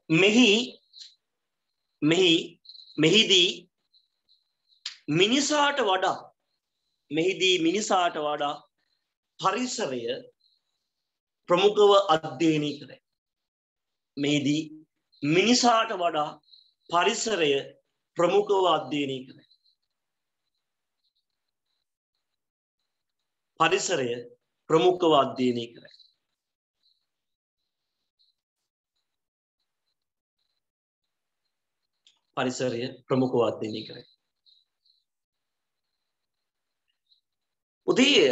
මෙහි මෙහි මෙහිදී මිනිසාට වඩා මෙහිදී මිනිසාට වඩා පරිසරය ප්‍රමුඛව අධ්‍යයනය කරයි. මෙහිදී මිනිසාට වඩා පරිසරය ප්‍රමුඛව අධ්‍යයනය කරයි. පරිසරය ප්‍රමුඛව අධ්‍යයනය කරයි. පරිසරය ප්‍රමුඛව අධ්‍යයනය කරයි. උදේ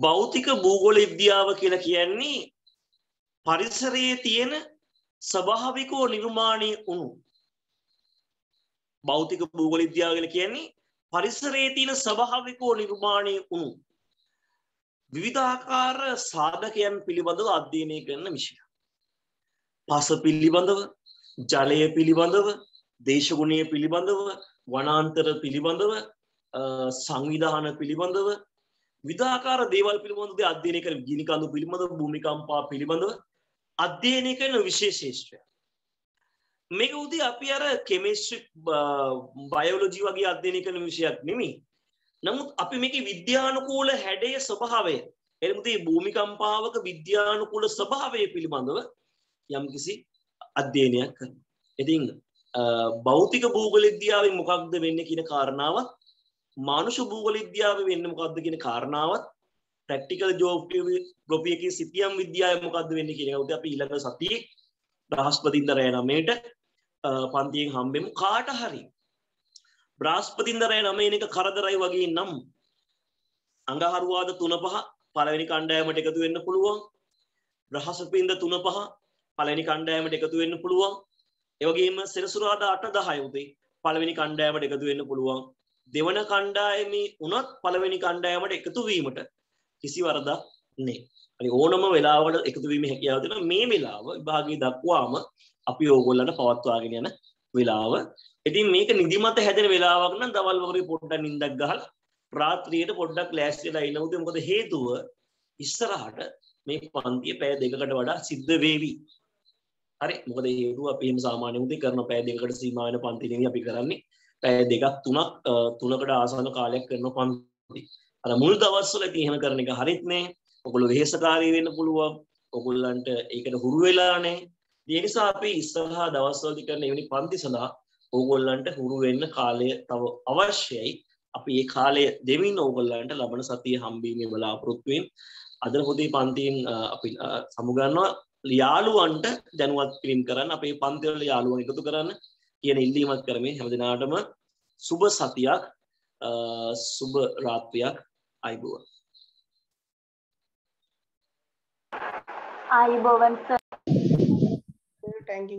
භෞතික භූගෝල විද්‍යාව කියලා කියන්නේ පරිසරයේ තියෙන ස්වභාවිකව නිර්මාණය වුණු භෞතික භූගෝල විද්‍යාව කියලා කියන්නේ පරිසරයේ තියෙන ස්වභාවිකව නිර්මාණය වුණු විවිධාකාර සාධකයන් පිළිබඳව අධ්‍යයනය කරන විෂය. පස පිළිබඳව, ජලය පිළිබඳව, දේශගුණය පිළිබඳව, වනාන්තර පිළිබඳව, සංවිධාන පිළිබඳව විධාකාර දේවල් පිළිබඳව අධ්‍යයනය කරන ගිනි කඳු පිළිබඳව භූමිකම්පා පිළිබඳව අධ්‍යයනය කරන විශේෂේෂ්ත්‍රය. මේක උදේ අපි අර කෙමිස්ට්‍රි බයෝලොජි වගේ අධ්‍යයනය කරන විෂයක් නෙමෙයි. නමුත් අපි මේකේ විද්‍යානුකූල හැඩයේ ස්වභාවය එළමුතේ භූමිකම්පාවක විද්‍යානුකූල ස්වභාවය පිළිබඳව යම්කිසි අධ්‍යයනයක් කරනවා. ඉතින් භෞතික භූගෝල විද්‍යාවෙන් මොකක්ද වෙන්නේ කියන කාරණාවත් මානුෂ භූගෝල විද්‍යාව වෙන්නේ මොකක්ද කියන කාරණාවත් ප්‍රැක්ටිකල් ජෝග්‍රෆි එකේ සිතියම් විද්‍යාව මොකක්ද වෙන්නේ කියන එක අපි ඊළඟ සතියේ බ්‍රහස්පතින්දා රෑ 9ට පන්තියෙන් හම්බෙමු. කාට හරි බ්‍රහස්පතින්දා රෑ 9 එක කරදරයි වගේ නම් අඟහරුවාද තුන පහ පළවෙනි කණ්ඩායමට එකතු වෙන්න පුළුවන්. බ්‍රහස්පතින්ද තුන පහ පළවෙනි කණ්ඩායමට එකතු වෙන්න පුළුවන්. ඒ වගේම සෙනසුරාදා 8 10 උදේ පළවෙනි කණ්ඩායමට එකතු වෙන්න පුළුවන්. දෙවන කණ්ඩායමේ උනත් පළවෙනි කණ්ඩායමට එකතු වීමට කිසි වරදක් නෑ. හරි ඕනම වෙලාවකට එකතු වීමේ හැකියාව තියෙනවා මේ වෙලාව විභාගයේ දක්වාම අපි ඕගොල්ලන්ට පවත්වාගෙන යන වෙලාව. ඉතින් මේක නිදිමත හැදෙන වෙලාවක් නම් දවල් වගේ පොඩ්ඩක් නිින්දක් ගහලා රාත්‍රියට පොඩ්ඩක් ලෑස්තිලා ඉන්න උදේ මොකද හේතුව ඉස්සරහට මේ පන්තිය පැය දෙකකට වඩා සිද්ධ වේවි. හරි මොකද හේතුව අපි එහෙම සාමාන්‍ය උදේ කරන පැය දෙකකට සීමා වෙන පන්ති නෙවෙයි අපි කරන්නේ. පැය දෙකක් තුනක් තුනකට ආසන්න කාලයක් කරන පන්ති. අර මුල් දවස්වල ඉතින් එහෙම කරන එක හරිත් නෑ. ඔගොල්ලෝ වෙහෙසකාරී වෙන්න පුළුවන්. ඔගොල්ලන්ට ඒකට හුරු වෙලා නෑ. ඒ නිසා අපි ඉස්සරහා දවස්වලදී කරන එවැනි පන්ති සඳහා ඕගොල්ලන්ට හුරු වෙන්න කාලය තව අවශ්‍යයි. අපි ඒ කාලය දෙමින් ඕගොල්ලන්ට ලබන සතිය හම්බීමේ බලාපොරොත්තු වෙමින් අද පොතේ පන්තියෙන් අපි සමුගන්නවා යාළුවන්ට දැනුවත් කිරීම කරන්න අපේ පන්ති වල යාළුවන් එකතු කරන්න කියන ඉල්ලීමක් කරමින් හැමදිනාටම සුබ සතියක් සුබ රාත්‍රියක් අයිබෝවන්. ආයුබෝවන් සර් thank you